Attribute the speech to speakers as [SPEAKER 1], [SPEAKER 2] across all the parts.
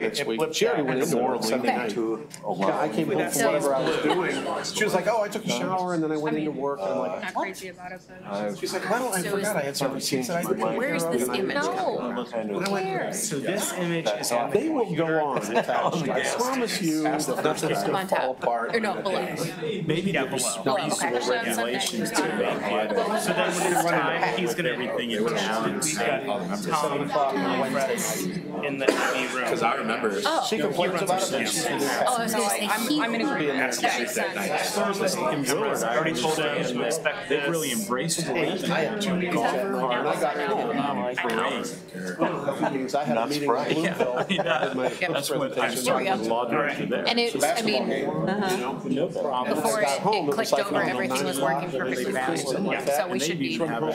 [SPEAKER 1] next
[SPEAKER 2] It
[SPEAKER 1] week.
[SPEAKER 2] flipped
[SPEAKER 1] She already went
[SPEAKER 2] and
[SPEAKER 1] into work Sunday night.
[SPEAKER 2] to
[SPEAKER 1] Yeah, I came home from whatever I was doing. She was like, oh, I took a shower and then I went into work. I'm like,
[SPEAKER 3] Not crazy about it, but.
[SPEAKER 4] I've
[SPEAKER 1] she's like, I don't, I
[SPEAKER 3] So
[SPEAKER 1] forgot I had some receipts that I didn't take
[SPEAKER 3] Where's
[SPEAKER 1] care
[SPEAKER 3] this image?
[SPEAKER 4] No.
[SPEAKER 3] Kind of. Where?
[SPEAKER 2] So this image is on.
[SPEAKER 1] They will go on. I promise you that nothing's gonna fall apart.
[SPEAKER 3] Or no, below.
[SPEAKER 2] Maybe down below.
[SPEAKER 3] Below, okay.
[SPEAKER 2] regulations to make it. So then when it's time, he's gonna everything in town and say, Tom, in the EV room.
[SPEAKER 5] Because remember.
[SPEAKER 3] Oh,
[SPEAKER 1] She complains about it,
[SPEAKER 3] oh, I was gonna say,
[SPEAKER 6] I'm,
[SPEAKER 3] he.
[SPEAKER 6] I'm in agreement.
[SPEAKER 3] That makes sense.
[SPEAKER 2] I already told him to expect this.
[SPEAKER 5] Really embraced it.
[SPEAKER 1] I had two meetings in the car I got home. A few meetings. I had a meeting in Bloomfield.
[SPEAKER 5] That's what I'm
[SPEAKER 1] presentation.
[SPEAKER 3] Here
[SPEAKER 5] law director there.
[SPEAKER 3] And it's, I
[SPEAKER 1] Basketball
[SPEAKER 3] mean,
[SPEAKER 1] game, uh-huh. you
[SPEAKER 3] before it,
[SPEAKER 1] got home,
[SPEAKER 3] it
[SPEAKER 1] it was
[SPEAKER 3] clicked over, everything was working perfectly fine.
[SPEAKER 1] something like that,
[SPEAKER 3] So we should be,
[SPEAKER 1] have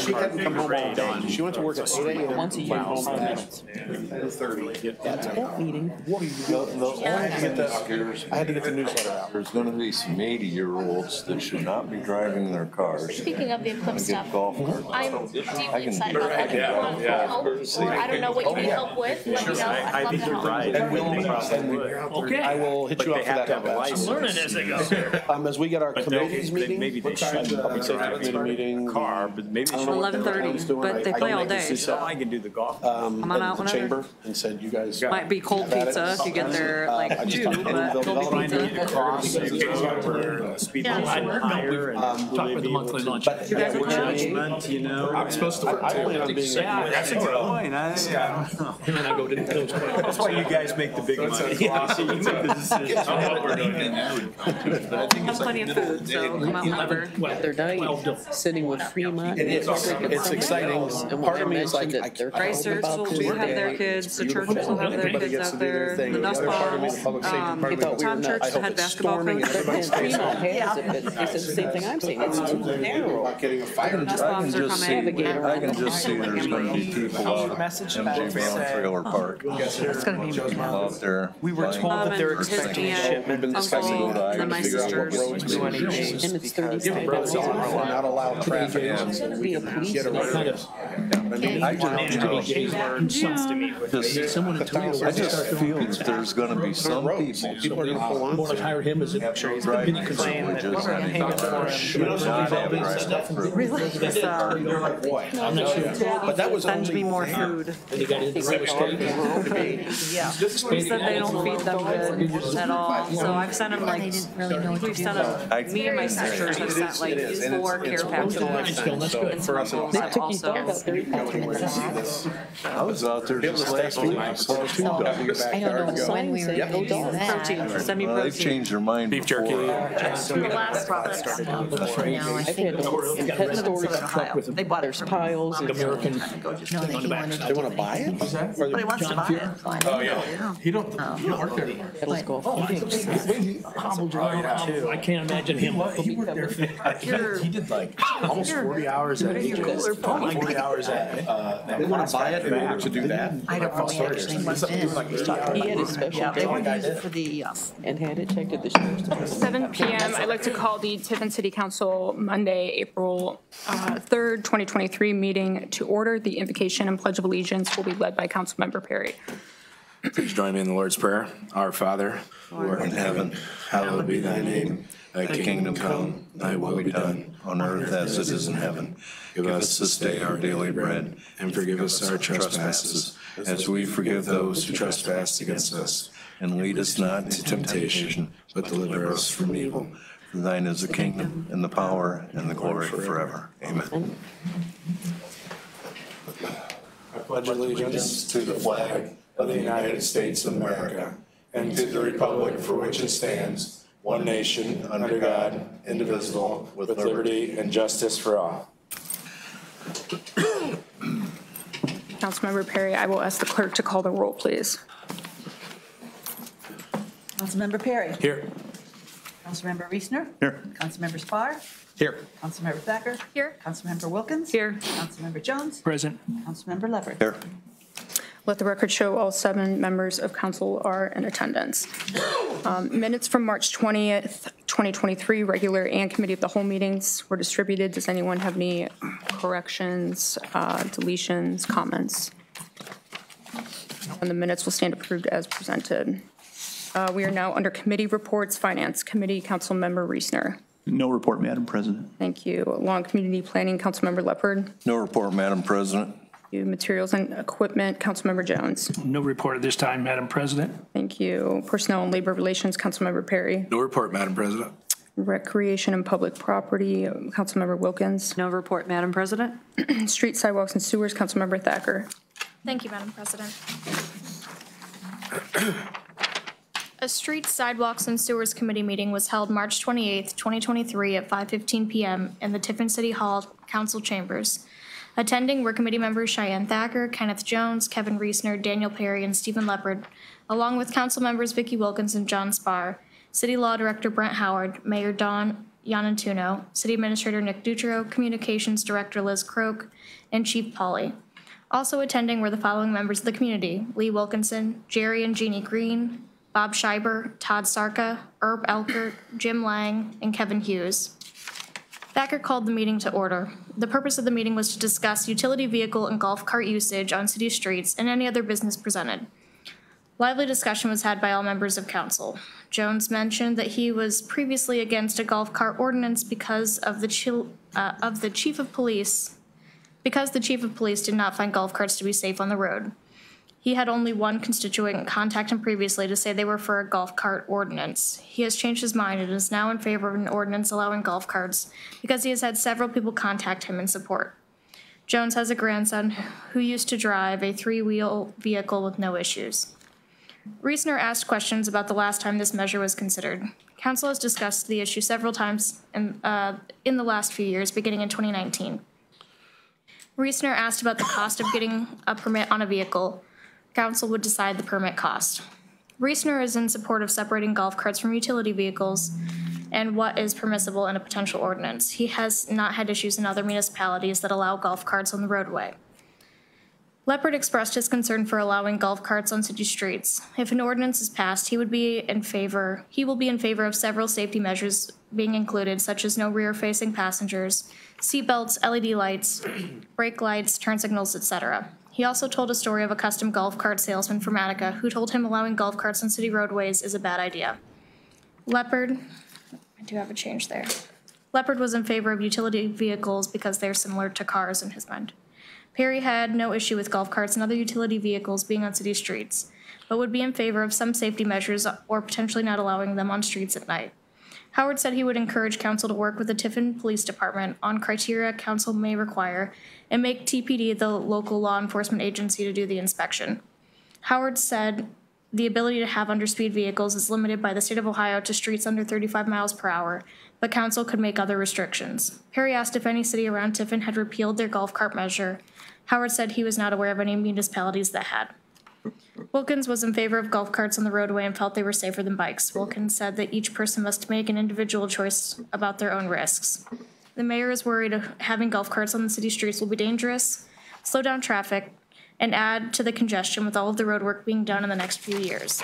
[SPEAKER 1] She hadn't come home all day. She went to work at eight AM.
[SPEAKER 6] Once a year.
[SPEAKER 1] Came home at ten thirty.
[SPEAKER 6] Meeting.
[SPEAKER 1] I had to get the, I had to get the newsletter out.
[SPEAKER 4] There's gonna be some eighty-year-olds that should not be driving their cars.
[SPEAKER 7] Speaking of the
[SPEAKER 4] Gonna
[SPEAKER 7] Eclipse
[SPEAKER 4] get
[SPEAKER 7] stuff,
[SPEAKER 4] golf carts.
[SPEAKER 7] I'm deeply
[SPEAKER 4] can-
[SPEAKER 7] excited about that. If you want help, or I don't know what you need help with, let me know. I'd love to help.
[SPEAKER 1] And we'll, I will hit you up for that. help.
[SPEAKER 2] Learning as they go.
[SPEAKER 1] Um, as we get our committees meeting.
[SPEAKER 5] maybe they should
[SPEAKER 1] Public safety committee meeting.
[SPEAKER 5] car, but maybe they should.
[SPEAKER 6] Eleven thirty, but they play all day.
[SPEAKER 5] So I can do the golf.
[SPEAKER 1] Um,
[SPEAKER 6] Come on out
[SPEAKER 1] the
[SPEAKER 6] whenever.
[SPEAKER 1] chamber and said, you guys.
[SPEAKER 6] Might be cold
[SPEAKER 1] have it.
[SPEAKER 6] pizza if you get there
[SPEAKER 1] I
[SPEAKER 6] like
[SPEAKER 1] just
[SPEAKER 6] two,
[SPEAKER 1] talked to
[SPEAKER 6] but
[SPEAKER 1] Bill
[SPEAKER 6] cold
[SPEAKER 1] Development.
[SPEAKER 6] pizza.
[SPEAKER 5] Cross, speed
[SPEAKER 7] Yeah.
[SPEAKER 5] limit and.
[SPEAKER 1] Um,
[SPEAKER 5] Talk about the monthly lunch.
[SPEAKER 1] But
[SPEAKER 6] You guys are
[SPEAKER 1] we're.
[SPEAKER 5] You know. I'm supposed to
[SPEAKER 1] I
[SPEAKER 5] work
[SPEAKER 1] I plan on being.
[SPEAKER 5] Yeah, that's a good point. I- That's why you guys make the big money. Yeah, so you make the decisions.
[SPEAKER 6] Have plenty of food, so come out whenever.
[SPEAKER 8] They're dying, sitting with Fremont.
[SPEAKER 1] It is, it's exciting. Part of me is like, I can't.
[SPEAKER 6] Christchurch will have their kids, the churches will have their
[SPEAKER 1] Everybody
[SPEAKER 6] kids
[SPEAKER 1] gets to
[SPEAKER 6] out
[SPEAKER 1] do their
[SPEAKER 6] there,
[SPEAKER 1] thing.
[SPEAKER 6] the
[SPEAKER 1] The
[SPEAKER 6] dust
[SPEAKER 1] other part of me,
[SPEAKER 6] bombs.
[SPEAKER 1] public safety
[SPEAKER 6] Um,
[SPEAKER 1] part of me,
[SPEAKER 6] Tom
[SPEAKER 1] I
[SPEAKER 6] Church
[SPEAKER 1] hope
[SPEAKER 6] had
[SPEAKER 1] it's
[SPEAKER 6] basketball
[SPEAKER 1] storming and
[SPEAKER 6] coach.
[SPEAKER 1] everybody's
[SPEAKER 8] But Fremont has it, but he said the same thing I'm saying, it's too narrow.
[SPEAKER 1] Not getting a fire.
[SPEAKER 6] Dust bombs are
[SPEAKER 4] Just see,
[SPEAKER 6] coming.
[SPEAKER 4] I can just see there's gonna be people out at MJ Van Trailer Park.
[SPEAKER 6] It's gonna be.
[SPEAKER 4] Out there.
[SPEAKER 2] We were told that they're
[SPEAKER 6] and his
[SPEAKER 2] expecting a
[SPEAKER 6] aunt,
[SPEAKER 2] shipment this
[SPEAKER 6] uncle,
[SPEAKER 2] week.
[SPEAKER 6] and then my
[SPEAKER 1] Figure out what
[SPEAKER 6] sisters.
[SPEAKER 1] roads to
[SPEAKER 8] And it's thirty-five dollars.
[SPEAKER 1] We're not allowed traffic.
[SPEAKER 8] It's gonna be a police.
[SPEAKER 1] Get around it.
[SPEAKER 4] I just,
[SPEAKER 2] Wants to meet with me.
[SPEAKER 4] just, I just feel that there's gonna be some people
[SPEAKER 1] People are gonna pull on.
[SPEAKER 9] More like hire him as a
[SPEAKER 4] driving
[SPEAKER 2] Complain
[SPEAKER 4] just not have right through.
[SPEAKER 6] Really? So,
[SPEAKER 9] I'm not sure.
[SPEAKER 1] But that was
[SPEAKER 6] send me
[SPEAKER 1] only.
[SPEAKER 6] more food.
[SPEAKER 9] They got into the right state.
[SPEAKER 6] Yeah. They said they don't feed them good at all, so I've sent them like, we've sent them, me and my sisters have sent like four care packages. And
[SPEAKER 1] For us,
[SPEAKER 6] some
[SPEAKER 1] it's-
[SPEAKER 6] stuff
[SPEAKER 8] Took you
[SPEAKER 6] also.
[SPEAKER 8] about thirty-five minutes.
[SPEAKER 4] I was out there just last week, I saw two dogs.
[SPEAKER 7] I don't know when we were
[SPEAKER 8] Yep.
[SPEAKER 7] gonna do that.
[SPEAKER 6] Protein, send
[SPEAKER 4] Well, they've
[SPEAKER 6] protein.
[SPEAKER 4] changed their mind
[SPEAKER 5] Beef jerky.
[SPEAKER 4] before.
[SPEAKER 7] The last product started. Now I
[SPEAKER 8] I've
[SPEAKER 7] think,
[SPEAKER 8] had to, in pet stores,
[SPEAKER 9] with
[SPEAKER 8] they bought there's piles and.
[SPEAKER 9] American.
[SPEAKER 7] no, that he wanted
[SPEAKER 1] They wanna buy it?
[SPEAKER 6] But he wants to buy it.
[SPEAKER 5] Oh, yeah.
[SPEAKER 9] He don't, you don't work there.
[SPEAKER 8] Petals go.
[SPEAKER 9] Hobbled around too. I can't imagine him. He worked there.
[SPEAKER 6] You're-
[SPEAKER 5] He did like almost forty hours at each. Forty hours at, uh.
[SPEAKER 1] They wanna buy it in order to do that?
[SPEAKER 7] I don't really actually went in.
[SPEAKER 8] He had a special
[SPEAKER 6] they want to
[SPEAKER 8] day
[SPEAKER 6] use it for the, um,
[SPEAKER 8] and had it checked at the sheriff's department.
[SPEAKER 3] Seven PM, I'd like to call the Tiffin City Council Monday, April uh, 3rd, 2023 meeting to order. The invocation and pledge of allegiance will be led by Councilmember Perry.
[SPEAKER 5] Please join me in the Lord's Prayer. Our Father, who art in heaven, hallowed be thy name. Thy kingdom come, thy will be done,
[SPEAKER 4] On earth as it is in heaven.
[SPEAKER 5] Give us this day our daily bread, and forgive us our trespasses, as we forgive those who trespass against us.
[SPEAKER 4] And lead us not into
[SPEAKER 5] Temptation, but deliver us from evil.
[SPEAKER 4] For thine is the kingdom and the power and the glory forever. Amen.
[SPEAKER 5] I pledge allegiance to the flag of the United States of America and to the republic for which it stands, one nation, under God, indivisible, with liberty and justice for all.
[SPEAKER 3] Councilmember Perry, I will ask the clerk to call the roll, please.
[SPEAKER 10] Councilmember Perry.
[SPEAKER 5] Here.
[SPEAKER 10] Councilmember Reesner.
[SPEAKER 5] Here.
[SPEAKER 10] Councilmember Spar.
[SPEAKER 5] Here.
[SPEAKER 10] Councilmember Thacker.
[SPEAKER 3] Here.
[SPEAKER 10] Councilmember Wilkins.
[SPEAKER 3] Here.
[SPEAKER 10] Councilmember Jones.
[SPEAKER 9] Present.
[SPEAKER 10] Councilmember Leverett.
[SPEAKER 4] Here.
[SPEAKER 3] Let the record show all seven members of council are in attendance. Um, Minutes from March 20th, 2023, regular and committee of the whole meetings were distributed. Does anyone have any corrections, uh, deletions, comments? And the minutes will stand approved as presented. Uh, We are now under committee reports, Finance Committee, Councilmember Reesner.
[SPEAKER 11] No report, Madam President.
[SPEAKER 3] Thank you. Long Community Planning, Councilmember Leopard.
[SPEAKER 4] No report, Madam President.
[SPEAKER 3] Thank you. Materials and Equipment, Councilmember Jones.
[SPEAKER 9] No report at this time, Madam President.
[SPEAKER 3] Thank you. Personnel and Labor Relations, Councilmember Perry.
[SPEAKER 5] No report, Madam President.
[SPEAKER 3] Recreation and Public Property, Councilmember Wilkins.
[SPEAKER 6] No report, Madam President.
[SPEAKER 3] Street Sidewalks and Sewers, Councilmember Thacker.
[SPEAKER 7] Thank you, Madam President. A street, Sidewalks, and Sewers Committee meeting was held March 28, 2023 at 5:15 PM in the Tiffin City Hall Council Chambers. Attending were committee members Cheyenne Thacker, Kenneth Jones, Kevin Reesner, Daniel Perry, and Stephen Leopard, along with council members Vicki Wilkins and John Spar, City Law Director Brent Howard, Mayor Dawn Iannantuono, City Administrator Nick Dutro, Communications Director Liz Croak, and Chief Polly. Also attending were the following members of the community: Lee Wilkinson, Jerry and Jeannie Green, Bob Schreiber, Todd Sarka, Herb Elkert, Jim Lang, and Kevin Hughes. Thacker called the meeting to order. The purpose of the meeting was to discuss utility vehicle and golf cart usage on city streets and any other business presented. Lively discussion was had by all members of council. Jones mentioned that he was previously against a golf cart ordinance because of the chil- uh, of the chief of police, because the chief of police did not find golf carts to be safe on the road. He had only one constituent contact him previously to say they were for a golf cart ordinance. He has changed his mind and is now in favor of an ordinance allowing golf carts because he has had several people contact him in support. Jones has a grandson who used to drive a three-wheel vehicle with no issues. Reesner asked questions about the last time this measure was considered. Council has discussed the issue several times in, uh, in the last few years, beginning in 2019. Reesner asked about the cost of getting a permit on a vehicle. Council would decide the permit cost. Reisner is in support of separating golf carts from utility vehicles and what is permissible in a potential ordinance. He has not had issues in other municipalities that allow golf carts on the roadway. Leopard expressed his concern for allowing golf carts on city streets. If an ordinance is passed, he would be in favor, he will be in favor of several safety measures being included, such as no rear-facing passengers, seatbelts, LED lights, brake lights, turn signals, etc. He also told a story of a custom golf cart salesman from Attica who told him allowing golf carts on city roadways is a bad idea. Leopard, I do have a change there. Leopard was in favor of utility vehicles because they're similar to cars in his mind. Perry had no issue with golf carts and other utility vehicles being on city streets, but would be in favor of some safety measures or potentially not allowing them on streets at night. Howard said he would encourage council to work with the Tiffin Police Department on criteria council may require and make TPD the local law enforcement agency to do the inspection. Howard said the ability to have underspeed vehicles is limited by the state of Ohio to streets under 35 miles per hour, but council could make other restrictions. Perry asked if any city around Tiffin had repealed their golf cart measure. Howard said he was not aware of any municipalities that had. Wilkins was in favor of golf carts on the roadway and felt they were safer than bikes. Wilkins said that each person must make an individual choice about their own risks. The mayor is worried having golf carts on the city streets will be dangerous, slow down traffic, and add to the congestion with all of the roadwork being done in the next few years.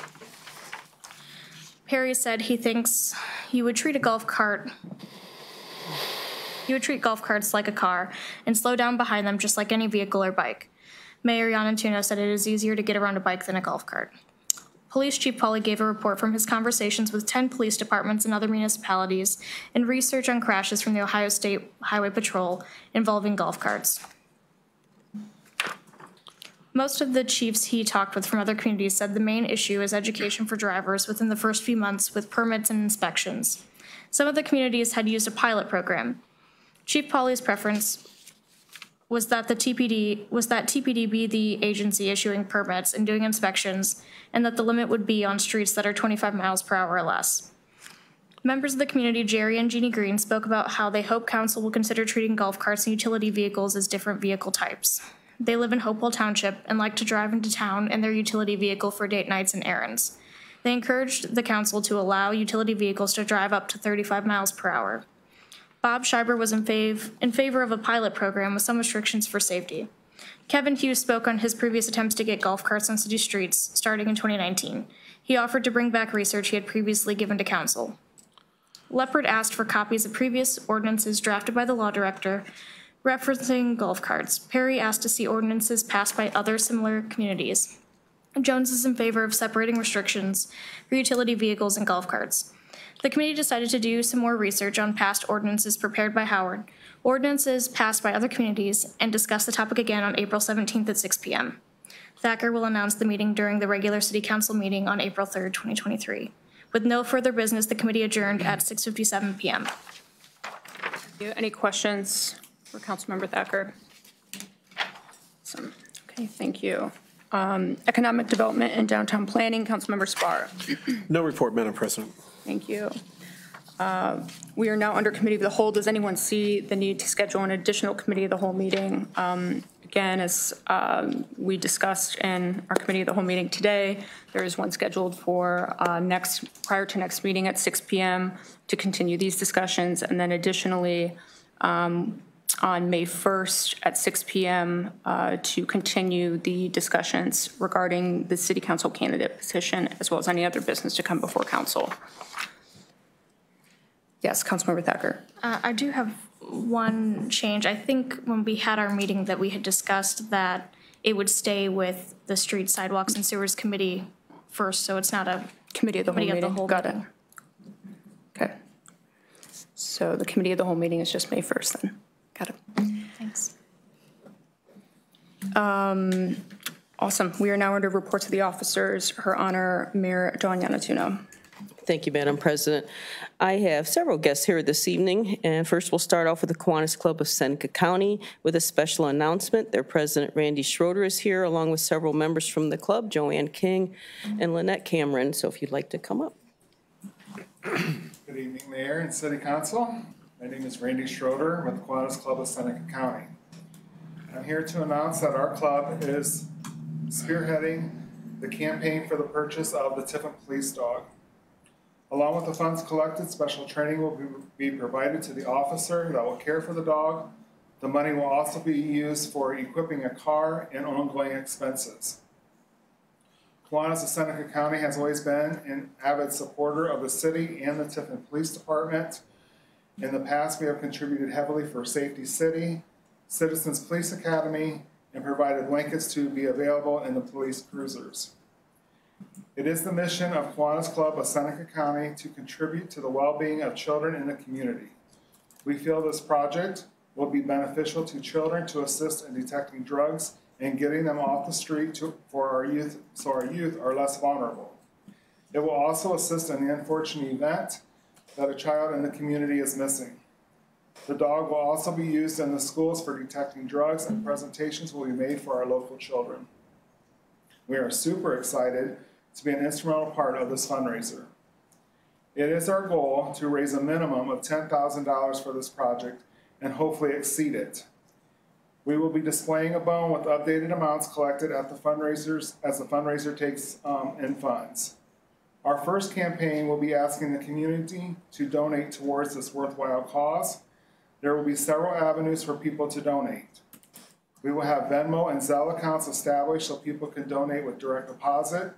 [SPEAKER 7] Perry said he thinks you would treat a golf cart you would treat golf carts like a car and slow down behind them just like any vehicle or bike. Mayor Iannantuono said it is easier to get around a bike than a golf cart. Police Chief Polly gave a report from his conversations with 10 police departments and other municipalities and research on crashes from the Ohio State Highway Patrol involving golf carts. Most of the chiefs he talked with from other communities said the main issue is education for drivers within the first few months with permits and inspections. Some of the communities had used a pilot program. Chief Polly's preference was that the TPD, was that TPD be the agency issuing permits and doing inspections, and that the limit would be on streets that are 25 miles per hour or less. Members of the community, Jerry and Jeannie Green, spoke about how they hope council will consider treating golf carts and utility vehicles as different vehicle types. They live in Hopewell Township and like to drive into town in their utility vehicle for date nights and errands. They encouraged the council to allow utility vehicles to drive up to 35 miles per hour. Bob Schreiber was in, fav- in favor of a pilot program with some restrictions for safety. Kevin Hughes spoke on his previous attempts to get golf carts on city streets starting in 2019. He offered to bring back research he had previously given to council. Leopard asked for copies of previous ordinances drafted by the law director referencing golf carts. Perry asked to see ordinances passed by other similar communities. Jones is in favor of separating restrictions for utility vehicles and golf carts. The committee decided to do some more research on past ordinances prepared by Howard, ordinances passed by other communities, and discuss the topic again on April 17th at 6 PM. Thacker will announce the meeting during the regular city council meeting on April 3rd, 2023. With no further business, the committee adjourned at 6:57 PM.
[SPEAKER 3] Any questions for Councilmember Thacker? Awesome. Okay, thank you. Um, Economic Development and Downtown Planning, Councilmember Spar.
[SPEAKER 1] No report, Madam President.
[SPEAKER 3] Thank you. Uh, We are now under Committee of the Whole. Does anyone see the need to schedule an additional Committee of the Whole meeting? Um, Again, as um, we discussed in our Committee of the Whole meeting today, there is one scheduled for uh, next, prior to next meeting at 6 PM to continue these discussions. And then additionally, um, on May 1st at 6 PM uh, to continue the discussions regarding the city council candidate position, as well as any other business to come before council. Yes, Councilmember Thacker.
[SPEAKER 7] Uh, I do have one change. I think when we had our meeting that we had discussed that it would stay with the Street Sidewalks and Sewers Committee first, so it's not a
[SPEAKER 3] Committee of the Whole
[SPEAKER 7] Committee of the. Whole
[SPEAKER 3] Got it. Okay. So the Committee of the Whole meeting is just May 1st then. Got it.
[SPEAKER 7] Thanks.
[SPEAKER 3] Um, awesome. We are now under reports of the officers. Her Honor, Mayor Dawn Iannantuono.
[SPEAKER 8] Thank you, Madam President. I have several guests here this evening, and first we'll start off with the Kiwanis Club of Seneca County with a special announcement. Their president, Randy Schroeder, is here, along with several members from the club, Joanne King and Lynette Cameron, so if you'd like to come up.
[SPEAKER 5] Good evening, Mayor and City Council. My name is Randy Schroeder with the Kiwanis Club of Seneca County. I'm here to announce that our club is spearheading the campaign for the purchase of the Tiffin Police Dog. Along with the funds collected, special training will be provided to the officer that will care for the dog. The money will also be used for equipping a car and ongoing expenses. Kiwanis of Seneca County has always been an avid supporter of the city and the Tiffin Police Department. In the past, we have contributed heavily for Safety City, Citizens Police Academy, and provided blankets to be available in the police cruisers. It is the mission of Kiwanis Club of Seneca County to contribute to the well-being of children in the community. We feel this project will be beneficial to children to assist in detecting drugs and getting them off the street to, for our youth, so our youth are less vulnerable. It will also assist in the unfortunate event that a child in the community is missing. The dog will also be used in the schools for detecting drugs and presentations will be made for our local children. We are super excited to be an instrumental part of this fundraiser. It is our goal to raise a minimum of ten thousand dollars for this project and hopefully exceed it. We will be displaying a bone with updated amounts collected at the fundraisers as the fundraiser takes um, in funds. Our first campaign will be asking the community to donate towards this worthwhile cause. There will be several avenues for people to donate. We will have Venmo and Zelle accounts established so people can donate with direct deposit.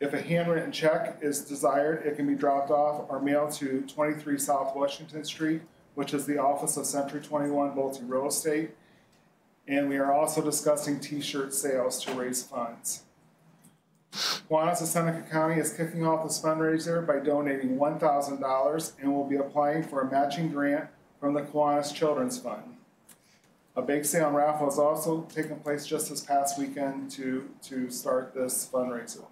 [SPEAKER 5] If a handwritten check is desired, it can be dropped off or mailed to 23 South Washington Street, which is the office of Century 21 Bolte Real Estate. And we are also discussing T-shirt sales to raise funds. Of Seneca County is kicking off this fundraiser by donating $1,000 and will be applying for a matching grant from the Kiwanis Children's Fund. A bake sale and raffle has also taken place just this past weekend to, to start this fundraiser.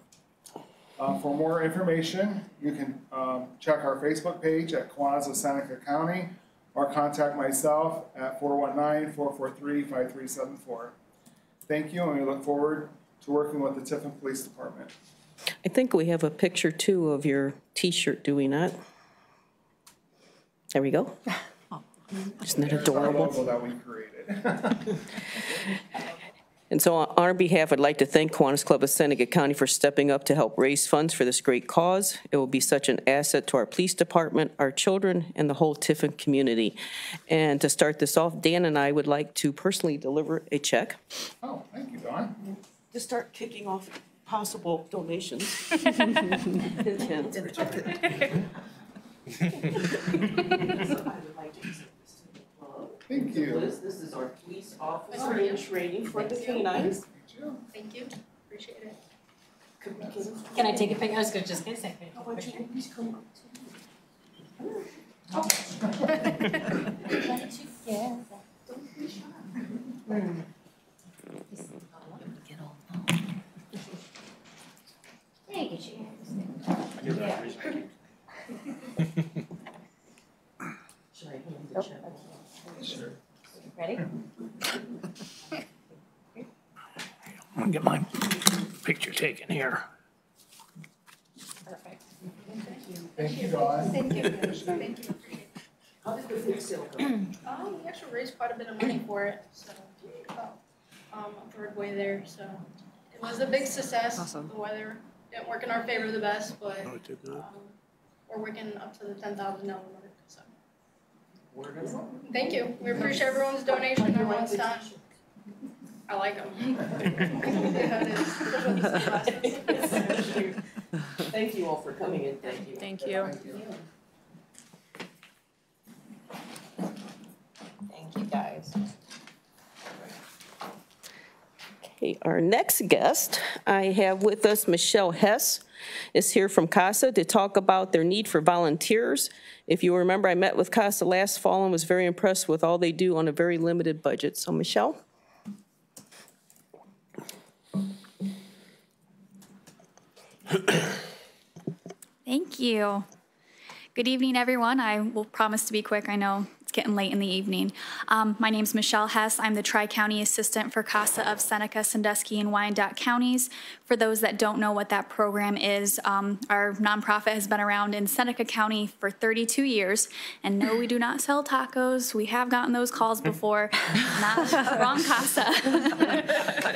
[SPEAKER 5] Uh, for more information, you can um, check our Facebook page at Kiwanis of Seneca County or contact myself at 419-443-5374. Thank you, and we look forward to working with the Tiffin Police Department.
[SPEAKER 8] I think we have a picture too of your T-shirt, do we not? There we go. Isn't that adorable?
[SPEAKER 5] logo that we created.
[SPEAKER 8] And so on our behalf, I'd like to thank Kiwanis Club of Seneca County for stepping up to help raise funds for this great cause. It will be such an asset to our police department, our children, and the whole Tiffin community. And to start this off, Dan and I would like to personally deliver a check.
[SPEAKER 5] Oh, thank you, Don.
[SPEAKER 8] To start kicking off possible donations. Hint, hint.
[SPEAKER 5] Thank you.
[SPEAKER 8] Liz, this is our police officer in training for the canines.
[SPEAKER 7] Thank you. Appreciate it.
[SPEAKER 12] Can I take a picture? I was gonna- just gonna say. can I take a oh, picture? Ready?
[SPEAKER 9] I'm gonna get my picture taken here.
[SPEAKER 12] Perfect.
[SPEAKER 1] Thank you, guys.
[SPEAKER 7] Thank you. Thank you. Um, we actually raised quite a bit of money for it, so, um, a third way there, so. It was a big success.
[SPEAKER 10] Awesome.
[SPEAKER 7] The weather didn't work in our favor the best, but,
[SPEAKER 5] Oh, it did not.
[SPEAKER 7] um, we're working up to the ten thousand dollar mark, so. Thank you. We appreciate everyone's donation, everyone's time. I like them. Yeah, it is.
[SPEAKER 8] Thank you all for coming in, thank you.
[SPEAKER 3] Thank you.
[SPEAKER 12] Thank you, guys.
[SPEAKER 8] Okay, our next guest, I have with us Michelle Hess, is here from CASA to talk about their need for volunteers. If you remember, I met with CASA last fall and was very impressed with all they do on a very limited budget. So Michelle?
[SPEAKER 13] Thank you. Good evening, everyone. I will promise to be quick. I know getting late in the evening. Um, my name is Michelle Hess. I'm the Tri-County Assistant for CASA of Seneca, Sandusky, and Wyandot counties. For those that don't know what that program is, um, our nonprofit has been around in Seneca County for 32 years. And no, we do not sell tacos. We have gotten those calls before. Not wrong CASA.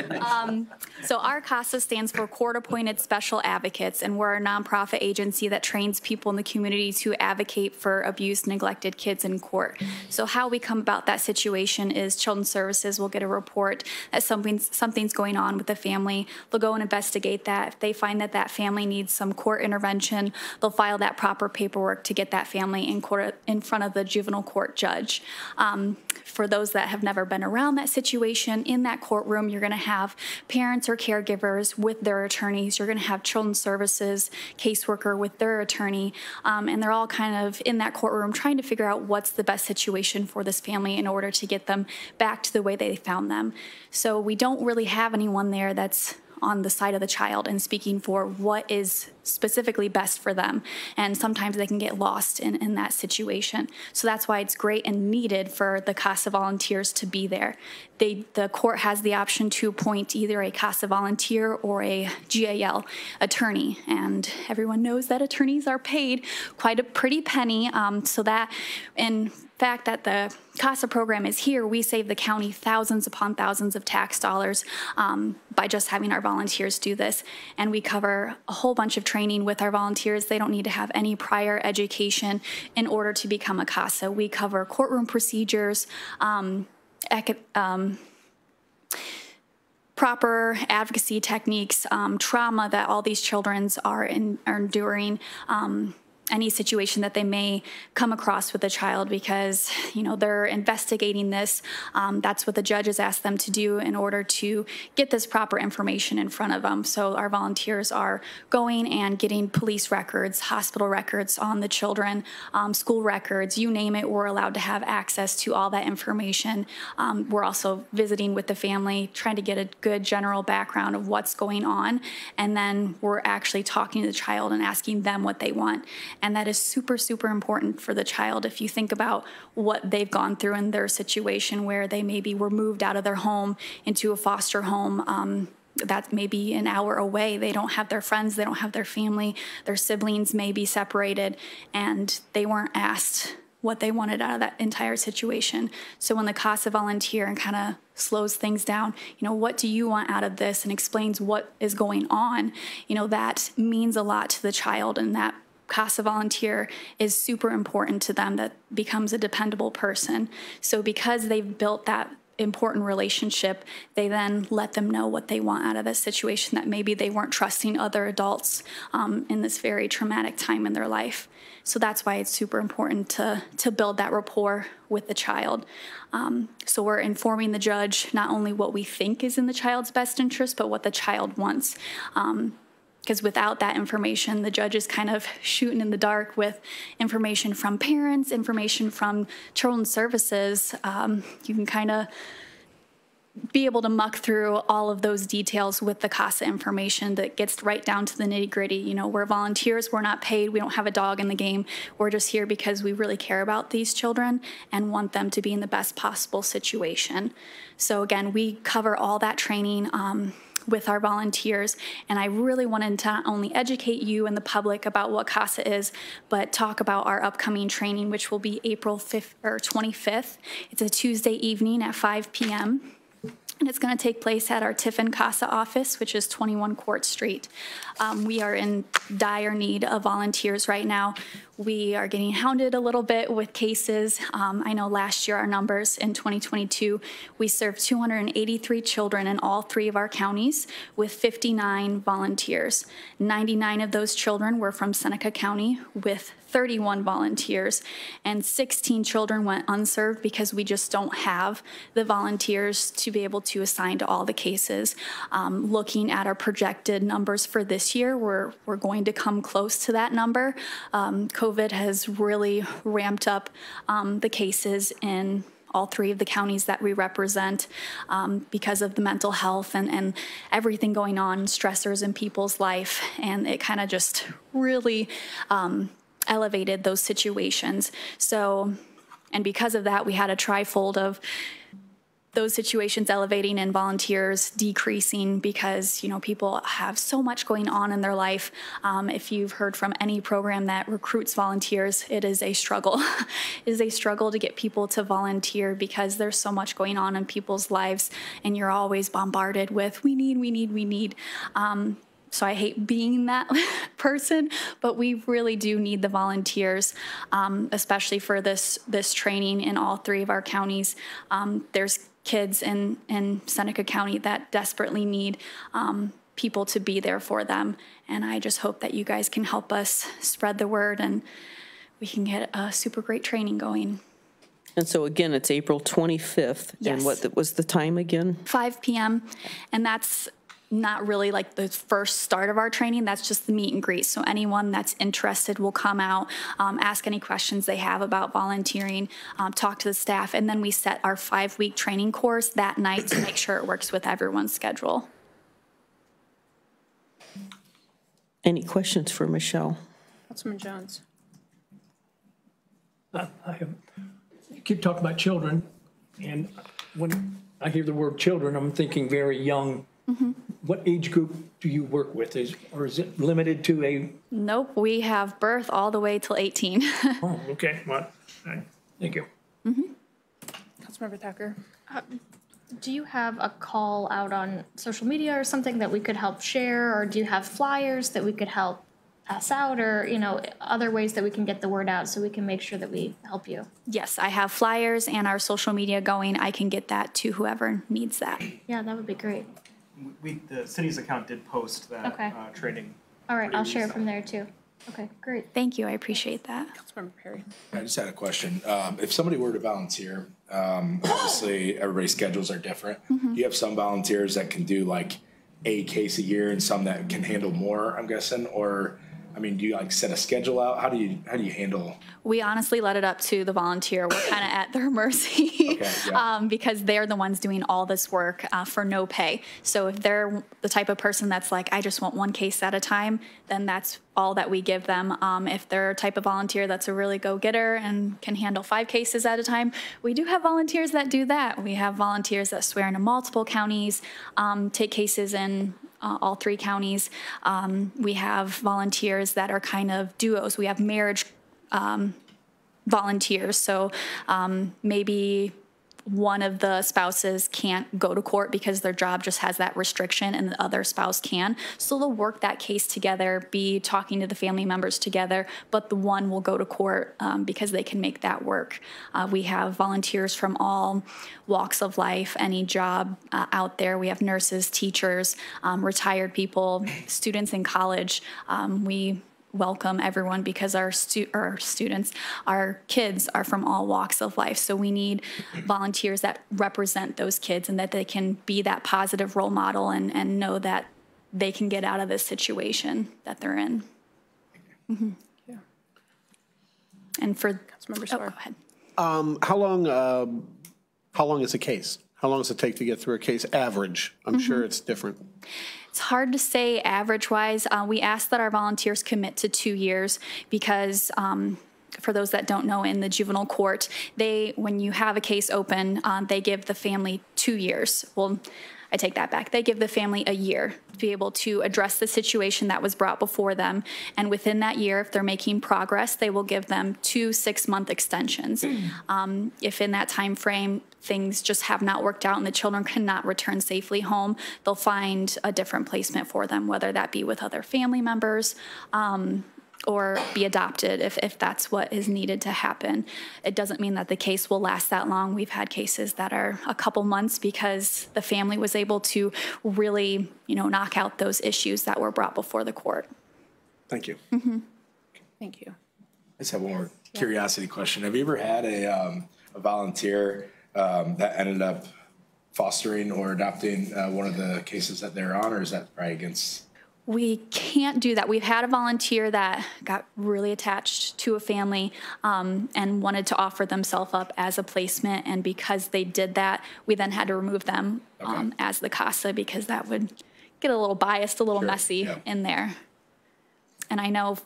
[SPEAKER 13] Um, so our CASA stands for Court Appointed Special Advocates, and we're a nonprofit agency that trains people in the community to advocate for abused, neglected kids in court. So how we come about that situation is Children's Services will get a report that something's, something's going on with the family. They'll go and investigate that. If they find that that family needs some court intervention, they'll file that proper paperwork to get that family in court, in front of the juvenile court judge. Um, for those that have never been around that situation, in that courtroom, you're going to have parents or caregivers with their attorneys. You're going to have children's services caseworker with their attorney, um, and they're all kind of in that courtroom trying to figure out what's the best situation for this family in order to get them back to the way they found them. So we don't really have anyone there that's on the side of the child and speaking for what is specifically best for them. And sometimes they can get lost in, in that situation. So that's why it's great and needed for the CASA volunteers to be there. They, the court has the option to appoint either a CASA volunteer or a GAL attorney. And everyone knows that attorneys are paid quite a pretty penny. Um, so that, in fact that the CASA program is here, we save the county thousands upon thousands of tax dollars um, by just having our volunteers do this. And we cover a whole bunch of training with our volunteers. They don't need to have any prior education in order to become a CASA. We cover courtroom procedures, um, um, proper advocacy techniques, um, trauma that all these children are, in, are enduring. Um, any situation that they may come across with a child because you know they're investigating this. Um, that's what the judge has asked them to do in order to get this proper information in front of them so our volunteers are going and getting police records hospital records on the children um, school records you name it. We're allowed to have access to all that information. Um, we're also visiting with the family trying to get a good general background of what's going on. And then we're actually talking to the child and asking them what they want and that is super, super important for the child. If you think about what they've gone through in their situation where they maybe were moved out of their home into a foster home, um, that's maybe an hour away. They don't have their friends, they don't have their family, their siblings may be separated, and they weren't asked what they wanted out of that entire situation. So when the CASA volunteer and kind of slows things down, you know, what do you want out of this and explains what is going on, you know, that means a lot to the child and that CASA volunteer is super important to them that becomes a dependable person. So because they've built that important relationship, they then let them know what they want out of this situation that maybe they weren't trusting other adults um, in this very traumatic time in their life. So that's why it's super important to, to build that rapport with the child. Um, so we're informing the judge not only what we think is in the child's best interest, but what the child wants. Um, Because without that information, the judge is kind of shooting in the dark with information from parents, information from children's services. Um, you can kind of be able to muck through all of those details with the CASA information that gets right down to the nitty gritty. You know, we're volunteers, we're not paid, we don't have a dog in the game. We're just here because we really care about these children and want them to be in the best possible situation. So again, we cover all that training. Um, with our volunteers. And I really wanted to not only educate you and the public about what CASA is, but talk about our upcoming training, which will be April 5th or 25th. It's a Tuesday evening at 5 p.m. And it's going to take place at our Tiffin Casa office, which is 21 Court Street. Um, we are in dire need of volunteers right now. We are getting hounded a little bit with cases. Um, I know last year our numbers in 2022, we served 283 children in all three of our counties with 59 volunteers. 99 of those children were from Seneca County with 31 volunteers, and 16 children went unserved because we just don't have the volunteers to be able to assign to all the cases. Um, looking at our projected numbers for this year, we're, we're going to come close to that number. Um, COVID has really ramped up um, the cases in all three of the counties that we represent um, because of the mental health and, and everything going on, stressors in people's life. And it kind of just really um, elevated those situations. So, and because of that, we had a trifold of those situations elevating and volunteers decreasing because you know people have so much going on in their life. Um, if you've heard from any program that recruits volunteers it is a struggle. It is a struggle to get people to volunteer because there's so much going on in people's lives and you're always bombarded with we need we need we need. Um, so I hate being that person, but we really do need the volunteers, um, especially for this this training in all three of our counties. Um, there's kids in in Seneca County that desperately need um, people to be there for them, and I just hope that you guys can help us spread the word and we can get a super great training going.
[SPEAKER 8] And so again, it's April 25th.
[SPEAKER 13] Yes.
[SPEAKER 8] And what was the time again?
[SPEAKER 13] 5 p.m. And that's not really like the first start of our training. That's just the meet and greet. So anyone that's interested will come out, um, ask any questions they have about volunteering, um, talk to the staff, and then we set our five-week training course that night to make sure it works with everyone's schedule.
[SPEAKER 8] Any questions for Michelle?
[SPEAKER 3] Councilman Jones.
[SPEAKER 9] I I have, keep talking about children, and when I hear the word children, I'm thinking very young. What age group do you work with? Is, or is it limited to a,
[SPEAKER 13] Nope, we have birth all the way till 18.
[SPEAKER 9] oh, okay, well, all right, thank you. Hmm.
[SPEAKER 3] Councilmember Thacker.
[SPEAKER 7] Do you have a call out on social media or something that we could help share? Or do you have flyers that we could help pass out or, you know, other ways that we can get the word out so we can make sure that we help you?
[SPEAKER 13] yes, I have flyers and our social media going. I can get that to whoever needs that.
[SPEAKER 7] Yeah, that would be great.
[SPEAKER 2] We, the city's account did post that,
[SPEAKER 7] Okay.
[SPEAKER 2] uh, training.
[SPEAKER 7] All right, I'll share it from there too. Okay, great.
[SPEAKER 13] Thank you, I appreciate that.
[SPEAKER 3] Councilmember Perry.
[SPEAKER 5] I just had a question. Um, if somebody were to volunteer, um, obviously everybody's schedules are different. Do you have some volunteers that can do like a case a year and some that can handle more, I'm guessing? Or, I mean, do you like set a schedule out? How do you, how do you handle?
[SPEAKER 13] We honestly let it up to the volunteer. We're kind of at their mercy
[SPEAKER 5] Okay, yeah.
[SPEAKER 13] um, because they're the ones doing all this work uh, for no pay. So if they're the type of person that's like, I just want one case at a time, then that's all that we give them. Um, if they're a type of volunteer that's a really go-getter and can handle five cases at a time, we do have volunteers that do that. We have volunteers that swear into multiple counties, um, take cases in uh, all three counties. Um, we have volunteers that are kind of duos. We have marriage um, volunteers. So um, maybe one of the spouses can't go to court because their job just has that restriction and the other spouse can. So they'll work that case together, be talking to the family members together, but the one will go to court um, because they can make that work. Uh, we have volunteers from all walks of life, any job uh, out there. We have nurses, teachers, um, retired people, students in college. Um, we welcome everyone because our stu- our students, our kids are from all walks of life. So we need volunteers that represent those kids and that they can be that positive role model and, and know that they can get out of this situation that they're in. Mhm. And for,
[SPEAKER 3] Councilmember
[SPEAKER 13] oh, go ahead.
[SPEAKER 1] Um, how long, um, how long is a case? How long does it take to get through a case, average? I'm sure it's different.
[SPEAKER 13] It's hard to say average-wise. Uh, We ask that our volunteers commit to two years because, um, for those that don't know, in the juvenile court, they, when you have a case open, um, they give the family two years. Well, I take that back. They give the family a year to be able to address the situation that was brought before them. And within that year, if they're making progress, they will give them two six-month extensions. Um, If in that time frame things just have not worked out and the children cannot return safely home, they'll find a different placement for them, whether that be with other family members um, or be adopted if, if that's what is needed to happen. It doesn't mean that the case will last that long. We've had cases that are a couple months because the family was able to really, you know, knock out those issues that were brought before the court.
[SPEAKER 1] Thank you.
[SPEAKER 3] Thank you.
[SPEAKER 5] I just have one more curiosity question. Have you ever had a, um, a volunteer, um, that ended up fostering or adopting, uh, one of the cases that they're on, or is that probably against?
[SPEAKER 13] We can't do that. We've had a volunteer that got really attached to a family um, and wanted to offer themselves up as a placement. And because they did that, we then had to remove them um, as the CASA because that would get a little biased, a little messy
[SPEAKER 5] yeah.
[SPEAKER 13] in there. And I know,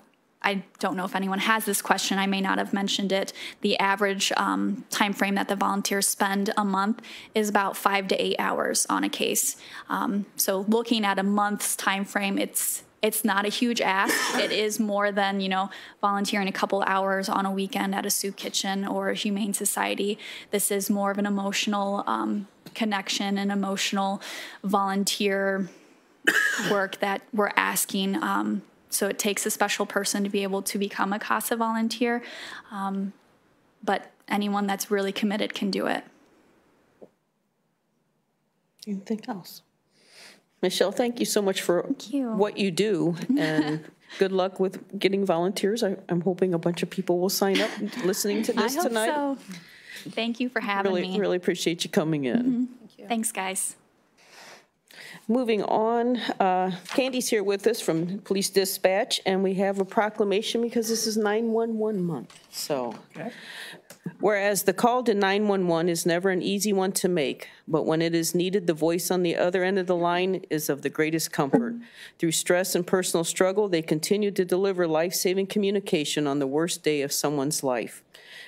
[SPEAKER 13] I don't know if anyone has this question, I may not have mentioned it. The average um, timeframe that the volunteers spend a month is about five to eight hours on a case. Um, So looking at a month's timeframe, it's, it's not a huge ask. It is more than, you know, volunteering a couple hours on a weekend at a soup kitchen or a humane society. This is more of an emotional um, connection and emotional volunteer work that we're asking. Um, so it takes a special person to be able to become a CASA volunteer. Um, but anyone that's really committed can do it.
[SPEAKER 8] Anything else? Michelle, thank you so much for
[SPEAKER 13] you.
[SPEAKER 8] what you do, and good luck with getting volunteers. I- I'm hoping a bunch of people will sign up listening to
[SPEAKER 13] I
[SPEAKER 8] this
[SPEAKER 13] hope
[SPEAKER 8] tonight.
[SPEAKER 13] so. Thank you for having
[SPEAKER 8] Really,
[SPEAKER 13] me.
[SPEAKER 8] really appreciate you coming in.
[SPEAKER 13] thank you Thanks, guys.
[SPEAKER 8] Moving on, uh, Candy's here with us from Police Dispatch, and we have a proclamation because this is 911 month, so. Whereas the call to 911 is never an easy one to make, but when it is needed, the voice on the other end of the line is of the greatest comfort. Through stress and personal struggle, they continue to deliver life-saving communication on the worst day of someone's life.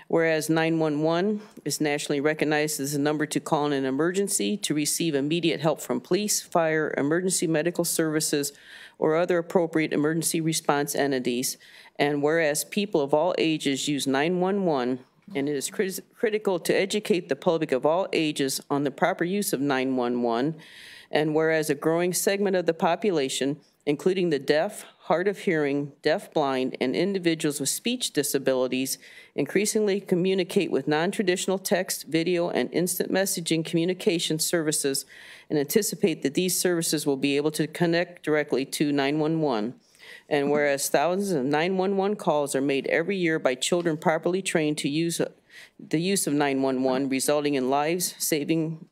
[SPEAKER 8] Whereas 911 is nationally recognized as the number to call in an emergency to receive immediate help from police, fire, emergency medical services, or other appropriate emergency response entities. And whereas people of all ages use 911, and it is cris- critical to educate the public of all ages on the proper use of 911. And whereas a growing segment of the population, including the deaf, hard of hearing, deaf-blind, and individuals with speech disabilities, increasingly communicate with non-traditional text, video, and instant messaging communication services, and anticipate that these services will be able to connect directly to 911. And whereas thousands of 911 calls are made every year by children properly trained to use the use of 911, resulting in lives saving,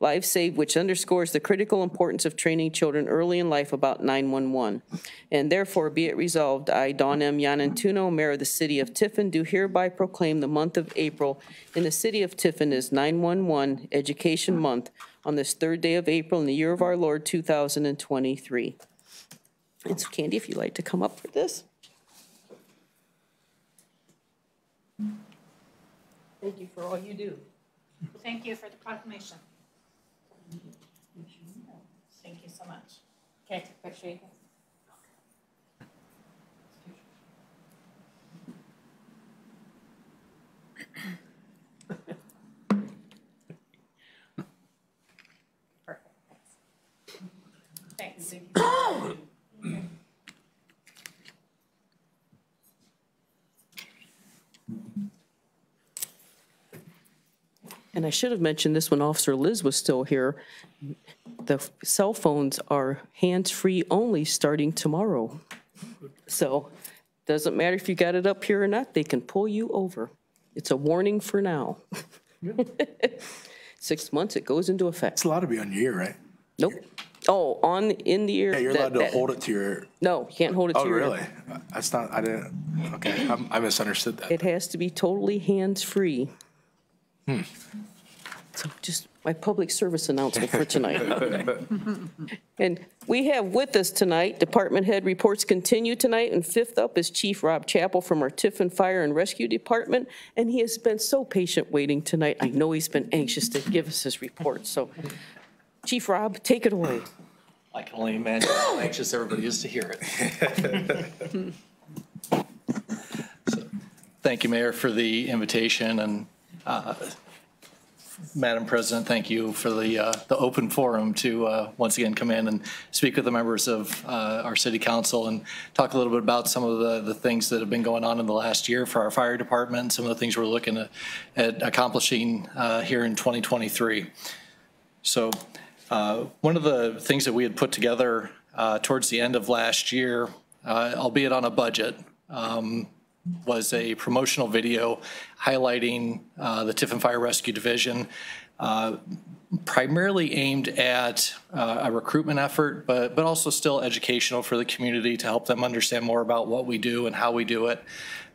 [SPEAKER 8] lives saved, which underscores the critical importance of training children early in life about 911. And therefore, be it resolved, I, Dawn M. Iannantuono, Mayor of the City of Tiffin, do hereby proclaim the month of April in the City of Tiffin as 911 Education Month on this third day of April in the year of our Lord 2023. And so Candy, if you'd like to come up for this. Thank you for all you do.
[SPEAKER 12] Thank you for the proclamation. Thank you so much. Perfect. Thanks.
[SPEAKER 8] And I should have mentioned this when Officer Liz was still here. The cell phones are hands-free only starting tomorrow. So doesn't matter if you got it up here or not, they can pull you over. It's a warning for now. Six months, it goes into effect.
[SPEAKER 5] It's a lot to be on your ear, right?
[SPEAKER 8] Nope. Oh, on, in the ear?
[SPEAKER 5] Yeah, you're
[SPEAKER 8] that-
[SPEAKER 5] allowed to
[SPEAKER 8] that-
[SPEAKER 5] hold it to your,
[SPEAKER 8] No, you can't hold it to
[SPEAKER 5] oh,
[SPEAKER 8] your ear.
[SPEAKER 5] really? That's not, I didn't, okay, I'm- I misunderstood that.
[SPEAKER 8] It has to be totally hands-free.
[SPEAKER 5] Hmm.
[SPEAKER 8] So just my public service announcement for tonight. And we have with us tonight, department head reports continue tonight, and fifth up is Chief Rob Chappell from our Tiffin Fire and Rescue Department, and he has been so patient waiting tonight. I know he's been anxious to give us his report, so Chief Rob, take it away.
[SPEAKER 14] I can only imagine how anxious everybody is to hear it. So, Thank you, Mayor, for the invitation, and uh, Madam President, thank you for the, uh, the open forum to uh, once again come in and speak with the members of uh, our city council and talk a little bit about some of the, the things that have been going on in the last year for our fire department, some of the things we're looking at- at accomplishing uh, here in 2023. So uh, one of the things that we had put together uh, towards the end of last year, albeit on a budget, um, was a promotional video highlighting uh, the Tiffin Fire Rescue Division, uh, primarily aimed at uh, a recruitment effort, but, but also still educational for the community to help them understand more about what we do and how we do it.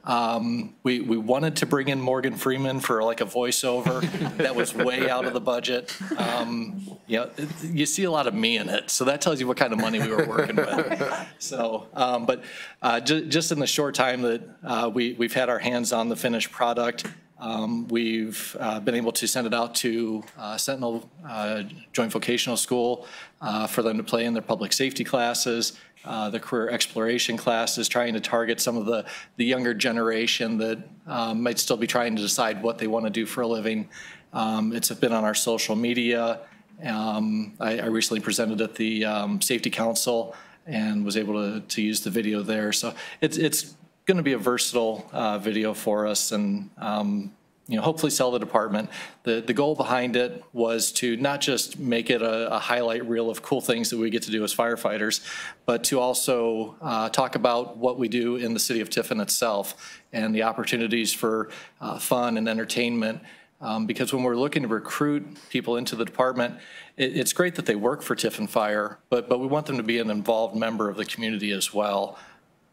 [SPEAKER 14] Um, We, we wanted to bring in Morgan Freeman for like a voiceover. That was way out of the budget. Um, You know, you see a lot of me in it, so that tells you what kind of money we were working with. So, um, but uh, ju- just in the short time that uh, we, we've had our hands on the finished product, um, We've uh, been able to send it out to uh, Sentinel uh, Joint Vocational School uh, for them to play in their public safety classes, uh, the career exploration classes, trying to target some of the, the younger generation that um, might still be trying to decide what they want to do for a living. Um, It's been on our social media. Um, I I recently presented at the um, Safety Council and was able to, to use the video there. So it's, it's going to be a versatile uh, video for us and, um, you know, hopefully sell the department. The, the goal behind it was to not just make it a, a highlight reel of cool things that we get to do as firefighters, but to also uh, talk about what we do in the city of Tiffin itself and the opportunities for uh, fun and entertainment. Um, Because when we're looking to recruit people into the department, it, it's great that they work for Tiffin Fire, but, but we want them to be an involved member of the community as well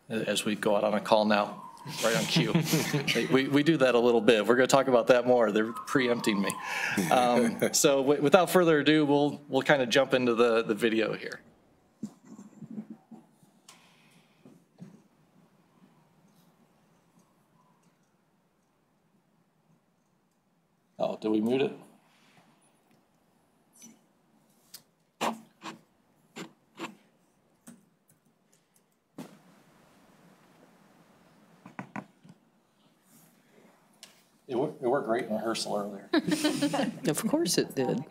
[SPEAKER 14] as we go out on a call now, right on cue. We, we do that a little bit. We're going to talk about that more. They're preempting me. Um, So wi- without further ado, we'll, we'll kind of jump into the, the video here. Oh, did we mute? It worked, it worked great rehearsal earlier.
[SPEAKER 8] Of course it did.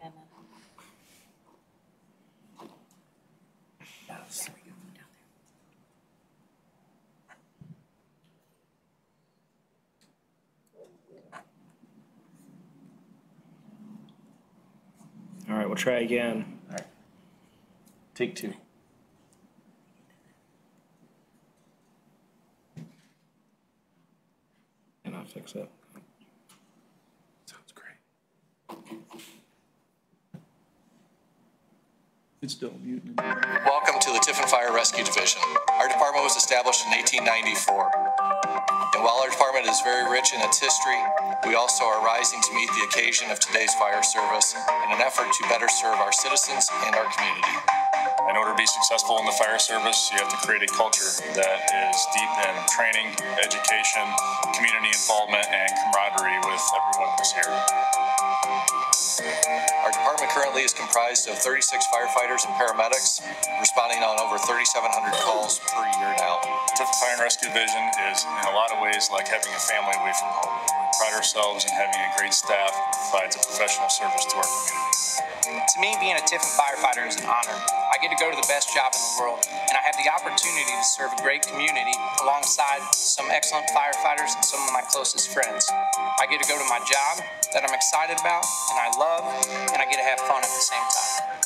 [SPEAKER 2] All right, we'll try again. All right.
[SPEAKER 14] Take two.
[SPEAKER 2] And I'll fix it.
[SPEAKER 5] Sounds great.
[SPEAKER 11] It's still.
[SPEAKER 14] Welcome to the Tiffin Fire Rescue Division. Our department was established in 1894. And while our department is very rich in its history, we also are rising to meet the occasion of today's fire service in an effort to better serve our citizens and our community.
[SPEAKER 15] In order to be successful in the fire service, you have to create a culture that is deep in training, education, community involvement, and camaraderie with everyone who's here.
[SPEAKER 14] Our department currently is comprised of 36 firefighters and paramedics, responding on over 3,700 calls per year now.
[SPEAKER 15] Tiffin Fire and Rescue Division is in a lot of ways like having a family away from home. We pride ourselves in having a great staff that provides a professional service to our community.
[SPEAKER 16] To me, being a Tiffin firefighter is an honor. I get to go to the best job in the world, and I have the opportunity to serve a great community alongside some excellent firefighters and some of my closest friends. I get to go to my job that I'm excited about and I love, and I get to have fun at the same time.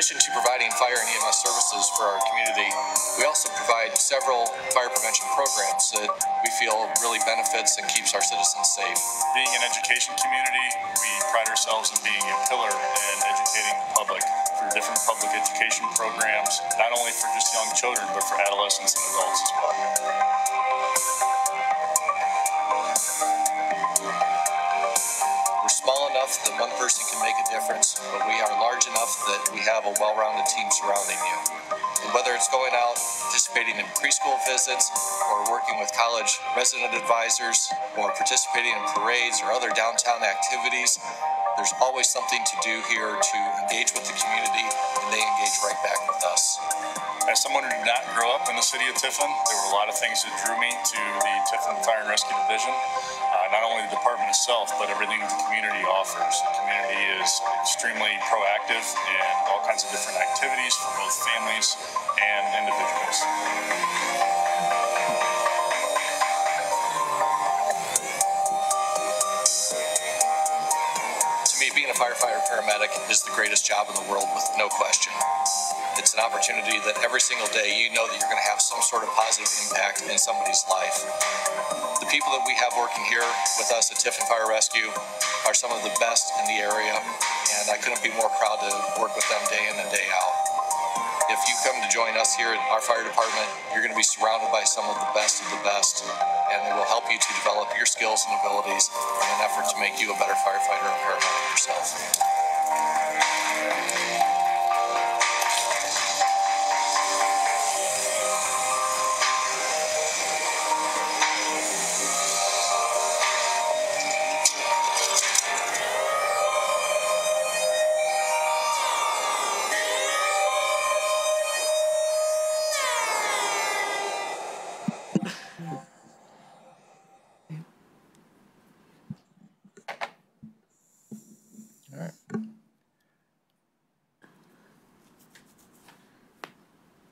[SPEAKER 14] In addition to providing fire and EMS services for our community, we also provide
[SPEAKER 16] several fire prevention programs that we feel really benefits and keeps our citizens safe.
[SPEAKER 15] Being an education community, we pride ourselves in being a pillar in educating the public through different public education programs, not only for just young children, but for adolescents and adults as well.
[SPEAKER 16] We're small enough that one person can make a difference, but we are large enough that we have a well-rounded team surrounding you. And whether it's going out, participating in preschool visits, or working with college resident advisors, or participating in parades or other downtown activities, there's always something to do here to engage with the community, and they engage right back with us.
[SPEAKER 15] As someone who did not grow up in the city of Tiffin, there were a lot of things that drew me to the Tiffin Fire and Rescue Division. Not only the department itself, but everything the community offers. The community is extremely proactive in all kinds of different activities for both families and individuals.
[SPEAKER 16] To me, being a firefighter paramedic is the greatest job in the world with no question. It's an opportunity that every single day you know that you're going to have some sort of positive impact in somebody's life. The people that we have working here with us at Tiffin Fire Rescue are some of the best in the area, and I couldn't be more proud to work with them day in and day out. If you come to join us here at our fire department, you're going to be surrounded by some of the best of the best, and they will help you to develop your skills and abilities in an effort to make you a better firefighter and paramedic yourself.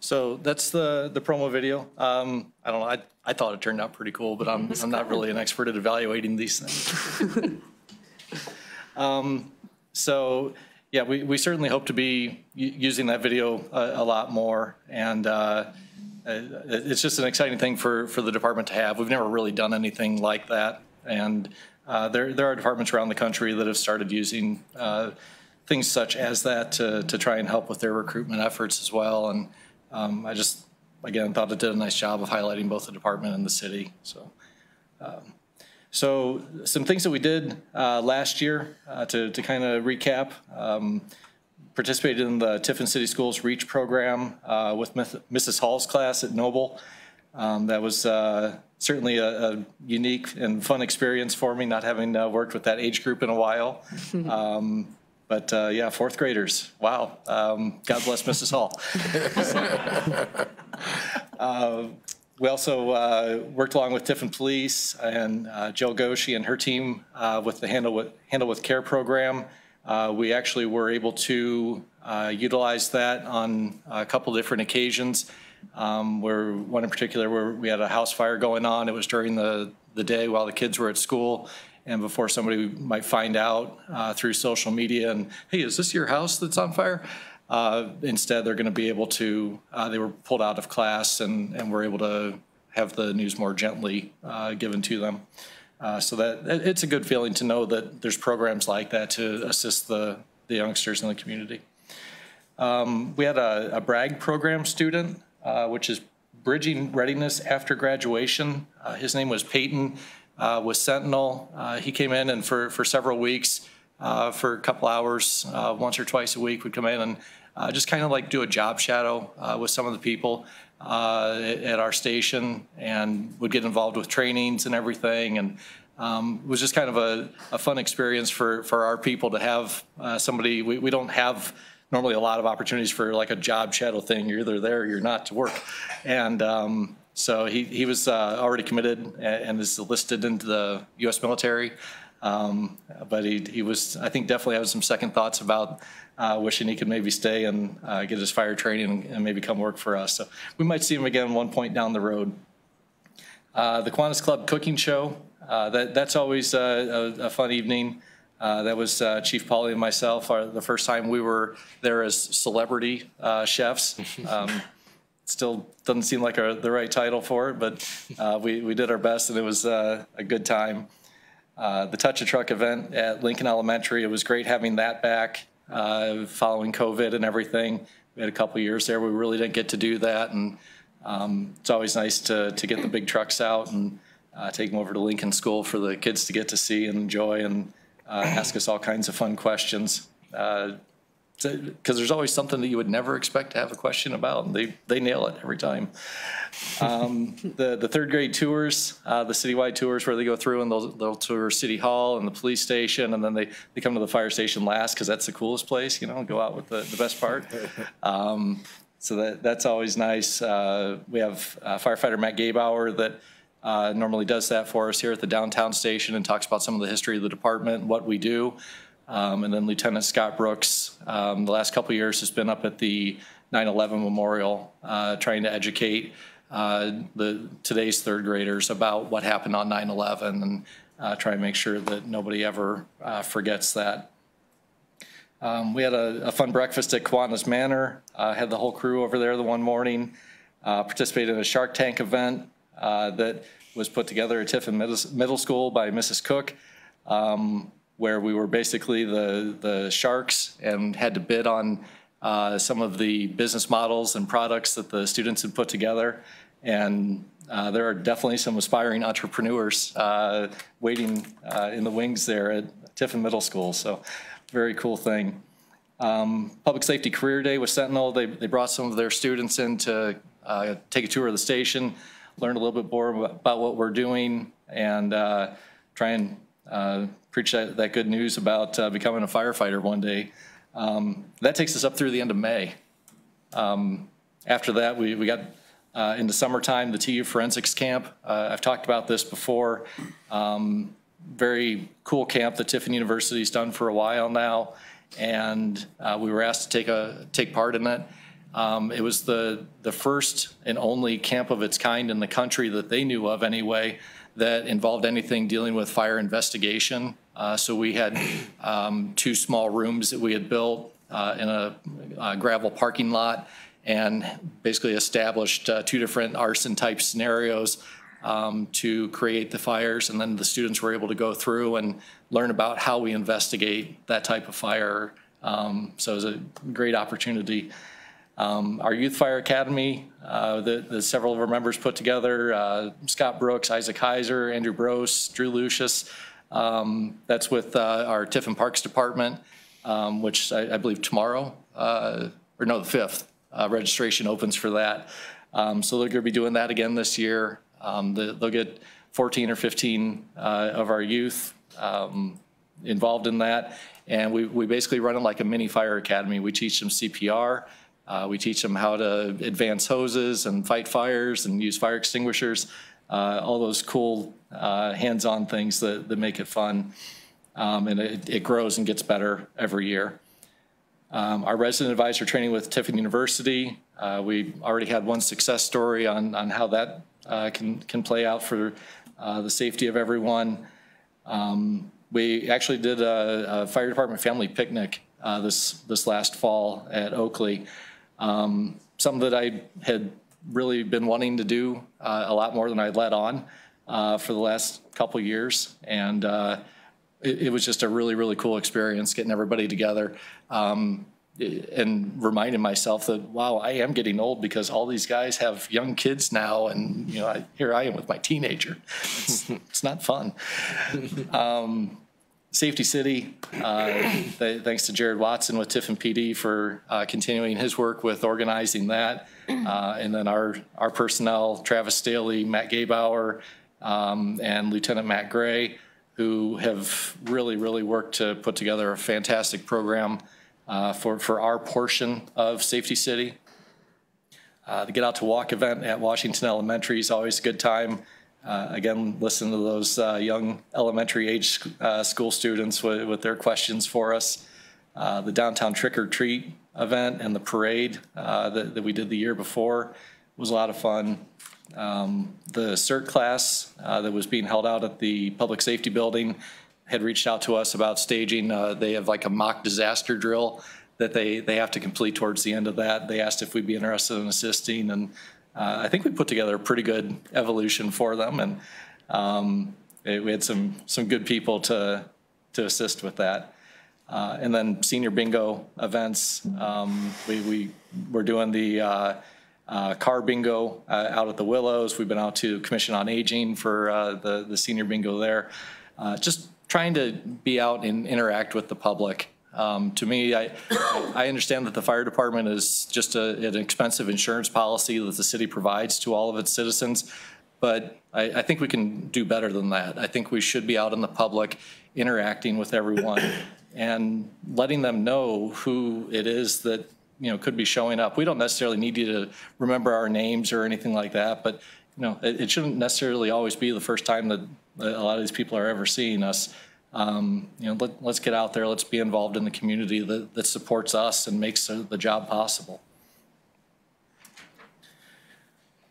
[SPEAKER 14] So that's the, the promo video. Um, I don't know, I, I thought it turned out pretty cool, but I'm, I'm not really an expert at evaluating these things. Um, So, yeah, we, we certainly hope to be using that video a, a lot more. And uh, it's just an exciting thing for, for the department to have. We've never really done anything like that. And uh, there, there are departments around the country that have started using uh, things such as that to, to try and help with their recruitment efforts as well. And um, I just, again, thought it did a nice job of highlighting both the department and the city, so. um, So some things that we did uh, last year, uh, to, to kind of recap, um, participated in the Tiffin City Schools REACH program uh, with Mrs. Hall's class at Noble. Um, That was uh, certainly a a unique and fun experience for me, not having uh, worked with that age group in a while. But uh, yeah, fourth graders, wow. Um, God bless Mrs. Hall. Uh, We also uh, worked along with Tiffin Police and uh, Jill Goshi and her team uh, with the Handle with, Handle with Care program. Uh, We actually were able to uh, utilize that on a couple different occasions. Um, Where, one in particular, where we had a house fire going on. It was during the, the day while the kids were at school. And before somebody might find out uh, through social media and, hey, is this your house that's on fire? Uh, Instead, they're going to be able to, uh, they were pulled out of class and, and were able to have the news more gently uh, given to them. Uh, So that, it's a good feeling to know that there's programs like that to assist the, the youngsters in the community. Um, We had a, a BRAG program student, uh, which is Bridging Readiness After Graduation. His name was Peyton uh, with Sentinel. Uh, He came in and for, for several weeks, uh, for a couple hours, uh, once or twice a week, would come in and uh, just kind of like do a job shadow uh, with some of the people at our station and would get involved with trainings and everything. And um, it was just kind of a, a fun experience for, for our people to have somebody, we, we don't have normally a lot of opportunities for like a job shadow thing. You're either there or you're not to work. And um, so he, he was uh, already committed and is listed into the U.S. military. Um, But he, he was, I think definitely having some second thoughts about uh, wishing he could maybe stay and uh, get his fire training and- and maybe come work for us. So we might see him again one point down the road. Uh, The Kiwanis Club Cooking Show, uh, that, that's always uh, a, a fun evening. That was Chief Polly and myself, uh, the first time we were there as celebrity chefs. Um, still doesn't seem like our, the right title for it, but uh, we, we did our best and it was uh, a good time. Uh, The Touch a Truck event at Lincoln Elementary, it was great having that back uh, following COVID and everything. We had a couple years there, we really didn't get to do that. And um, it's always nice to, to get the big trucks out and uh, take them over to Lincoln School for the kids to get to see and enjoy and uh, ask us all kinds of fun questions. Because there's always something that you would never expect to have a question about, and they, they nail it every time. Um, the, the third grade tours, uh, the citywide tours where they go through and they'll, they'll tour City Hall and the police station, and then they, they come to the fire station last because that's the coolest place, you know, go out with the, the best part. Um, so that, that's always nice. Uh, we have uh, firefighter Matt Gabauer that uh, normally does that for us here at the downtown station and talks about some of the history of the department, what we do. Um, and then Lieutenant Scott Brooks, um, the last couple years has been up at the 9/11 Memorial, uh, trying to educate uh, the today's third graders about what happened on 9/11 and uh, try and make sure that nobody ever uh, forgets that. Um, we had a, a, fun breakfast at Kiwanis Manor. Uh, had the whole crew over there the one morning. Uh, participated in a Shark Tank event that was put together at Tiffin Middle, Middle School by Mrs. Cook. Um, where we were basically the, the sharks and had to bid on uh, some of the business models and products that the students had put together. And uh, there are definitely some aspiring entrepreneurs uh, waiting uh, in the wings there at Tiffin Middle School. So very cool thing. Um, Public Safety Career Day with Sentinel, they, they brought some of their students in to uh, take a tour of the station, learn a little bit more about what we're doing, and uh, try and preach that, that, good news about uh, becoming a firefighter one day. Um, that takes us up through the end of May. Um, after that, we, we got uh, into summertime, the TU Forensics Camp. Uh, I've talked about this before. Um, very cool camp that Tiffin University's done for a while now, and uh, we were asked to take a take part in it. Um, it was the the first and only camp of its kind in the country that they knew of, anyway that involved anything dealing with fire investigation. Uh, so we had um, two small rooms that we had built uh, in a, a, gravel parking lot and basically established uh, two different arson type scenarios um, to create the fires. And then the students were able to go through and learn about how we investigate that type of fire. Um, so it was a great opportunity. Um, our Youth Fire Academy, uh, that, several of our members put together, uh, Scott Brooks, Isaac Heiser, Andrew Brose, Drew Lucius. Um, that's with uh, our Tiffin Parks Department, um, which I, I, believe tomorrow, uh, or no, the 5th, uh, registration opens for that. Um, so they're going to be doing that again this year. Um, the, they'll get 14 or 15 uh, of our youth um, involved in that. And we, we basically run it like a mini fire academy. We teach them CPR. Uh, we teach them how to advance hoses and fight fires and use fire extinguishers, uh, all those cool uh, hands-on things that, that make it fun. Um, and it, it, grows and gets better every year. Um, our resident advisor training with Tiffin University, uh, we already had one success story on, on how that uh, can, can play out for uh, the safety of everyone. Um, we actually did a, a, fire department family picnic this, this last fall at Oakley. Um, something that I had really been wanting to do uh, a lot more than I'd let on uh, for the last couple years. And uh, it, it, was just a really, really cool experience getting everybody together um, and reminding myself that, wow, I am getting old because all these guys have young kids now. And, you know, I, here I am with my teenager. It's, it's not fun. Um, Safety City, uh, thanks to Jared Watson with Tiffin PD for uh, continuing his work with organizing that. Uh, and then our, our personnel, Travis Staley, Matt Gabauer, um, and Lieutenant Matt Gray, who have really, really worked to put together a fantastic program uh, for, for our portion of Safety City. Uh, the Get Out to Walk event at Washington Elementary is always a good time. Uh, again, listen to those uh, young elementary age uh, school students with, with, their questions for us. Uh, the downtown trick or treat event and the parade uh, that, that, we did the year before was a lot of fun. Um, the CERT class uh, that was being held out at the public safety building had reached out to us about staging. they have like a mock disaster drill that they, they have to complete towards the end of that. They asked if we'd be interested in assisting, and uh, I think we put together a pretty good evolution for them, and um, eh, we had some, some good people to, to assist with that. Uh, And then senior bingo events, um, we, we, we're doing the uh, uh, car bingo uh, out at the Willows. We've been out to Commission on Aging for uh, the, the senior bingo there. Just trying to be out and interact with the public. Um, To me, I, I understand that the fire department is just a, an expensive insurance policy that the city provides to all of its citizens. But I, I think we can do better than that. I think we should be out in the public, interacting with everyone and letting them know who it is that, you know, could be showing up. We don't necessarily need you to remember our names or anything like that, but, you know, it, it shouldn't necessarily always be the first time that a lot of these people are ever seeing us. Um, you know, let, let's get out there, let's be involved in the community that, that supports us and makes the, the job possible.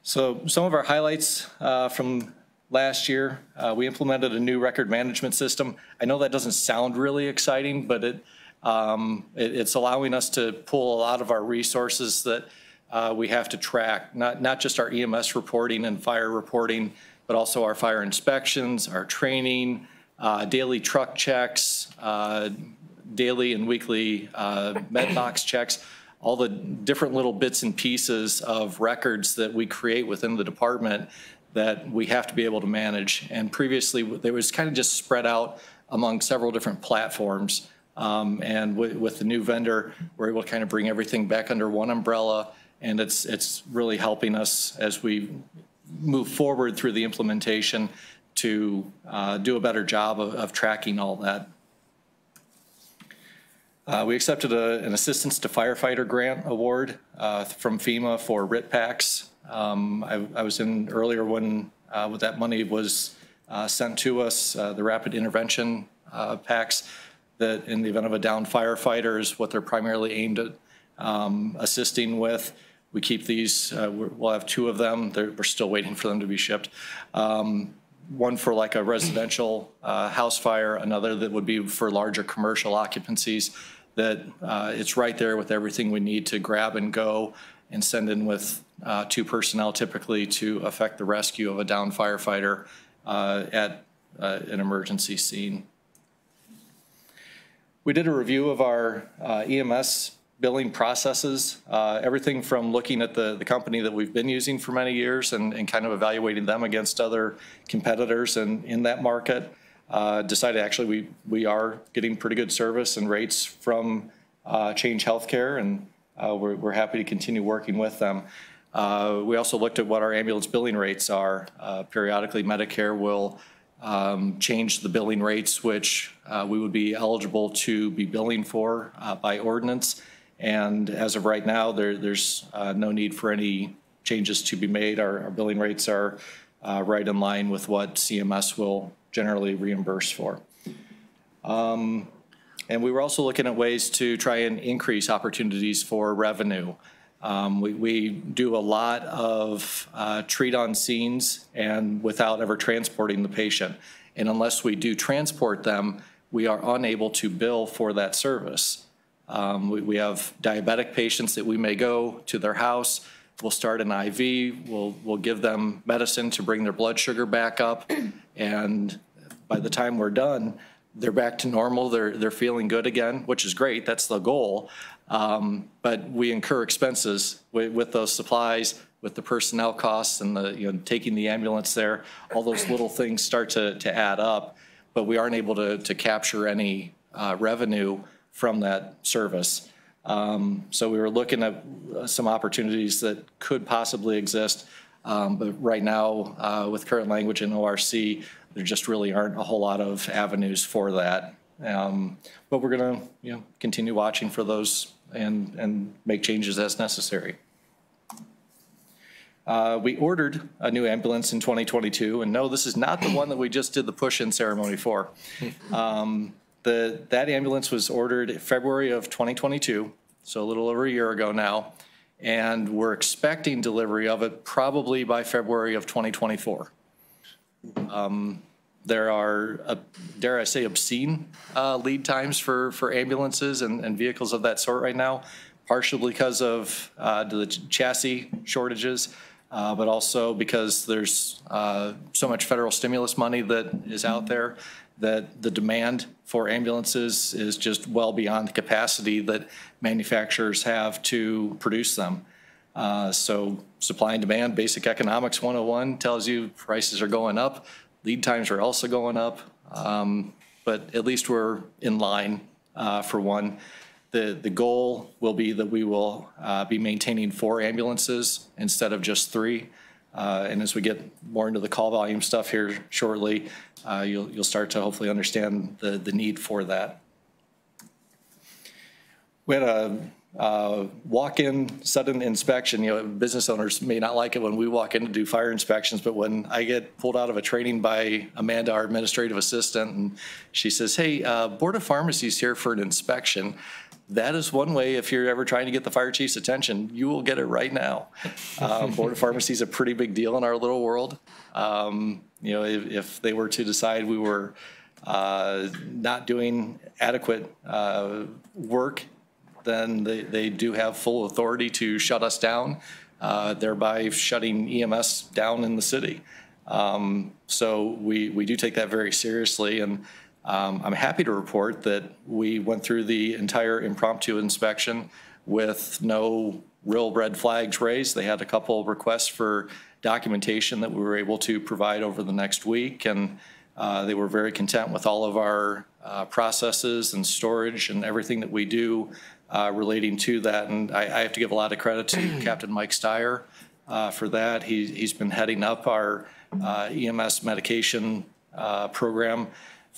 [SPEAKER 14] So some of our highlights uh, from last year, uh, we implemented a new record management system. I know that doesn't sound really exciting, but it, um, it- it's allowing us to pull a lot of our resources that uh, we have to track, not, not just our EMS reporting and fire reporting, but also our fire inspections, our training, uh, daily truck checks, uh, daily and weekly uh, med box checks, all the different little bits and pieces of records that we create within the department that we have to be able to manage. And previously, they was kind of just spread out among several different platforms. Um, And with, with the new vendor, we're able to kind of bring everything back under one umbrella. And it's, it's really helping us as we move forward through the implementation to uh, do a better job of, of tracking all that. Uh, We accepted a- an Assistance to Firefighter Grant Award uh, from FEMA for RIT packs. Um, I I was in earlier when, uh, that money was uh, sent to us, uh, the Rapid Intervention packs, that in the event of a downed firefighter is what they're primarily aimed at um, assisting with. We keep these, we'll have two of them. They're- We're still waiting for them to be shipped. Um, One for like a residential uh, house fire, another that would be for larger commercial occupancies, that uh, it's right there with everything we need to grab and go and send in with uh, two personnel typically to affect the rescue of a downed firefighter uh, at uh, an emergency scene. We did a review of our uh, EMS billing processes, uh, everything from looking at the, the company that we've been using for many years and, and kind of evaluating them against other competitors in, in that market. Uh, Decided actually we, we are getting pretty good service and rates from uh, Change Healthcare, and uh, we're, we're happy to continue working with them. Uh, We also looked at what our ambulance billing rates are. Uh, Periodically, Medicare will um, change the billing rates, which we would be eligible to be billing for by ordinance. And as of right now, there, there's uh, no need for any changes to be made. Our, our billing rates are uh, right in line with what CMS will generally reimburse for. Um, And we were also looking at ways to try and increase opportunities for revenue. Um, We, we do a lot of uh, treat on scenes and without ever transporting the patient. And unless we do transport them, we are unable to bill for that service. Um, We, we have diabetic patients that we may go to their house, we'll start an IV, we'll, we'll give them medicine to bring their blood sugar back up. And by the time we're done, they're back to normal, they're, they're feeling good again, which is great, that's the goal. Um, But we incur expenses with, with those supplies, with the personnel costs and the, you know, taking the ambulance there. All those little things start to, to add up, but we aren't able to, to capture any uh, revenue from that service. Um, So we were looking at uh, some opportunities that could possibly exist. Um, But right now, uh, with current language in ORC, there just really aren't a whole lot of avenues for that. Um, But we're going to, you know, continue watching for those and, and make changes as necessary. Uh, We ordered a new ambulance in 2022, and no, this is not the one that we just did the push-in ceremony for. Um, The, that ambulance was ordered February of 2022, so a little over a year ago now, and we're expecting delivery of it probably by February of 2024. Um, There are, uh, dare I say, obscene uh, lead times for, for ambulances and, and vehicles of that sort right now, partially because of uh, the chassis shortages, uh, but also because there's uh, so much federal stimulus money that is out there that the demand for ambulances is just well beyond the capacity that manufacturers have to produce them. Uh, So supply and demand, basic economics 101 tells you prices are going up, lead times are also going up, um, but at least we're in line uh, for one. The, the goal will be that we will uh, be maintaining four ambulances instead of just three. Uh, And as we get more into the call volume stuff here shortly, uh, you'll, you'll start to hopefully understand the, the need for that. We had a uh, walk-in sudden inspection, you know, business owners may not like it when we walk in to do fire inspections, but when I get pulled out of a training by Amanda, our administrative assistant, and she says, hey, uh, Board of Pharmacy's here for an inspection, that is one way, if you're ever trying to get the fire chief's attention, you will get it right now. Uh, Board of Pharmacy is a pretty big deal in our little world. Um, You know, if, if they were to decide we were uh, not doing adequate uh, work, then they, they do have full authority to shut us down, uh, thereby shutting EMS down in the city. Um, So we, we do take that very seriously, and um, I'm happy to report that we went through the entire impromptu inspection with no real red flags raised. They had a couple requests for documentation that we were able to provide over the next week, and uh, they were very content with all of our uh, processes and storage and everything that we do uh, relating to that. And I, I have to give a lot of credit to Captain Mike Steyer uh, for that. He, he's been heading up our uh, EMS medication uh, program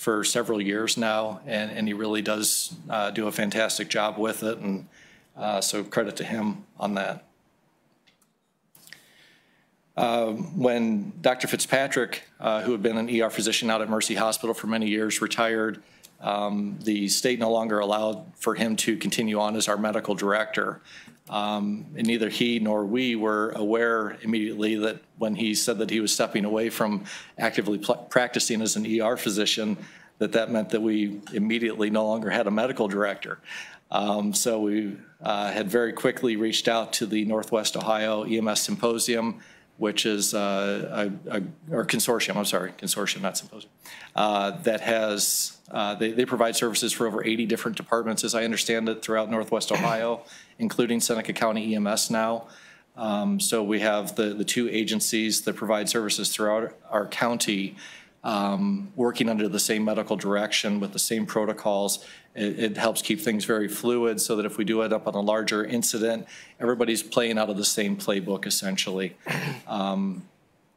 [SPEAKER 14] for several years now, and, and he really does uh, do a fantastic job with it. And uh, so credit to him on that. Uh, When Dr. Fitzpatrick, who had been an ER physician out at Mercy Hospital for many years, retired, um, the state no longer allowed for him to continue on as our medical director. Um, And neither he nor we were aware immediately that when he said that he was stepping away from actively practicing as an ER physician, that that meant that we immediately no longer had a medical director. Um, So we uh, had very quickly reached out to the Northwest Ohio EMS Symposium, which is uh, a, a, or consortium, I'm sorry, consortium, not symposium, uh, that has, uh, they, they provide services for over 80 different departments, as I understand it, throughout Northwest Ohio, including Seneca County EMS now. Um, So we have the, the two agencies that provide services throughout our county um, working under the same medical direction with the same protocols. It, it helps keep things very fluid so that if we do end up on a larger incident, everybody's playing out of the same playbook essentially. Um,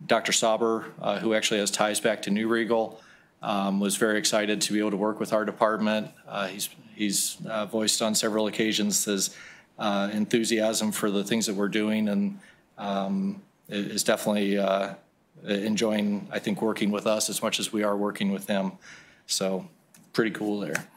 [SPEAKER 14] Dr. Sauber, uh, who actually has ties back to New Riegel, um, was very excited to be able to work with our department. Uh, he's he's uh, voiced on several occasions his uh, enthusiasm for the things that we're doing and um, is definitely uh, enjoying, I think, working with us as much as we are working with him. So pretty cool there.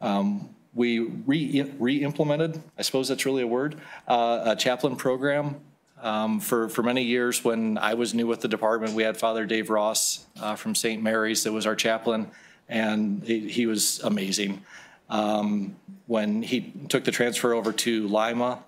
[SPEAKER 14] Um, We re- re-implemented, I suppose that's really a word, uh, a chaplain program. Um, For, for many years, when I was new with the department, we had Father Dave Ross uh, from St. Mary's that was our chaplain, and he he was amazing. Um, When he took the transfer over to Lima,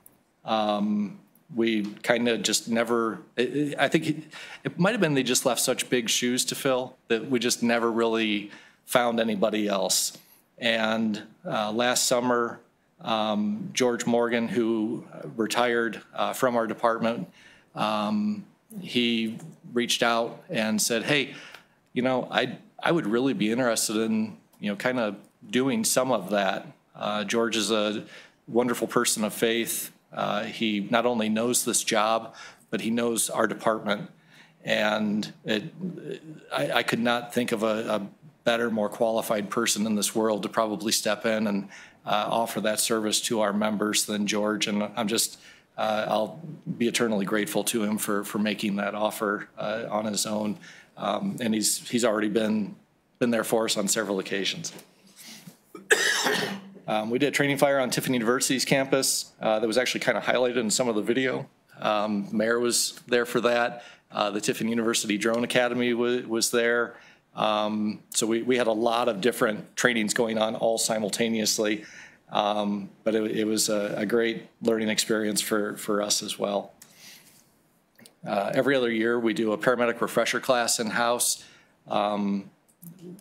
[SPEAKER 14] um, we kind of just never, it- it- I think it- it might have been they just left such big shoes to fill that we just never really found anybody else. And uh, last summer, um, George Morgan, who retired uh, from our department, um, he reached out and said, hey, you know, I, I would really be interested in, you know, kind of doing some of that. Uh, George is a wonderful person of faith. Uh, He not only knows this job, but he knows our department. And it, I, I could not think of a, a better, more qualified person in this world to probably step in and uh, offer that service to our members than George. And I'm just, uh, I'll be eternally grateful to him for, for making that offer uh, on his own. Um, And he's, he's already been, been there for us on several occasions. Um, We did a training fire on Tiffin University's campus uh, that was actually kind of highlighted in some of the video. Um, Mayor was there for that. Uh, The Tiffin University Drone Academy wa- was there. Um, So we, we had a lot of different trainings going on all simultaneously. Um, But it, it was a, a great learning experience for, for us as well. Uh, Every other year, we do a paramedic refresher class in-house. Um,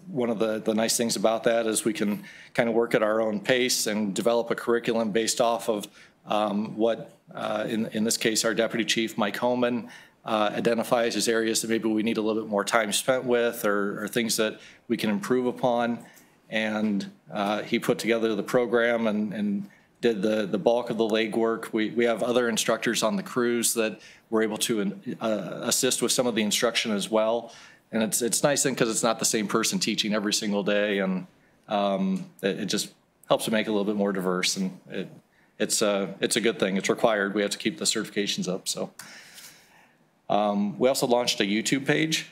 [SPEAKER 14] One of the, the nice things about that is we can kind of work at our own pace and develop a curriculum based off of um, what, uh, in, in this case, our deputy chief, Mike Homan, uh, identifies as areas that maybe we need a little bit more time spent with or, or things that we can improve upon. And uh, he put together the program and, and did the, the bulk of the legwork. We, we have other instructors on the crews that were able to uh, assist with some of the instruction as well. And it's, it's nice because it's not the same person teaching every single day and um, it, it just helps to make it a little bit more diverse and it, it's a, it's a good thing. It's required. We have to keep the certifications up, so. Um, We also launched a YouTube page.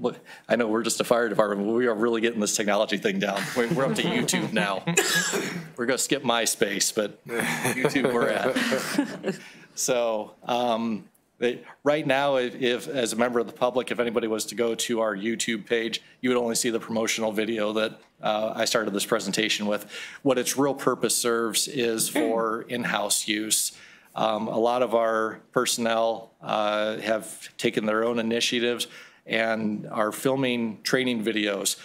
[SPEAKER 14] I know we're just a fire department, but we are really getting this technology thing down. We're we're up to YouTube now. We're going to skip MySpace, but YouTube we're at. So um, they- right now, if- if, as a member of the public, if anybody was to go to our YouTube page, you would only see the promotional video that uh, I started this presentation with. What its real purpose serves is for in-house use. Um, A lot of our personnel uh, have taken their own initiatives and are filming training videos.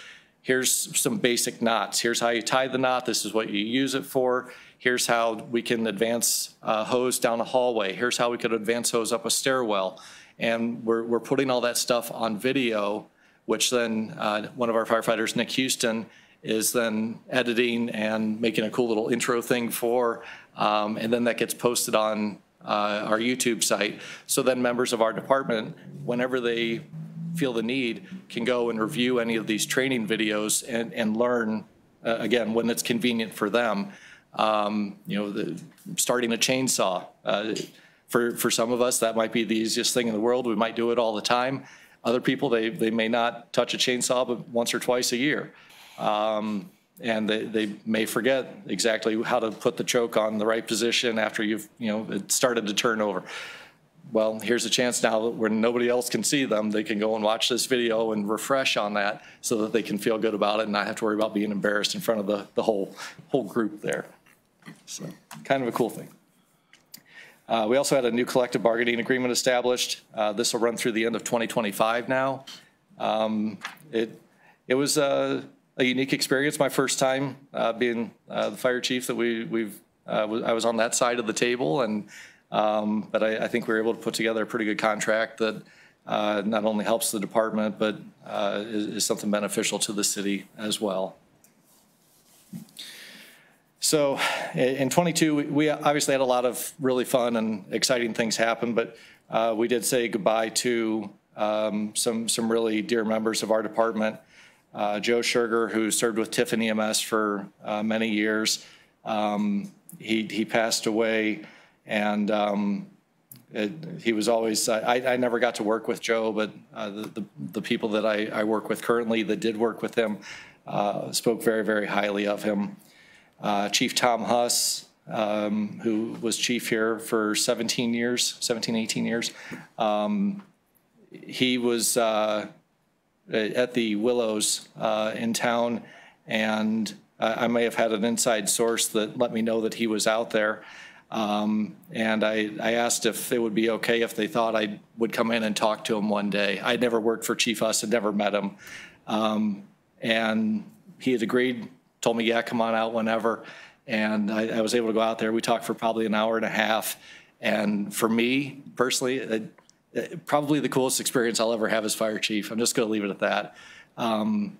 [SPEAKER 14] Here's some basic knots. Here's how you tie the knot. This is what you use it for. Here's how we can advance a hose down a hallway. Here's how we could advance hose up a stairwell. And we're, we're putting all that stuff on video, which then uh, one of our firefighters, Nick Houston, is then editing and making a cool little intro thing for. Um, and then that gets posted on uh, our YouTube site. So then members of our department, whenever they feel the need, can go and review any of these training videos and, and learn, uh, again, when it's convenient for them. Um, You know, the, starting a chainsaw. Uh, For, for some of us, that might be the easiest thing in the world. We might do it all the time. Other people, they, they may not touch a chainsaw but once or twice a year. Um, And they, they may forget exactly how to put the choke on the right position after you've, you know, it started to turn over. Well, here's a chance now that when nobody else can see them, they can go and watch this video and refresh on that so that they can feel good about it and not have to worry about being embarrassed in front of the, the whole, whole group there. So, kind of a cool thing. Uh, We also had a new collective bargaining agreement established. Uh, This will run through the end of 2025 now. Um, It, it was a, a unique experience, my first time uh, being uh, the fire chief that we, we've, uh, was- I was on that side of the table and, um, but I, I think we were able to put together a pretty good contract that uh, not only helps the department, but uh, is, is something beneficial to the city as well. So in '22, we- we obviously had a lot of really fun and exciting things happen, but uh, we did say goodbye to um, some, some really dear members of our department. Uh, Joe Sugar, who served with Tiffin EMS for uh, many years, um, he, he passed away, and um, it- he was always, I, I never got to work with Joe, but uh, the, the- the people that I, I work with currently that did work with him uh, spoke very, very highly of him. Uh, Chief Tom Huss, um, who was chief here for 17 years, 17, 18 years. Um, He was uh, at the Willows uh, in town, and I may have had an inside source that let me know that he was out there. Um, And I, I asked if it would be okay if they thought I would come in and talk to him one day. I'd never worked for Chief Huss, had never met him. Um, And he had agreed, told me, yeah, come on out whenever. And I, I was able to go out there. We talked for probably an hour and a half. And for me personally, it- probably the coolest experience I'll ever have as fire chief. I'm just going to leave it at that. Um,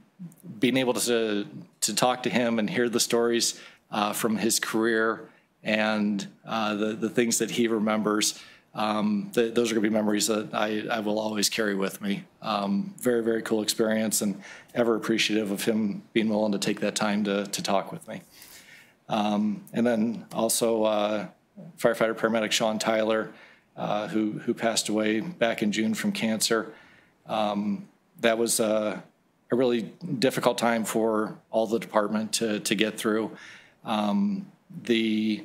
[SPEAKER 14] being able to, to talk to him and hear the stories uh, from his career and uh, the, the things that he remembers, um, th- those are going to be memories that I, I will always carry with me. Um, very, very cool experience and ever appreciative of him being willing to take that time to, to talk with me. Um, And then also uh, firefighter paramedic Sean Tyler, uh, who, who passed away back in June from cancer. Um, That was uh, a really difficult time for all the department to, to get through. Um, The,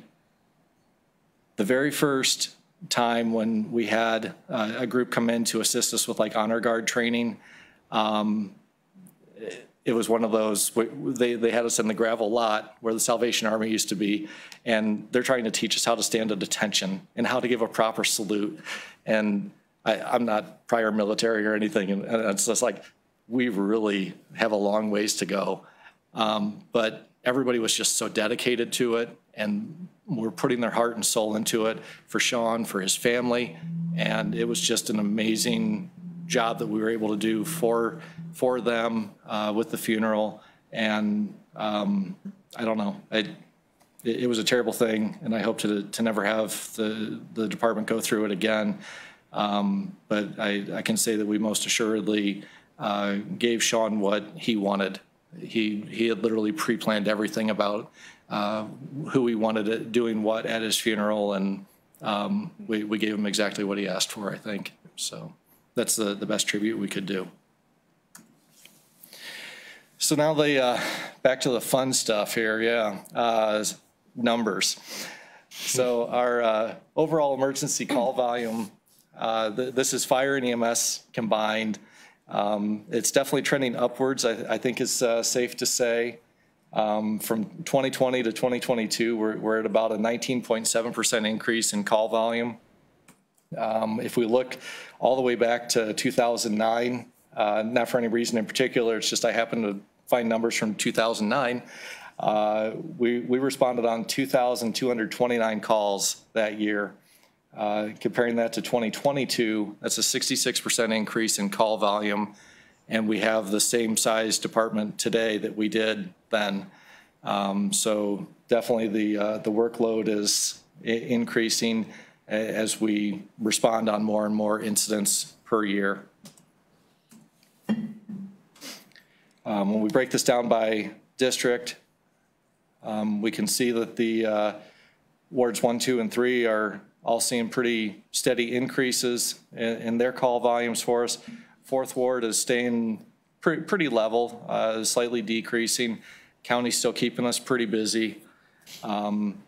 [SPEAKER 14] the very first time when we had uh, a group come in to assist us with like honor guard training, um, it was one of those, they, they had us in the gravel lot where the Salvation Army used to be, and they're trying to teach us how to stand at attention and how to give a proper salute. And I, I'm not prior military or anything, and and it's just like, we really have a long ways to go. Um, But everybody was just so dedicated to it, and were putting their heart and soul into it for Sean, for his family, and it was just an amazing job that we were able to do for, for them uh, with the funeral. And um, I don't know, I, it, it was a terrible thing, and I hope to, to never have the, the department go through it again. Um, But I, I can say that we most assuredly uh, gave Sean what he wanted. He, he had literally pre-planned everything about uh, who he wanted it, doing what at his funeral, and um, we, we gave him exactly what he asked for, I think. So that's the, the best tribute we could do. So now the, uh, back to the fun stuff here, yeah, uh, numbers. So our uh, overall emergency call volume, uh, th- this is fire and EMS combined. Um, It's definitely trending upwards, I, I think it's uh, safe to say. Um, From 2020 to 2022, we're, we're at about a 19.7% increase in call volume. Um, If we look all the way back to 2009, uh, not for any reason in particular, it's just I happened to find numbers from 2009. Uh, We, we responded on 2,229 calls that year. Uh, Comparing that to 2022, that's a 66% increase in call volume. And we have the same size department today that we did then. Um, So definitely the, uh, the workload is increasing as we respond on more and more incidents per year. Um, When we break this down by district, um, we can see that the uh, wards one, two, and three are all seeing pretty steady increases in, in their call volumes for us. Fourth ward is staying pretty, pretty level, uh, slightly decreasing. County's still keeping us pretty busy. Um,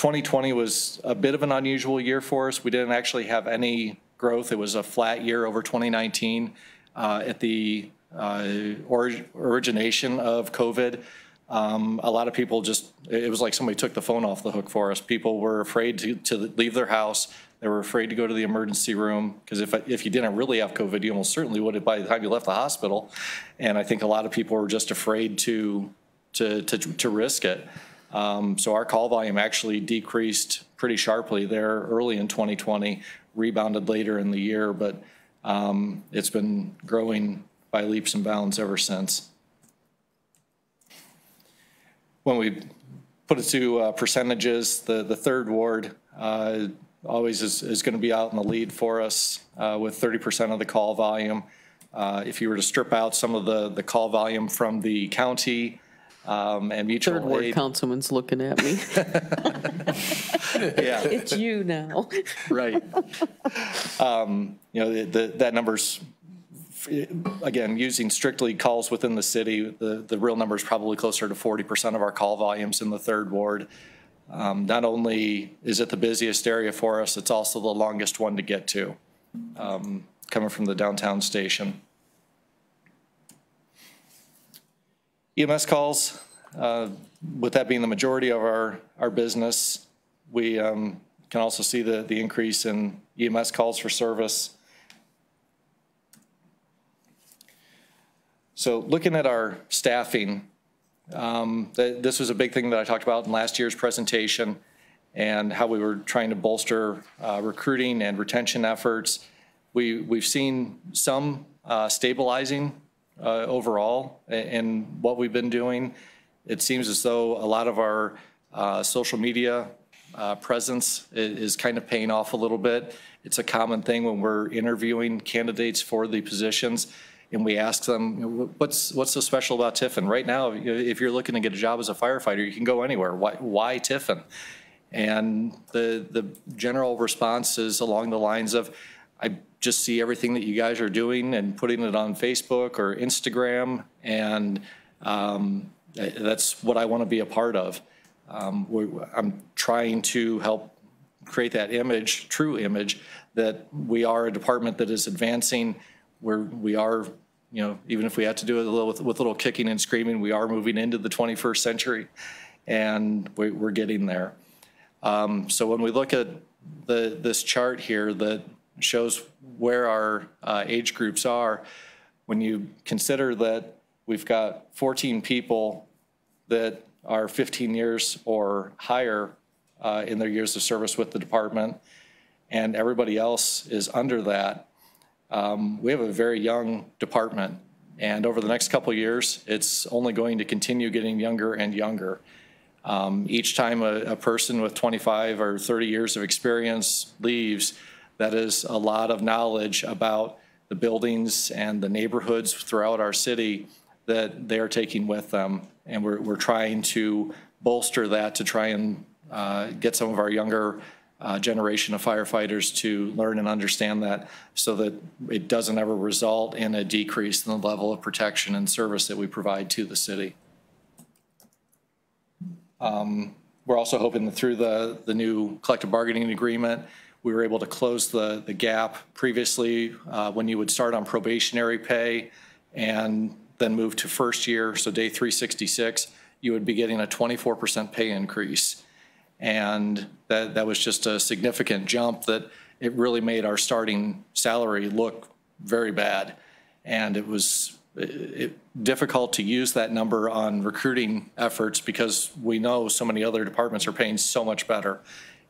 [SPEAKER 14] 2020 was a bit of an unusual year for us. We didn't actually have any growth. It was a flat year over 2019. Uh, At the uh, orig- origination of COVID, um, a lot of people just, it was like somebody took the phone off the hook for us. People were afraid to, to leave their house. They were afraid to go to the emergency room, because if, if you didn't really have COVID, you almost certainly would have by the time you left the hospital. And I think a lot of people were just afraid to, to, to, to risk it. Um, So our call volume actually decreased pretty sharply there early in 2020, rebounded later in the year, but um, it's been growing by leaps and bounds ever since. When we put it to uh, percentages, the, the third ward uh, always is, is going to be out in the lead for us uh, with 30% of the call volume. Uh, If you were to strip out some of the, the call volume from the county um, and mutual
[SPEAKER 8] Third ward
[SPEAKER 14] aid.
[SPEAKER 8] councilman's looking at me.
[SPEAKER 14] Yeah.
[SPEAKER 8] It's you now.
[SPEAKER 14] Right. Um, You know, the- the, that number's, again, using strictly calls within the city, the, the real number is probably closer to 40% of our call volumes in the third ward. Um, Not only is it the busiest area for us, it's also the longest one to get to, um, coming from the downtown station. EMS calls, uh, with that being the majority of our, our business, we um, can also see the, the increase in EMS calls for service. So looking at our staffing, um, th- this was a big thing that I talked about in last year's presentation and how we were trying to bolster uh, recruiting and retention efforts. We, we've seen some uh, stabilizing uh, overall in what we've been doing. It seems as though a lot of our uh, social media uh, presence is kind of paying off a little bit. It's a common thing when we're interviewing candidates for the positions and we ask them, what's, what's so special about Tiffin? Right now, if you're looking to get a job as a firefighter, you can go anywhere. Why, why Tiffin? And the, the general response is along the lines of, I just see everything that you guys are doing and putting it on Facebook or Instagram, and um, that's what I want to be a part of. Um, I'm trying to help create that image, true image, that we are a department that is advancing. We're, we are you know, even if we had to do it a little with, with little kicking and screaming, we are moving into the 21st century, and we, we're getting there. Um, so when we look at the this chart here that shows where our uh, age groups are, when you consider that we've got 14 people that are 15 years or higher uh, in their years of service with the department, and everybody else is under that, um, we have a very young department. And over the next couple years, it's only going to continue getting younger and younger. Um, each time a, a person with 25 or 30 years of experience leaves, that is a lot of knowledge about the buildings and the neighborhoods throughout our city that they are taking with them. And we're, we're trying to bolster that to try and uh, get some of our younger uh, generation of firefighters to learn and understand that so that it doesn't ever result in a decrease in the level of protection and service that we provide to the city. Um, We're also hoping that through the, the new collective bargaining agreement, we were able to close the, the gap previously uh, when you would start on probationary pay and then move to first year, so day 366, you would be getting a 24% pay increase. And that, that was just a significant jump that it really made our starting salary look very bad. And it was it, difficult to use that number on recruiting efforts because we know so many other departments are paying so much better.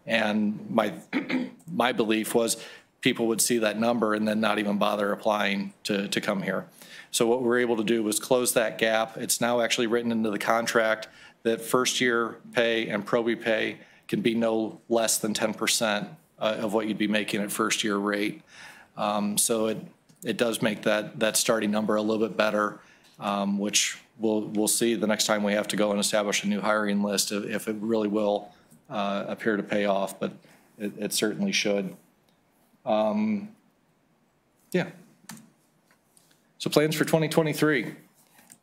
[SPEAKER 14] And my, my belief was people would see that number and then not even bother applying to, to come here. So what we were able to do was close that gap. It's now actually written into the contract that first year pay and probie pay can be no less than 10% uh, of what you'd be making at first year rate. Um, so it, it does make that, that starting number a little bit better, um, which we'll, we'll see the next time we have to go and establish a new hiring list if, if it really will uh, appear to pay off, but it, it certainly should. Um, yeah. So plans for 2023.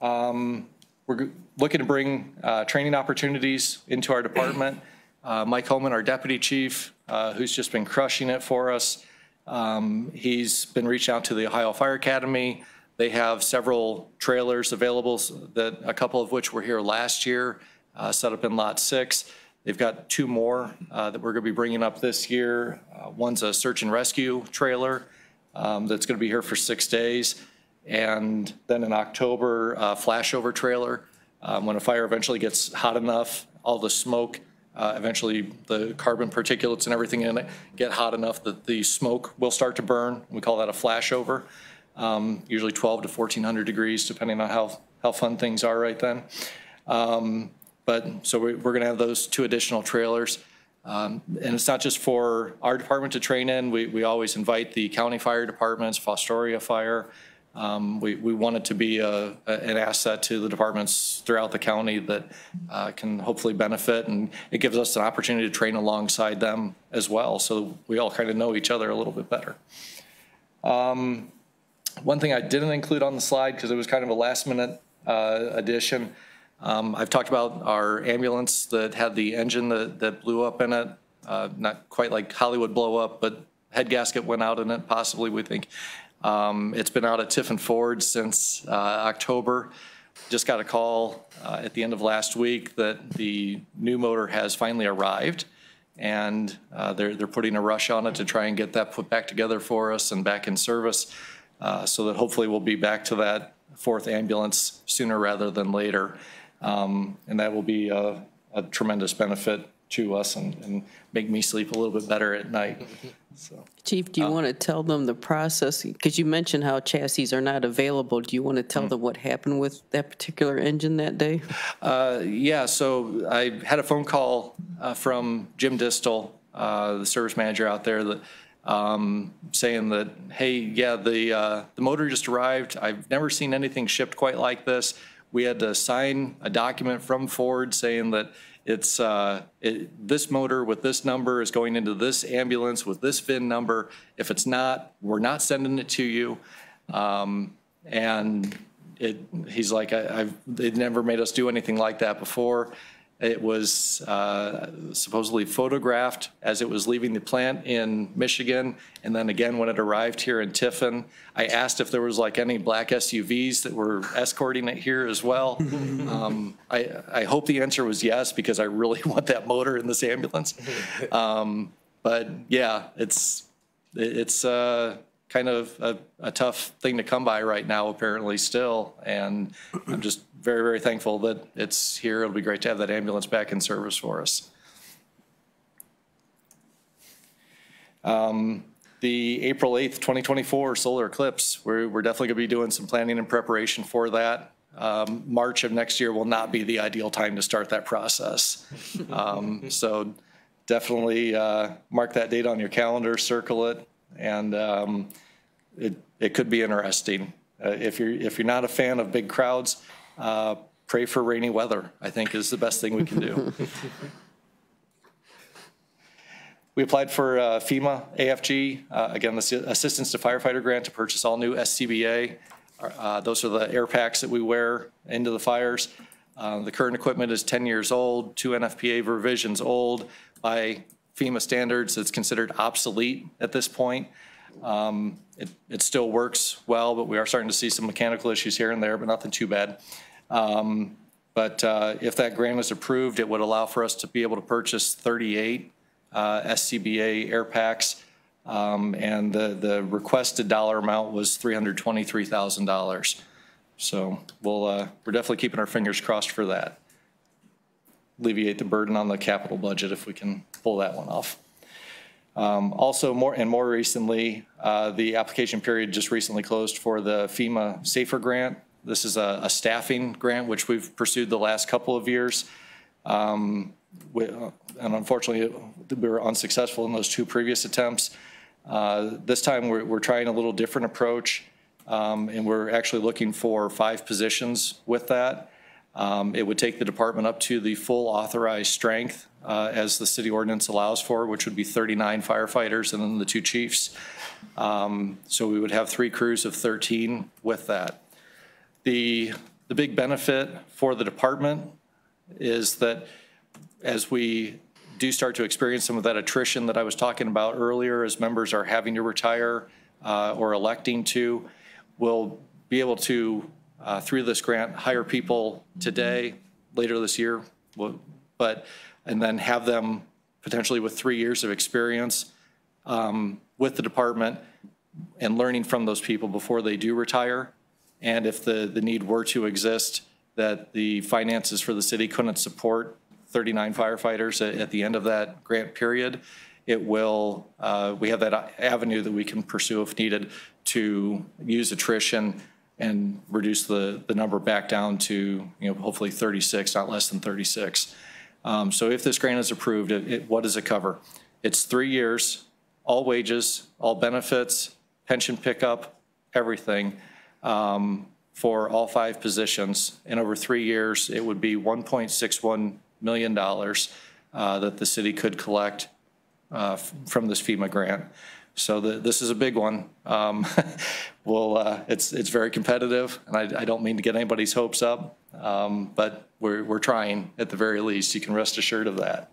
[SPEAKER 14] Um, we're looking to bring uh, training opportunities into our department. Uh, Mike Holman, our deputy chief, uh, who's just been crushing it for us. Um, he's been reaching out to the Ohio Fire Academy. They have several trailers available, that a couple of which were here last year, uh, set up in Lot 6. They've got two more uh, that we're going to be bringing up this year. Uh, one's a search and rescue trailer um, that's going to be here for six days. And then in October, a flashover trailer. Um, when a fire eventually gets hot enough, all the smoke, uh, eventually the carbon particulates and everything in it get hot enough that the smoke will start to burn. We call that a flashover. Um, usually 12 to 1400 degrees, depending on how, how fun things are right then. Um, but so we, we're going to have those two additional trailers. Um, and it's not just for our department to train in. We, we always invite the county fire departments, Fostoria Fire. Um, we, we want it to be a, a, an asset to the departments throughout the county that uh, can hopefully benefit. And it gives us an opportunity to train alongside them as well. So we all kind of know each other a little bit better. Um, one thing I didn't include on the slide because it was kind of a last minute uh, addition um, I've talked about our ambulance that had the engine that, that blew up in it. Uh, not quite like Hollywood blow up, but head gasket went out in it, possibly, we think. Um, it's been out at Tiffin Ford since uh, October. Just got a call uh, at the end of last week that the new motor has finally arrived and uh, they're, they're putting a rush on it to try and get that put back together for us and back in service uh, so that hopefully we'll be back to that fourth ambulance sooner rather than later. Um, and that will be a, a, tremendous benefit to us and, and, make me sleep a little bit better at night. So.
[SPEAKER 8] Chief, do you uh, want to tell them the process? Because you mentioned how chassis are not available. Do you want to tell mm. them what happened with that particular engine that day?
[SPEAKER 14] Uh, yeah, so I had a phone call uh, from Jim Distel, uh, the service manager out there, that um, saying that, hey, yeah, the uh, the motor just arrived. I've never seen anything shipped quite like this we had to sign a document from Ford saying that it's uh, it, this motor with this number is going into this ambulance with this VIN number. If it's not, we're not sending it to you. Um, and it, he's like, I, have they've never made us do anything like that before. It was uh, supposedly photographed as it was leaving the plant in Michigan, and then again when it arrived here in Tiffin. I asked if there was like any black SUVs that were escorting it here as well. Um, I, I hope the answer was yes, because I really want that motor in this ambulance. Um, But yeah, it's, it's uh, kind of a, a tough thing to come by right now, apparently still. And I'm just very, very thankful that it's here. It'll be great to have that ambulance back in service for us. Um, The April 8th, 2024 solar eclipse, we're, we're definitely going to be doing some planning and preparation for that. Um, March of next year will not be the ideal time to start that process. Um, So definitely uh, mark that date on your calendar, circle it, and um, it, it could be interesting. Uh, If you're, if you're not a fan of big crowds, uh, pray for rainy weather, I think is the best thing we can do. We applied for uh, FEMA AFG, uh, again, the Assistance to Firefighter Grant to purchase all new SCBA. Uh, Those are the air packs that we wear into the fires. Uh, The current equipment is 10 years old, two NFPA revisions old. By FEMA standards, it's considered obsolete at this point. Um, It, it still works well, but we are starting to see some mechanical issues here and there, but nothing too bad. Um, But uh, if that grant was approved, it would allow for us to be able to purchase 38 uh, SCBA air packs. Um, And the, the requested dollar amount was $323,000. So we'll, uh, we're definitely keeping our fingers crossed for that. Alleviate the burden on the capital budget if we can pull that one off. Um, Also, more, and more recently, uh, the application period just recently closed for the FEMA Safer Grant. This is a a staffing grant, which we've pursued the last couple of years. Um, we- And unfortunately, we were unsuccessful in those two previous attempts. Uh, This time, we're, we're trying a little different approach, um, and we're actually looking for five positions with that. Um, It would take the department up to the full authorized strength uh, as the city ordinance allows for, which would be 39 firefighters and then the two chiefs. Um, So we would have three crews of 13 with that. The, the big benefit for the department is that as we do start to experience some of that attrition that I was talking about earlier, as members are having to retire uh, or electing to, we'll be able to, uh, through this grant, hire people today, later this year, but, and then have them potentially with three years of experience um, with the department and learning from those people before they do retire. And if the, the need were to exist, that the finances for the city couldn't support 39 firefighters at, at the end of that grant period, it will, uh, we have that avenue that we can pursue if needed to use attrition and reduce the, the number back down to, you know, hopefully 36, not less than 36. Um, So if this grant is approved, it, it- what does it cover? It's three years, all wages, all benefits, pension pickup, everything um, for all five positions. And over three years, it would be $1.61 million uh, that the city could collect uh, from this FEMA grant. So the- this is a big one. Um, Well, uh, it's, it's very competitive, and I, I don't mean to get anybody's hopes up, um, but we're, we're trying at the very least. You can rest assured of that.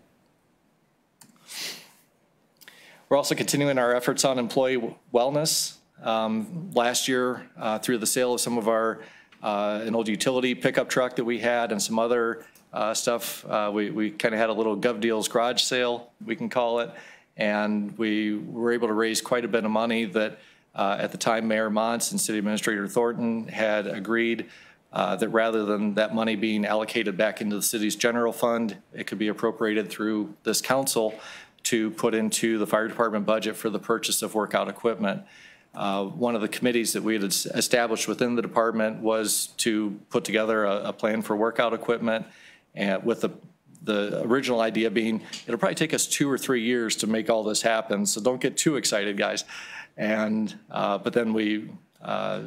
[SPEAKER 14] We're also continuing our efforts on employee wellness. Um, Last year, uh, through the sale of some of our, uh, an old utility pickup truck that we had and some other uh, stuff, uh, we, we kind of had a little GovDeals garage sale, we can call it. And we were able to raise quite a bit of money that, uh, at the time, Mayor Montz and City Administrator Thornton had agreed uh, that rather than that money being allocated back into the city's general fund, it could be appropriated through this council to put into the fire department budget for the purchase of workout equipment. Uh, One of the committees that we had established within the department was to put together a, a plan for workout equipment and with the, the original idea being, it'll probably take us two or three years to make all this happen, so don't get too excited, guys. And, uh, but then we, uh,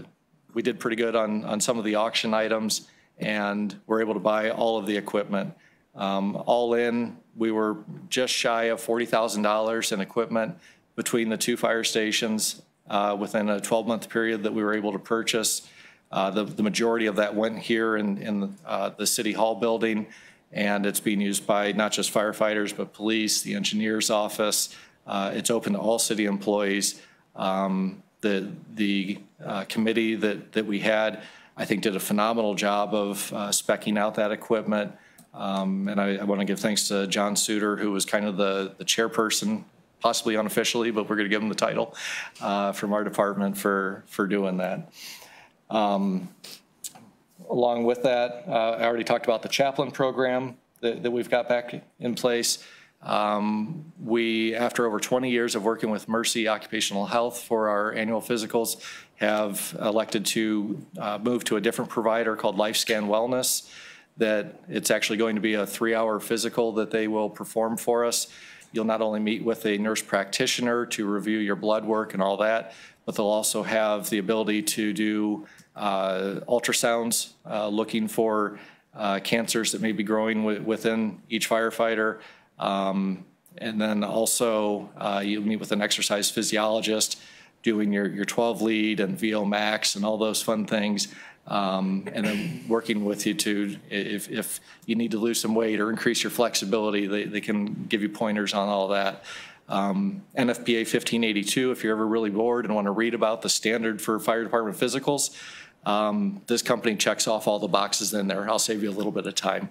[SPEAKER 14] we did pretty good on, on some of the auction items and we're able to buy all of the equipment. Um, All in, we were just shy of $40,000 in equipment between the two fire stations uh, within a 12-month period that we were able to purchase. Uh, The, the majority of that went here in, in uh, the City Hall building, and it's being used by not just firefighters, but police, the engineer's office. Uh, It's open to all city employees. Um, The, the uh, committee that, that we had, I think, did a phenomenal job of uh, specking out that equipment. Um, And I, I want to give thanks to John Suter, who was kind of the, the chairperson, possibly unofficially, but we're going to give him the title uh, from our department for, for doing that. Um, Along with that, uh, I already talked about the chaplain program that, that we've got back in place. Um, We, after over 20 years of working with Mercy Occupational Health for our annual physicals, have elected to uh, move to a different provider called LifeScan Wellness, that it's actually going to be a three-hour physical that they will perform for us. You'll not only meet with a nurse practitioner to review your blood work and all that, but they'll also have the ability to do ultrasounds, uh, looking for uh, cancers that may be growing within each firefighter. Um, And then also, uh, you'll meet with an exercise physiologist, doing your, your 12 lead and VO max and all those fun things. Um, And then working with you to, if, if you need to lose some weight or increase your flexibility, they, they can give you pointers on all that. Um, NFPA 1582, if you're ever really bored and want to read about the standard for fire department physicals, um, this company checks off all the boxes in there. I'll save you a little bit of time.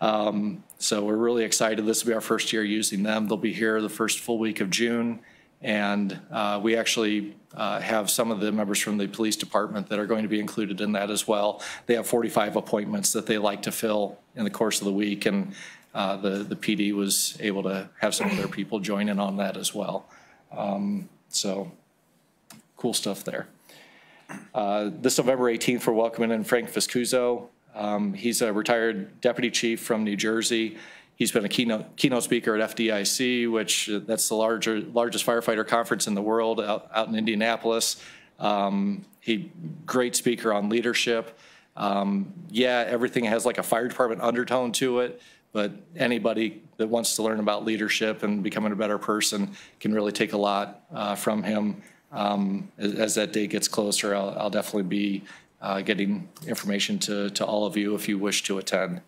[SPEAKER 14] Um, So we're really excited. This will be our first year using them. They'll be here the first full week of June. And uh, we actually uh, have some of the members from the police department that are going to be included in that as well. They have 45 appointments that they like to fill in the course of the week, and uh, the, the PD was able to have some of their people join in on that as well. Um, So, cool stuff there. Uh, This November 18th, we're welcoming in Frank Viscuso. Um, He's a retired deputy chief from New Jersey. He's been a keynote, keynote speaker at FDIC, which uh, that's the larger, largest firefighter conference in the world out, out in Indianapolis. Um, He, great speaker on leadership. Um, Yeah, everything has like a fire department undertone to it, but anybody that wants to learn about leadership and becoming a better person can really take a lot uh, from him. Um, As as that date gets closer, I'll I'll definitely be uh, getting information to to all of you if you wish to attend.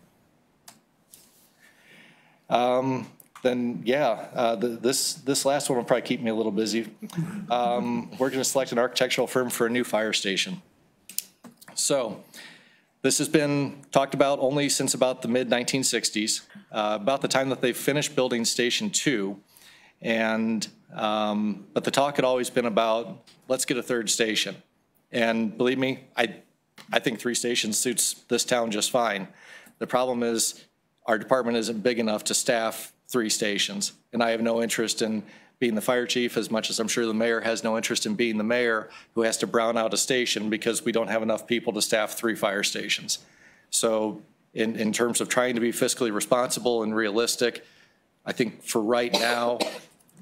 [SPEAKER 14] Um, Then, yeah, uh, the- this this last one will probably keep me a little busy. Um, We're going to select an architectural firm for a new fire station. So this has been talked about only since about the mid-1960s, uh, about the time that they finished building Station Two. And, um, but the talk had always been about, let's get a third station. And believe me, I, I think three stations suits this town just fine. The problem is, our department isn't big enough to staff three stations. And I have no interest in being the fire chief as much as I'm sure the mayor has no interest in being the mayor who has to brown out a station because we don't have enough people to staff three fire stations. So in, in terms of trying to be fiscally responsible and realistic, I think for right now,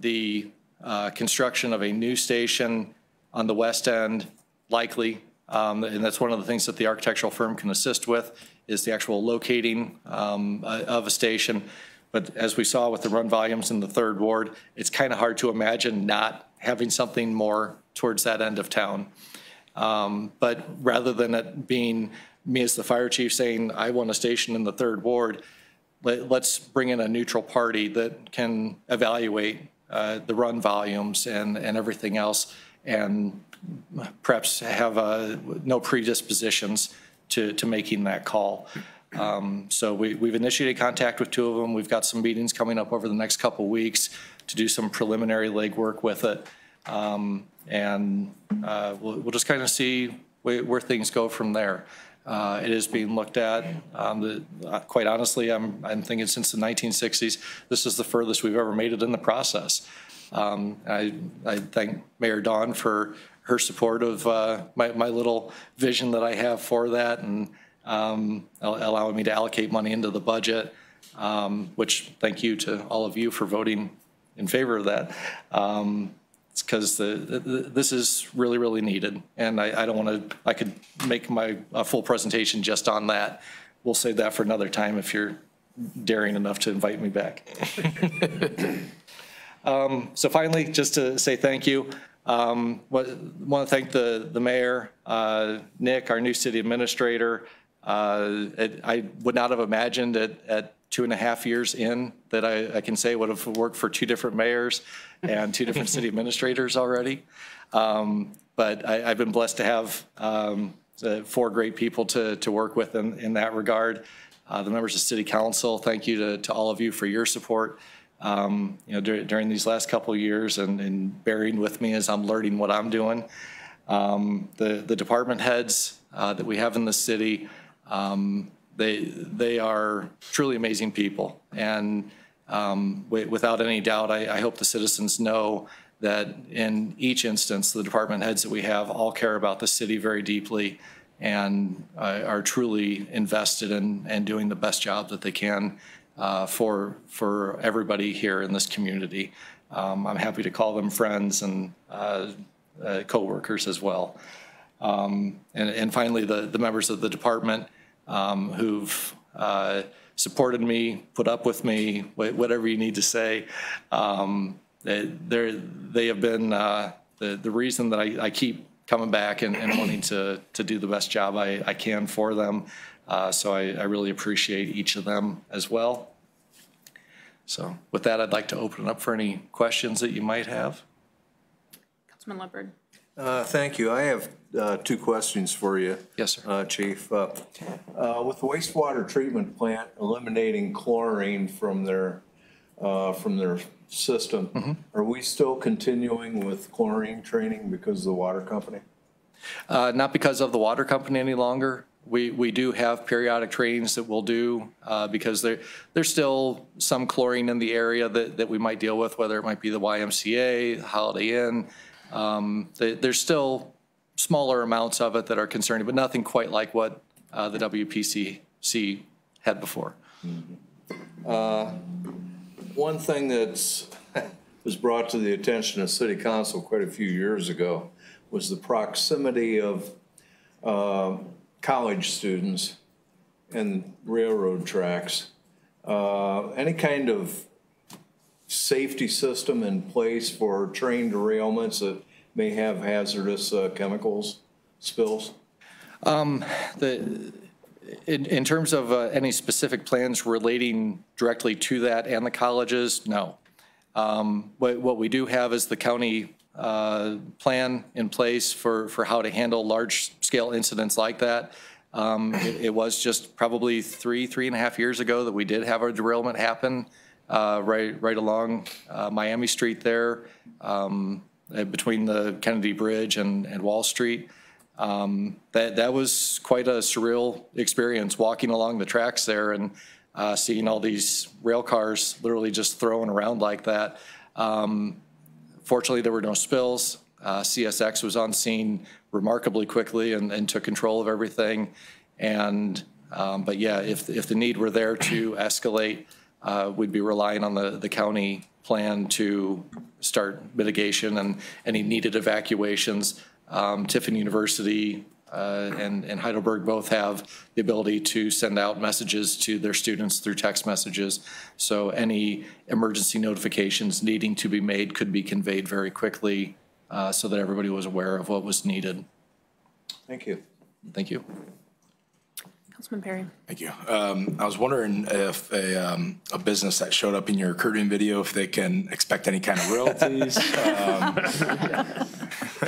[SPEAKER 14] the uh, construction of a new station on the west end, likely, um, and that's one of the things that the architectural firm can assist with, is the actual locating um, uh, of a station. But as we saw with the run volumes in the third ward, it's kind of hard to imagine not having something more towards that end of town. Um, But rather than it being me as the fire chief saying, I want a station in the third ward, let, let's bring in a neutral party that can evaluate uh, the run volumes and, and everything else, and perhaps have uh, no predispositions to, to making that call. Um, So we, we've initiated contact with two of them. We've got some meetings coming up over the next couple weeks to do some preliminary legwork with it. Um, And uh, we'll, we'll just kind of see where, where things go from there. Uh, It is being looked at. Um, the- uh, Quite honestly, I'm, I'm thinking since the 1960s, this is the furthest we've ever made it in the process. Um, I, I thank Mayor Dawn for her support of uh, my, my little vision that I have for that and um, allowing me to allocate money into the budget, um, which thank you to all of you for voting in favor of that. Because the, the- this is really, really needed. And I, I don't want to, I could make my, a full presentation just on that. We'll save that for another time if you're daring enough to invite me back. Um, So finally, just to say thank you, um, want to thank the, the mayor, uh, Nick, our new city administrator, Uh, it- I would not have imagined at, at two and a half years in that I, I can say would have worked for two different mayors and two different city administrators already. Um, But I, I've been blessed to have um, four great people to, to work with in, in that regard. Uh, The members of city council, thank you to, to all of you for your support, um, you know, dur- during these last couple years and, and bearing with me as I'm learning what I'm doing. Um, The, the department heads uh, that we have in the city, um, they, they are truly amazing people. And um, wi- without any doubt, I, I hope the citizens know that in each instance, the department heads that we have all care about the city very deeply and uh, are truly invested in, in doing the best job that they can uh, for, for everybody here in this community. Um, I'm happy to call them friends and uh, uh, coworkers as well. Um, And, and finally, the, the members of the department um, who've uh, supported me, put up with me, whatever you need to say. Um, they, they have been uh, the, the reason that I, I keep coming back and, and wanting to, to do the best job I, I can for them. Uh, so I, I really appreciate each of them as well. So with that, I'd like to open it up for any questions that you might have.
[SPEAKER 3] Councilman Leopard.
[SPEAKER 4] Uh, Thank you. I have uh, two questions for you.
[SPEAKER 14] Yes, sir.
[SPEAKER 4] uh, Chief. Uh, uh, With the wastewater treatment plant eliminating chlorine from their, uh, from their system, are we still continuing with chlorine training because of the water company?
[SPEAKER 14] Uh, Not because of the water company any longer. We, we do have periodic trainings that we'll do uh, because there, there's still some chlorine in the area that, that we might deal with, whether it might be the YMCA, Holiday Inn. Um, there- There's still smaller amounts of it that are concerning, but nothing quite like what uh, the WPCC had before.
[SPEAKER 4] Uh, One thing that was brought to the attention of city council quite a few years ago was the proximity of uh, college students and railroad tracks. Uh, Any kind of safety system in place for train derailments that may have hazardous uh, chemicals spills?
[SPEAKER 14] Um, The, in, in terms of uh, any specific plans relating directly to that and the colleges, no. Um, What, what we do have is the county uh, plan in place for, for how to handle large-scale incidents like that. Um, It it was just probably three, three and a half years ago that we did have a derailment happen uh, right, right along uh, Miami Street there, um, uh, between the Kennedy Bridge and, and Wall Street. Um, That, that was quite a surreal experience, walking along the tracks there and uh, seeing all these rail cars literally just throwing around like that. Um, Fortunately, there were no spills. Uh, CSX was on scene remarkably quickly and, and took control of everything. And, um, but yeah, if, if the need were there to escalate, uh, we'd be relying on the, the county plan to start mitigation and any needed evacuations. Um, Tiffin University uh, and, and Heidelberg both have the ability to send out messages to their students through text messages. So any emergency notifications needing to be made could be conveyed very quickly uh, so that everybody was aware of what was needed.
[SPEAKER 4] Thank you.
[SPEAKER 14] Thank you.
[SPEAKER 3] Councilman Perry.
[SPEAKER 17] Thank you. Um, I was wondering if a, um, a business that showed up in your recruiting video, if they can expect any kind of royalties? Um,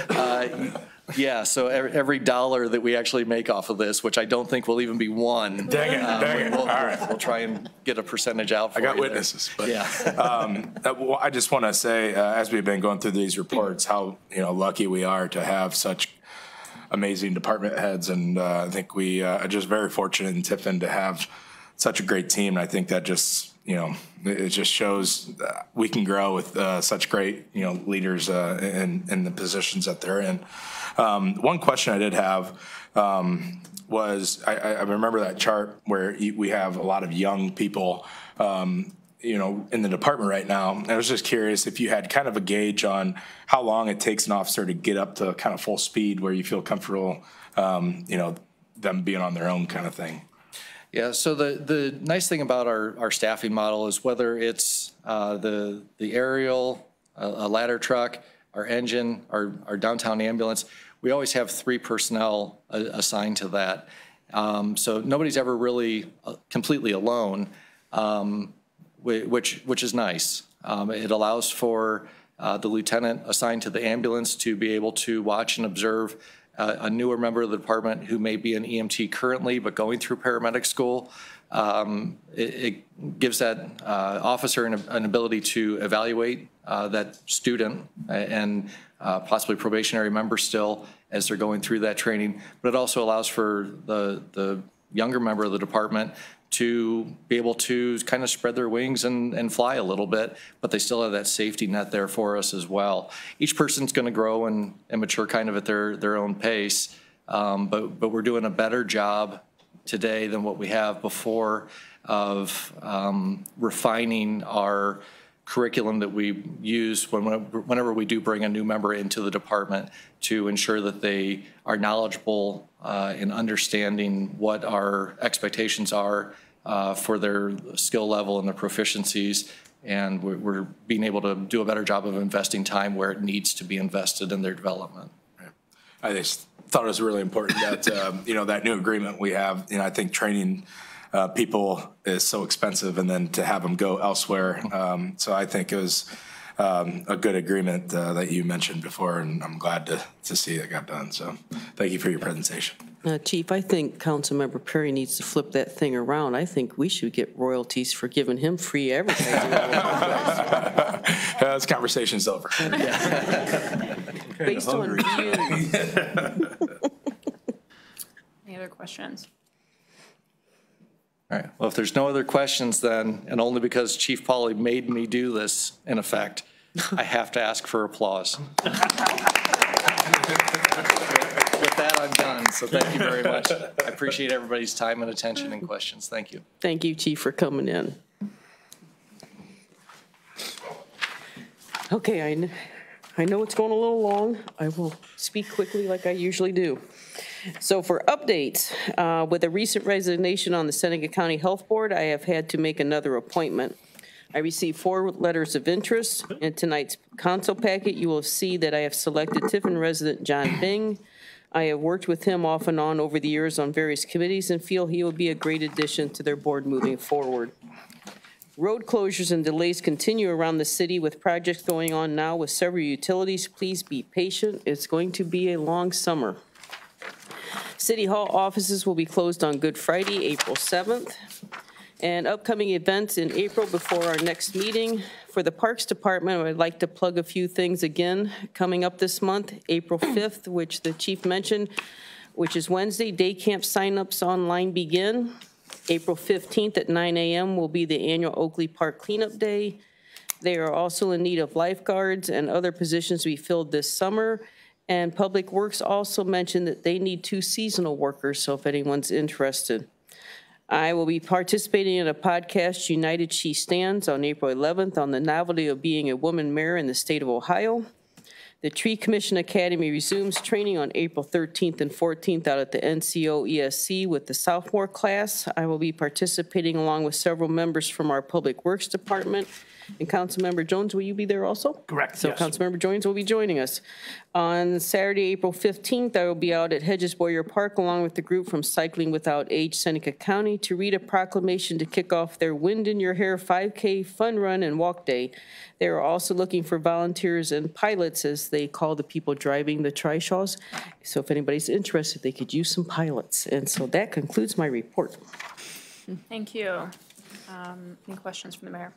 [SPEAKER 14] Uh, Yeah, so every, every dollar that we actually make off of this, which I don't think will even be one.
[SPEAKER 17] Dang it,
[SPEAKER 14] uh,
[SPEAKER 17] dang it.
[SPEAKER 14] we'll-
[SPEAKER 17] All right.
[SPEAKER 14] We'll try and get a percentage out for
[SPEAKER 17] I
[SPEAKER 14] you
[SPEAKER 17] got
[SPEAKER 14] there.
[SPEAKER 17] witnesses, but,
[SPEAKER 14] Yeah.
[SPEAKER 17] um, uh, well, I just want to say, uh, as we've been going through these reports, how, you know, lucky we are to have such amazing department heads. And, uh, I think we, uh, are just very fortunate in Tiffin to have such a great team. And I think that just, you know, it just shows we can grow with, uh, such great, you know, leaders, uh, in, in the positions that they're in. Um, one question I did have, um, was, I, I I remember that chart where we have a lot of young people, um, you know, in the department right now. I was just curious if you had kind of a gauge on how long it takes an officer to get up to kind of full speed where you feel comfortable, um, you know, them being on their own kind of thing.
[SPEAKER 14] Yeah, so the, the nice thing about our, our staffing model is whether it's uh, the, the aerial, a ladder truck, our engine, our, our downtown ambulance, we always have three personnel a- assigned to that. Um, So nobody's ever really uh, completely alone, um, which, which is nice. Um, It allows for uh, the lieutenant assigned to the ambulance to be able to watch and observe uh, a newer member of the department who may be an EMT currently but going through paramedic school. Um, It it gives that uh, officer an an ability to evaluate uh, that student and uh, possibly probationary member still as they're going through that training. But it also allows for the the younger member of the department to be able to kind of spread their wings and, and fly a little bit, but they still have that safety net there for us as well. Each person's going to grow and, and mature kind of at their, their own pace, um, but, but we're doing a better job today than what we have before of um, refining our curriculum that we use when, whenever we do bring a new member into the department to ensure that they are knowledgeable uh, in understanding what our expectations are uh, for their skill level and their proficiencies. And we're, being able to do a better job of investing time where it needs to be invested in their development.
[SPEAKER 17] I just thought it was really important that, um, you know, that new agreement we have, you know, I think training uh, people is so expensive and then to have them go elsewhere. Um, So I think it was um, a good agreement uh, that you mentioned before, and I'm glad to, to see it got done. So thank you for your presentation.
[SPEAKER 8] Uh, Chief, I think Councilmember Perry needs to flip that thing around. I think we should get royalties for giving him free advertising.
[SPEAKER 17] Uh, This conversation's over.
[SPEAKER 8] Based on views.
[SPEAKER 3] Any other questions?
[SPEAKER 14] All right, well, if there's no other questions then, and only because Chief Polly made me do this, in effect, I have to ask for applause. With that, I'm done, so thank you very much. I appreciate everybody's time and attention and questions. Thank you.
[SPEAKER 8] Thank you, Chief, for coming in. Okay, I, kn- I know it's going a little long. I will speak quickly like I usually do. So for updates, uh, with a recent resignation on the Seneca County Health Board, I have had to make another appointment. I received four letters of interest. In tonight's council packet, you will see that I have selected Tiffin resident John Bing. I have worked with him off and on over the years on various committees and feel he will be a great addition to their board moving forward. Road closures and delays continue around the city with projects going on now with several utilities. Please be patient. It's going to be a long summer. City Hall offices will be closed on Good Friday, April 7th. And upcoming events in April before our next meeting. For the Parks Department, I'd like to plug a few things again. Coming up this month, April 5th, which the chief mentioned, which is Wednesday, day camp signups online begin. April 15th at 9 a.m. will be the annual Oakley Park Cleanup Day. They are also in need of lifeguards and other positions to be filled this summer. And Public Works also mentioned that they need two seasonal workers, so if anyone's interested. I will be participating in a podcast, United She Stands, on April 11th on the novelty of being a woman mayor in the state of Ohio. The Tree Commission Academy resumes training on April 13th and 14th out at the NCO ESC with the sophomore class. I will be participating along with several members from our Public Works Department. And Councilmember Jones, will you be there also?
[SPEAKER 9] Correct,
[SPEAKER 8] So
[SPEAKER 9] yes.
[SPEAKER 8] Councilmember Jones will be joining us. On Saturday, April 15th, I will be out at Hedges Boyer Park along with the group from Cycling Without Age Seneca County to read a proclamation to kick off their Wind in Your Hair 5K Fun Run and Walk Day. They are also looking for volunteers and pilots, as they call the people driving the trishaws. So if anybody's interested, they could use some pilots. And so that concludes my report.
[SPEAKER 3] Thank you. Um, Any questions from the mayor?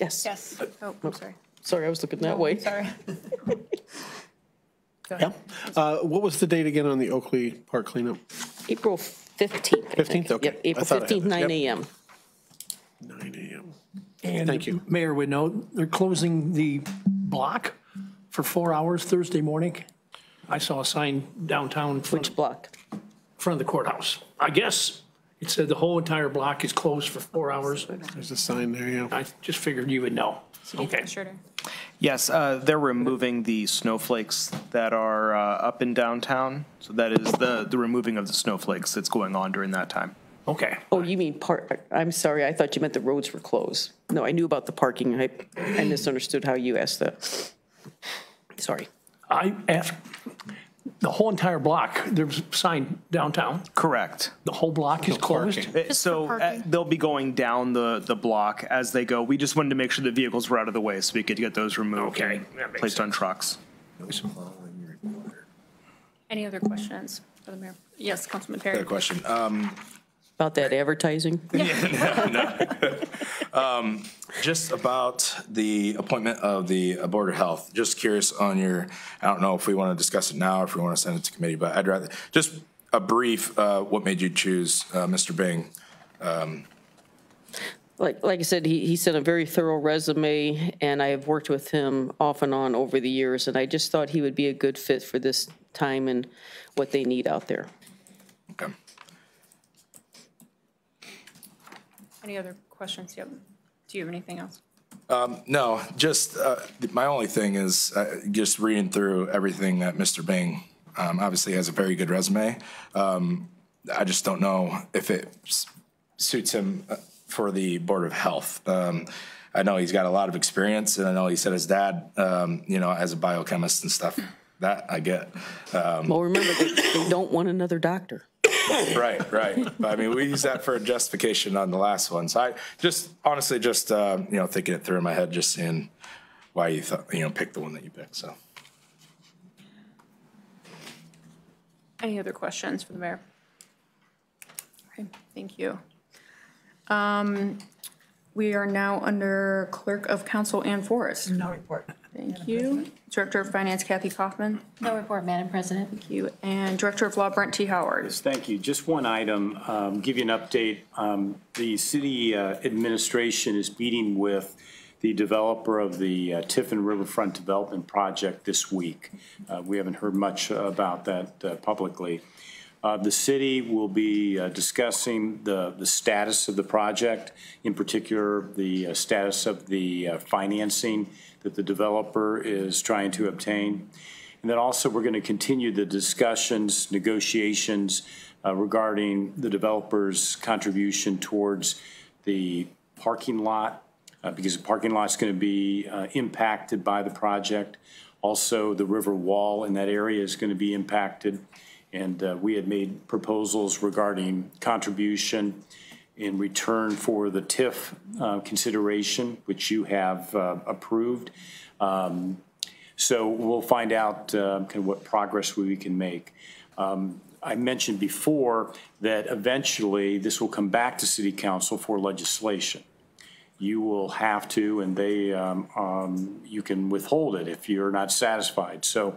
[SPEAKER 8] Yes.
[SPEAKER 3] Yes. Oh, I'm sorry.
[SPEAKER 8] Sorry, I was looking that way.
[SPEAKER 3] Sorry. Go
[SPEAKER 1] Yeah.
[SPEAKER 3] ahead.
[SPEAKER 1] Uh, What was the date again on the Oakley Park cleanup?
[SPEAKER 8] April 15th. I think.
[SPEAKER 1] 15th, okay.
[SPEAKER 8] Yep, April
[SPEAKER 1] thought I had
[SPEAKER 8] 15th,
[SPEAKER 1] it.
[SPEAKER 8] 9
[SPEAKER 1] Yep.
[SPEAKER 8] a.m.
[SPEAKER 1] Nine AM.
[SPEAKER 9] And
[SPEAKER 1] Thank you.
[SPEAKER 9] Mayor would know, they're closing the block for four hours Thursday morning. I saw a sign downtown.
[SPEAKER 8] Which block?
[SPEAKER 9] Front of the courthouse. I guess it said the whole entire block is closed for four hours.
[SPEAKER 1] There's a sign there, yeah.
[SPEAKER 9] I just figured you would know. Okay.
[SPEAKER 3] Schroeder.
[SPEAKER 2] Yes, uh, they're removing the snowflakes that are uh, up in downtown. So that is the, the removing of the snowflakes that's going on during that time.
[SPEAKER 9] Okay.
[SPEAKER 8] Oh, you mean part, I'm sorry, I thought you meant the roads were closed. No, I knew about the parking. I, I misunderstood how you asked that. Sorry.
[SPEAKER 9] I asked, the whole entire block, there's a sign downtown,
[SPEAKER 2] Correct.
[SPEAKER 9] the whole block is closed?
[SPEAKER 2] Uh, So uh, they'll be going down the, the block as they go. We just wanted to make sure the vehicles were out of the way so we could get those removed
[SPEAKER 9] Okay,
[SPEAKER 2] and
[SPEAKER 9] that makes
[SPEAKER 2] placed on trucks.
[SPEAKER 3] Any other questions for the mayor? Yes, Councilman Perry.
[SPEAKER 17] Good question. Um,
[SPEAKER 8] About that advertising?
[SPEAKER 17] Yeah, Um, Just about the appointment of the uh, Board of Health, just curious on your, I don't know if we want to discuss it now or if we want to send it to committee, but I'd rather, just a brief, uh, what made you choose uh, Mr. Bing? Um,
[SPEAKER 8] Like, like I said, he, he sent a very thorough resume, and I have worked with him off and on over the years, and I just thought he would be a good fit for this time and what they need out there.
[SPEAKER 3] Any other questions? Yep. Do you have anything else?
[SPEAKER 17] Um, No, just, uh, my only thing is, uh, just reading through everything that Mr. Bing, um, obviously has a very good resume. Um, I just don't know if it suits him uh, for the Board of Health. Um, I know he's got a lot of experience, and I know he said his dad, um, you know, as a biochemist and stuff. That I get. Um,
[SPEAKER 8] Well, remember, they, they don't want another doctor.
[SPEAKER 17] Right, right. I mean, we use that for justification on the last one. So I just, honestly, just, uh, you know, thinking it through in my head, just seeing why you thought, you know, picked the one that you picked, so.
[SPEAKER 3] Any other questions for the mayor? Okay, thank you. Um, We are now under Clerk of Council Ann Forrest.
[SPEAKER 10] No report.
[SPEAKER 3] Thank you. Director of Finance Kathy Kaufman.
[SPEAKER 12] No report, Madam President.
[SPEAKER 3] Thank you. And Director of Law Brent T. Howard.
[SPEAKER 18] Yes, thank you. Just one item, um, give you an update. Um, The city uh, administration is meeting with the developer of the uh, Tiffin Riverfront Development Project this week. Uh, We haven't heard much about that uh, publicly. Uh, The city will be uh, discussing the, the status of the project, in particular, the uh, status of the uh, financing that the developer is trying to obtain. And then also, we're going to continue the discussions, negotiations uh, regarding the developer's contribution towards the parking lot, uh, because the parking lot is going to be impacted by the project. Also, the river wall in that area is going to be impacted. And uh, we had made proposals regarding contribution in return for the TIF uh, consideration, which you have uh, approved. Um, So we'll find out uh, kind of what progress we can make. Um, I mentioned before that eventually this will come back to city council for legislation. You will have to, and they, um, um, you can withhold it if you're not satisfied. So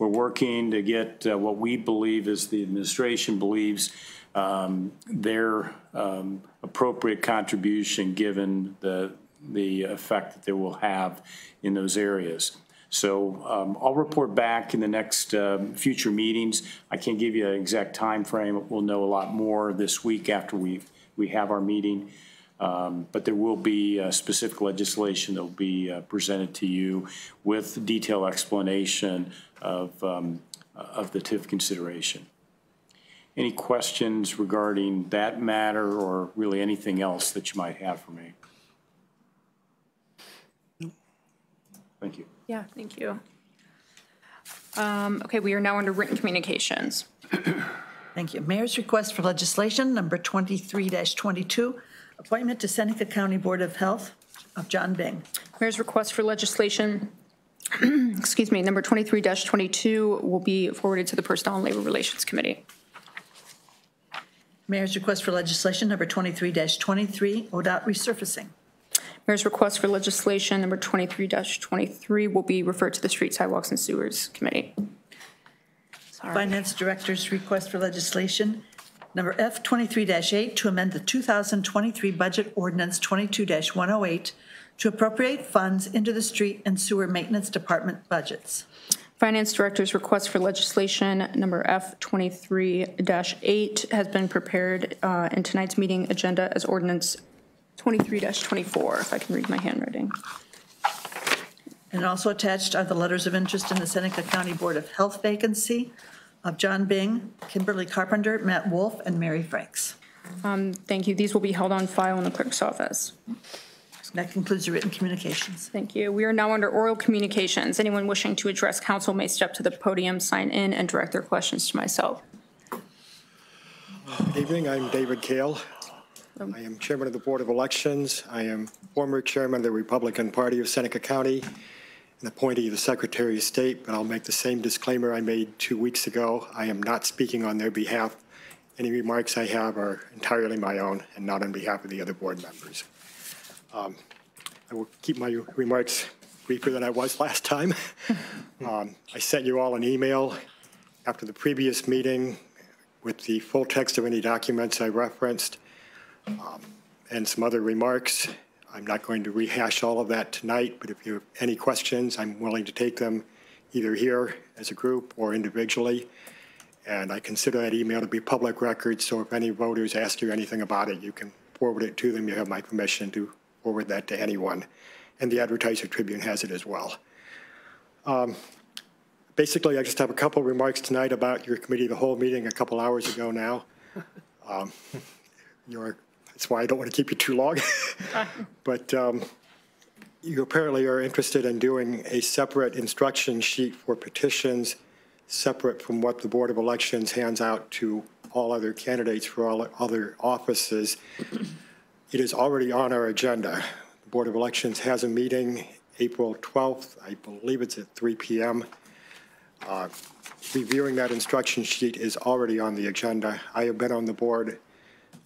[SPEAKER 18] we're working to get uh, what we believe is the administration believes um, their um, appropriate contribution given the, the effect that they will have in those areas. So um, I'll report back in the next um, future meetings. I can't give you an exact time frame. We'll know a lot more this week after we, we have our meeting. Um, But there will be uh, specific legislation that will be uh, presented to you with detailed explanation of, um, of the TIF consideration. Any questions regarding that matter or really anything else that you might have for me? Thank you.
[SPEAKER 3] Yeah, thank you. Um, Okay, we are now under written communications.
[SPEAKER 10] Thank you. Mayor's request for legislation, number 23-22, appointment to Seneca County Board of Health of John Bing.
[SPEAKER 3] Mayor's request for legislation, excuse me, number 23-22 will be forwarded to the Personnel and Labor Relations Committee.
[SPEAKER 10] Mayor's request for legislation, number 23-23, ODOT resurfacing.
[SPEAKER 3] Mayor's request for legislation, number 23-23, will be referred to the Street Sidewalks and Sewers Committee.
[SPEAKER 10] Finance Director's request for legislation, number F 23-8, to amend the 2023 Budget Ordinance 22-108 to appropriate funds into the Street and Sewer Maintenance Department budgets.
[SPEAKER 3] Finance Director's request for legislation, number F23-8, has been prepared uh, in tonight's meeting agenda as ordinance 23-24, if I can read my handwriting.
[SPEAKER 10] And also attached are the letters of interest in the Seneca County Board of Health vacancy of John Bing, Kimberly Carpenter, Matt Wolf, and Mary Franks.
[SPEAKER 3] Um, Thank you. These will be held on file in the clerk's office.
[SPEAKER 10] That concludes the written communications.
[SPEAKER 3] Thank you. We are now under oral communications. Anyone wishing to address council may step to the podium, sign in, and direct their questions to myself.
[SPEAKER 19] Good evening, I'm David Kale. I am Chairman of the Board of Elections. I am former Chairman of the Republican Party of Seneca County and appointee of the Secretary of State, but I'll make the same disclaimer I made two weeks ago. I am not speaking on their behalf. Any remarks I have are entirely my own and not on behalf of the other board members. Um, I will keep my remarks briefer than I was last time. Um, I sent you all an email after the previous meeting with the full text of any documents I referenced um, and some other remarks. I'm not going to rehash all of that tonight, but if you have any questions, I'm willing to take them either here as a group or individually. And I consider that email to be public record, so if any voters ask you anything about it, you can forward it to them. You have my permission to forward that to anyone. And the Advertiser Tribune has it as well. Um, Basically, I just have a couple of remarks tonight about your committee the whole meeting a couple hours ago now. Um, You're, that's why I don't want to keep you too long. But um, you apparently are interested in doing a separate instruction sheet for petitions, separate from what the Board of Elections hands out to all other candidates for all other offices. It is already on our agenda. The Board of Elections has a meeting April 12th. I believe it's at 3 PM. Uh, Reviewing that instruction sheet is already on the agenda. I have been on the board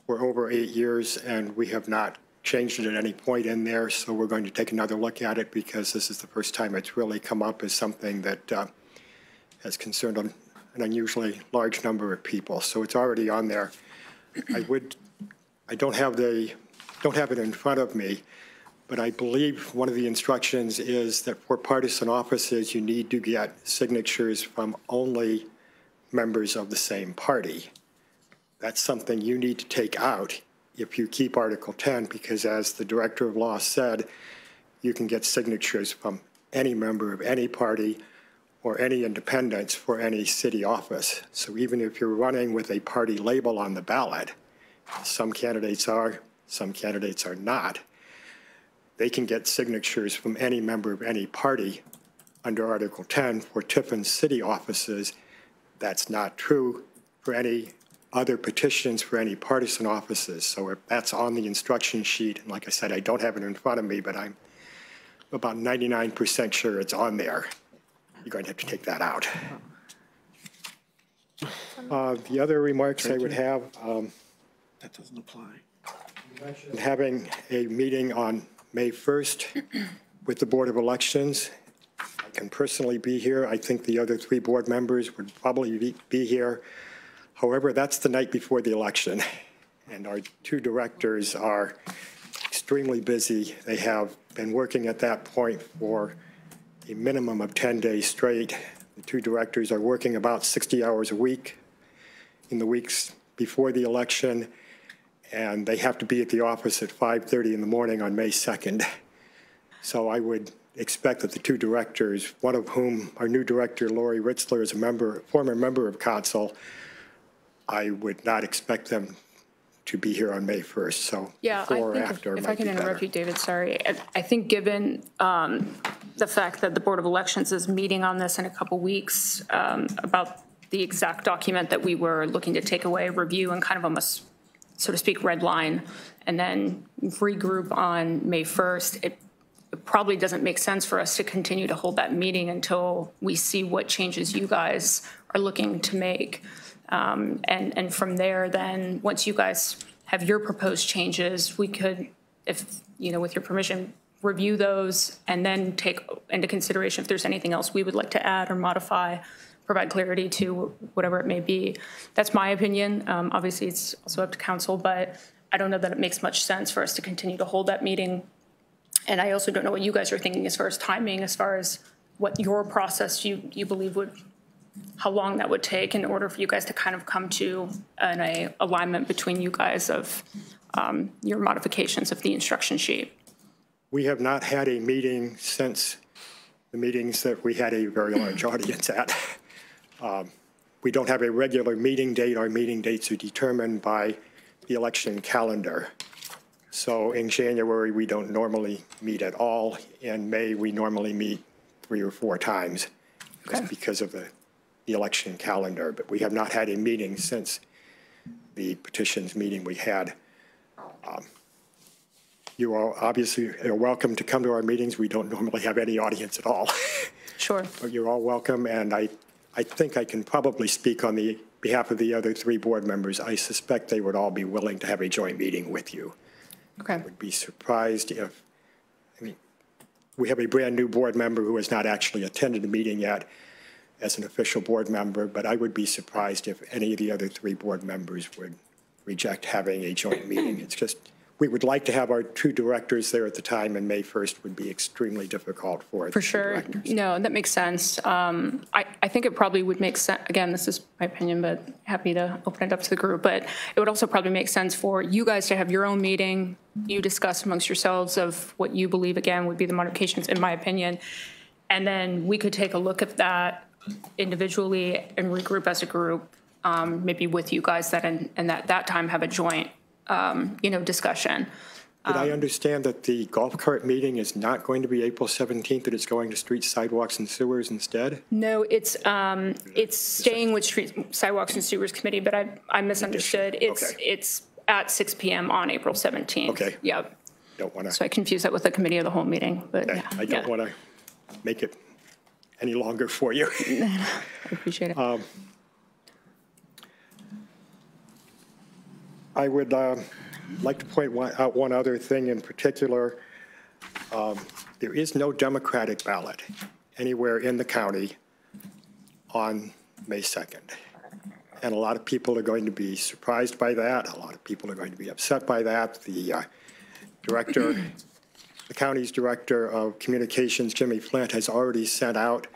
[SPEAKER 19] for over eight years, and we have not changed it at any point in there, so we're going to take another look at it because this is the first time it's really come up as something that uh, has concerned an an unusually large number of people. So it's already on there. I would, I don't have the, don't have it in front of me, but I believe one of the instructions is that for partisan offices, you need to get signatures from only members of the same party. That's something you need to take out if you keep Article 10, because as the Director of Law said, you can get signatures from any member of any party or any independents for any city office. So even if you're running with a party label on the ballot, some candidates are, some candidates are not, they can get signatures from any member of any party under Article 10 for Tiffin city offices. That's not true for any other petitions for any partisan offices. So if that's on the instruction sheet, and like I said, I don't have it in front of me, but I'm about 99% sure it's on there you're going to have to take that out. Uh, The other remarks I would have, um,
[SPEAKER 5] That doesn't apply.
[SPEAKER 19] having a meeting on May 1st with the Board of Elections. I can personally be here. I think the other three board members would probably be- be here. However, that's the night before the election, and our two directors are extremely busy. They have been working at that point for a minimum of 10 days straight. The two directors are working about 60 hours a week in the weeks before the election, and they have to be at the office at 5:30 in the morning on May 2nd. So I would expect that the two directors, one of whom, our new director, Lori Ritzler, is a member, former member of council, I would not expect them to be here on May 1st, so
[SPEAKER 3] Yeah, I
[SPEAKER 19] before or
[SPEAKER 3] think if-
[SPEAKER 19] after
[SPEAKER 3] if I
[SPEAKER 19] might
[SPEAKER 3] can
[SPEAKER 19] be
[SPEAKER 3] interrupt
[SPEAKER 19] better.
[SPEAKER 3] you, David, sorry. I- I think given um, the fact that the Board of Elections is meeting on this in a couple weeks um, about the exact document that we were looking to take away, review, and kind of almost, so to speak, red line, and then regroup on May 1st, it it probably doesn't make sense for us to continue to hold that meeting until we see what changes you guys are looking to make. Um, And, and from there, then, once you guys have your proposed changes, we could, if, you know, with your permission, review those and then take into consideration if there's anything else we would like to add or modify, provide clarity to whatever it may be. That's my opinion. Um, Obviously, it's also up to council, but I don't know that it makes much sense for us to continue to hold that meeting. And I also don't know what you guys are thinking as far as timing, as far as what your process you, you believe would how long that would take in order for you guys to kind of come to an a alignment between you guys of um, your modifications of the instruction sheet.
[SPEAKER 19] We have not had a meeting since the meetings that we had a very large audience at. Um, We don't have a regular meeting date. Our meeting dates are determined by the election calendar. So in January, we don't normally meet at all. In May, we normally meet three or four times just because of the, the election calendar. But we have not had a meeting since the petitions meeting we had. Um, You are obviously welcome to come to our meetings. We don't normally have any audience at all.
[SPEAKER 3] Sure.
[SPEAKER 19] But you're all welcome, and I, I think I can probably speak on the behalf of the other three board members. I suspect they would all be willing to have a joint meeting with you.
[SPEAKER 3] Okay.
[SPEAKER 19] Would be surprised if, I mean, we have a brand-new board member who has not actually attended a meeting yet as an official board member, but I would be surprised if any of the other three board members would reject having a joint meeting. It's just, we would like to have our two directors there at the time, and May 1st would be extremely difficult for the
[SPEAKER 3] For sure.
[SPEAKER 19] directors.
[SPEAKER 3] No, that makes sense. Um, I, I think it probably would make sense, again, this is my opinion, but happy to open it up to the group. But it would also probably make sense for you guys to have your own meeting. You discuss amongst yourselves of what you believe, again, would be the modifications, in my opinion. And then we could take a look at that individually and regroup as a group, um, maybe with you guys that, and and at that time have a joint, um, you know, discussion.
[SPEAKER 19] Did
[SPEAKER 3] Um,
[SPEAKER 19] I understand that the golf cart meeting is not going to be April 17th, that it's going to streets, sidewalks, and sewers instead?
[SPEAKER 3] No, it's, um, it's staying with Street Sidewalks and Sewers Committee, but I, I misunderstood. It's, it's at 6 PM on April 17th.
[SPEAKER 19] Okay.
[SPEAKER 3] Yep.
[SPEAKER 19] Don't want to.
[SPEAKER 3] So I confused that with the committee of the whole meeting, but yeah.
[SPEAKER 19] I don't want to make it any longer for you.
[SPEAKER 3] I appreciate it.
[SPEAKER 19] Um, I would um, like to point one- out one other thing in particular. Um, There is no Democratic ballot anywhere in the county on May 2nd. And a lot of people are going to be surprised by that. A lot of people are going to be upset by that. The uh, director, the county's director of communications, Jimmy Flint, has already sent out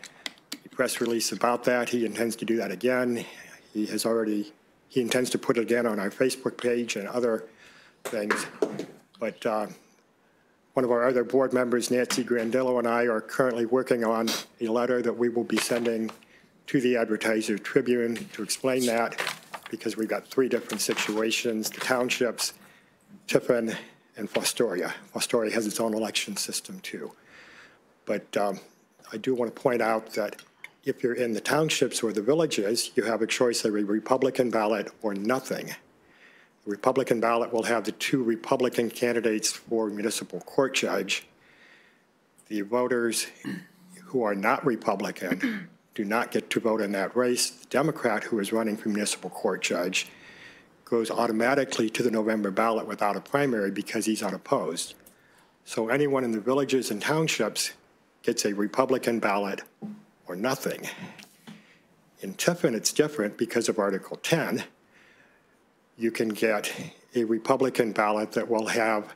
[SPEAKER 19] a press release about that. He intends to do that again. He has already, he intends to put it again on our Facebook page and other things. But uh, one of our other board members, Nancy Grandillo, and I are currently working on a letter that we will be sending to the Advertiser Tribune to explain that, because we've got three different situations, the townships, Tiffin, and Fostoria. Fostoria has its own election system, too. But um, I do want to point out that if you're in the townships or the villages, you have a choice of a Republican ballot or nothing. The Republican ballot will have the two Republican candidates for municipal court judge. The voters who are not Republican do not get to vote in that race. The Democrat who is running for municipal court judge goes automatically to the November ballot without a primary because he's unopposed. So anyone in the villages and townships gets a Republican ballot or nothing. In Tiffin, it's different because of Article 10. You can get a Republican ballot that will have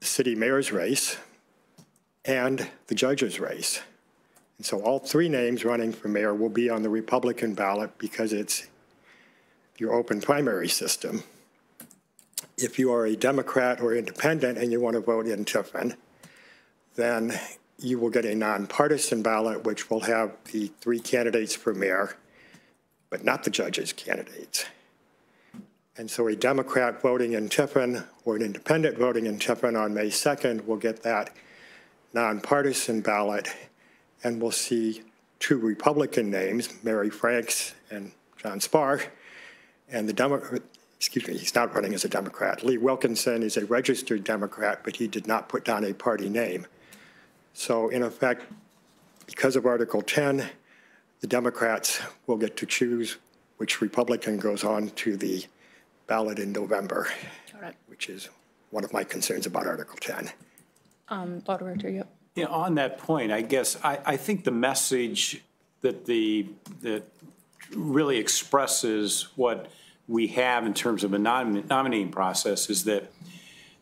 [SPEAKER 19] the city mayor's race and the judge's race. And so all three names running for mayor will be on the Republican ballot because it's your open primary system. If you are a Democrat or independent and you want to vote in Tiffin, then you will get a nonpartisan ballot, which will have the three candidates for mayor, but not the judges' candidates. And so a Democrat voting in Tiffin or an independent voting in Tiffin on May 2nd will get that nonpartisan ballot, and we'll see two Republican names, Mary Franks and John Spar, and the Democrat, excuse me, he's not running as a Democrat. Lee Wilkinson is a registered Democrat, but he did not put down a party name. So in effect, because of Article 10, the Democrats will get to choose which Republican goes on to the ballot in November, which is one of my concerns about Article 10.
[SPEAKER 3] Um, Law Director, yep.
[SPEAKER 18] Yeah, on that point, I guess, I, I think the message that the, that really expresses what we have in terms of a nom- nominating process is that,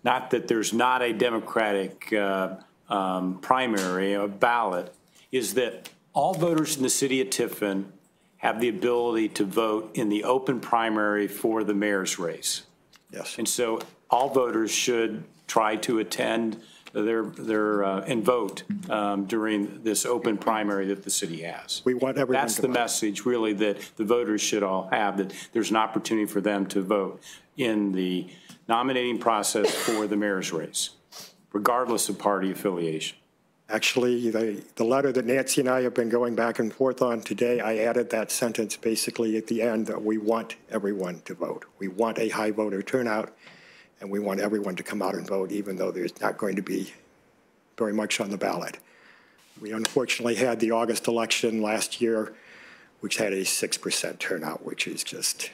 [SPEAKER 18] not that there's not a Democratic uh, um, primary, a ballot, is that all voters in the city of Tiffin have the ability to vote in the open primary for the mayor's race.
[SPEAKER 19] Yes.
[SPEAKER 18] And so all voters should try to attend their, their, uh, and vote um, during this open primary that the city has.
[SPEAKER 19] We want everyone
[SPEAKER 18] That's
[SPEAKER 19] to
[SPEAKER 18] the
[SPEAKER 19] vote.
[SPEAKER 18] message really that the voters should all have, that there's an opportunity for them to vote in the nominating process for the mayor's race, regardless of party affiliation.
[SPEAKER 19] Actually, the, the letter that Nancy and I have been going back and forth on today, I added that sentence basically at the end that we want everyone to vote. We want a high voter turnout, and we want everyone to come out and vote, even though there's not going to be very much on the ballot. We unfortunately had the August election last year, which had a 6% turnout, which is just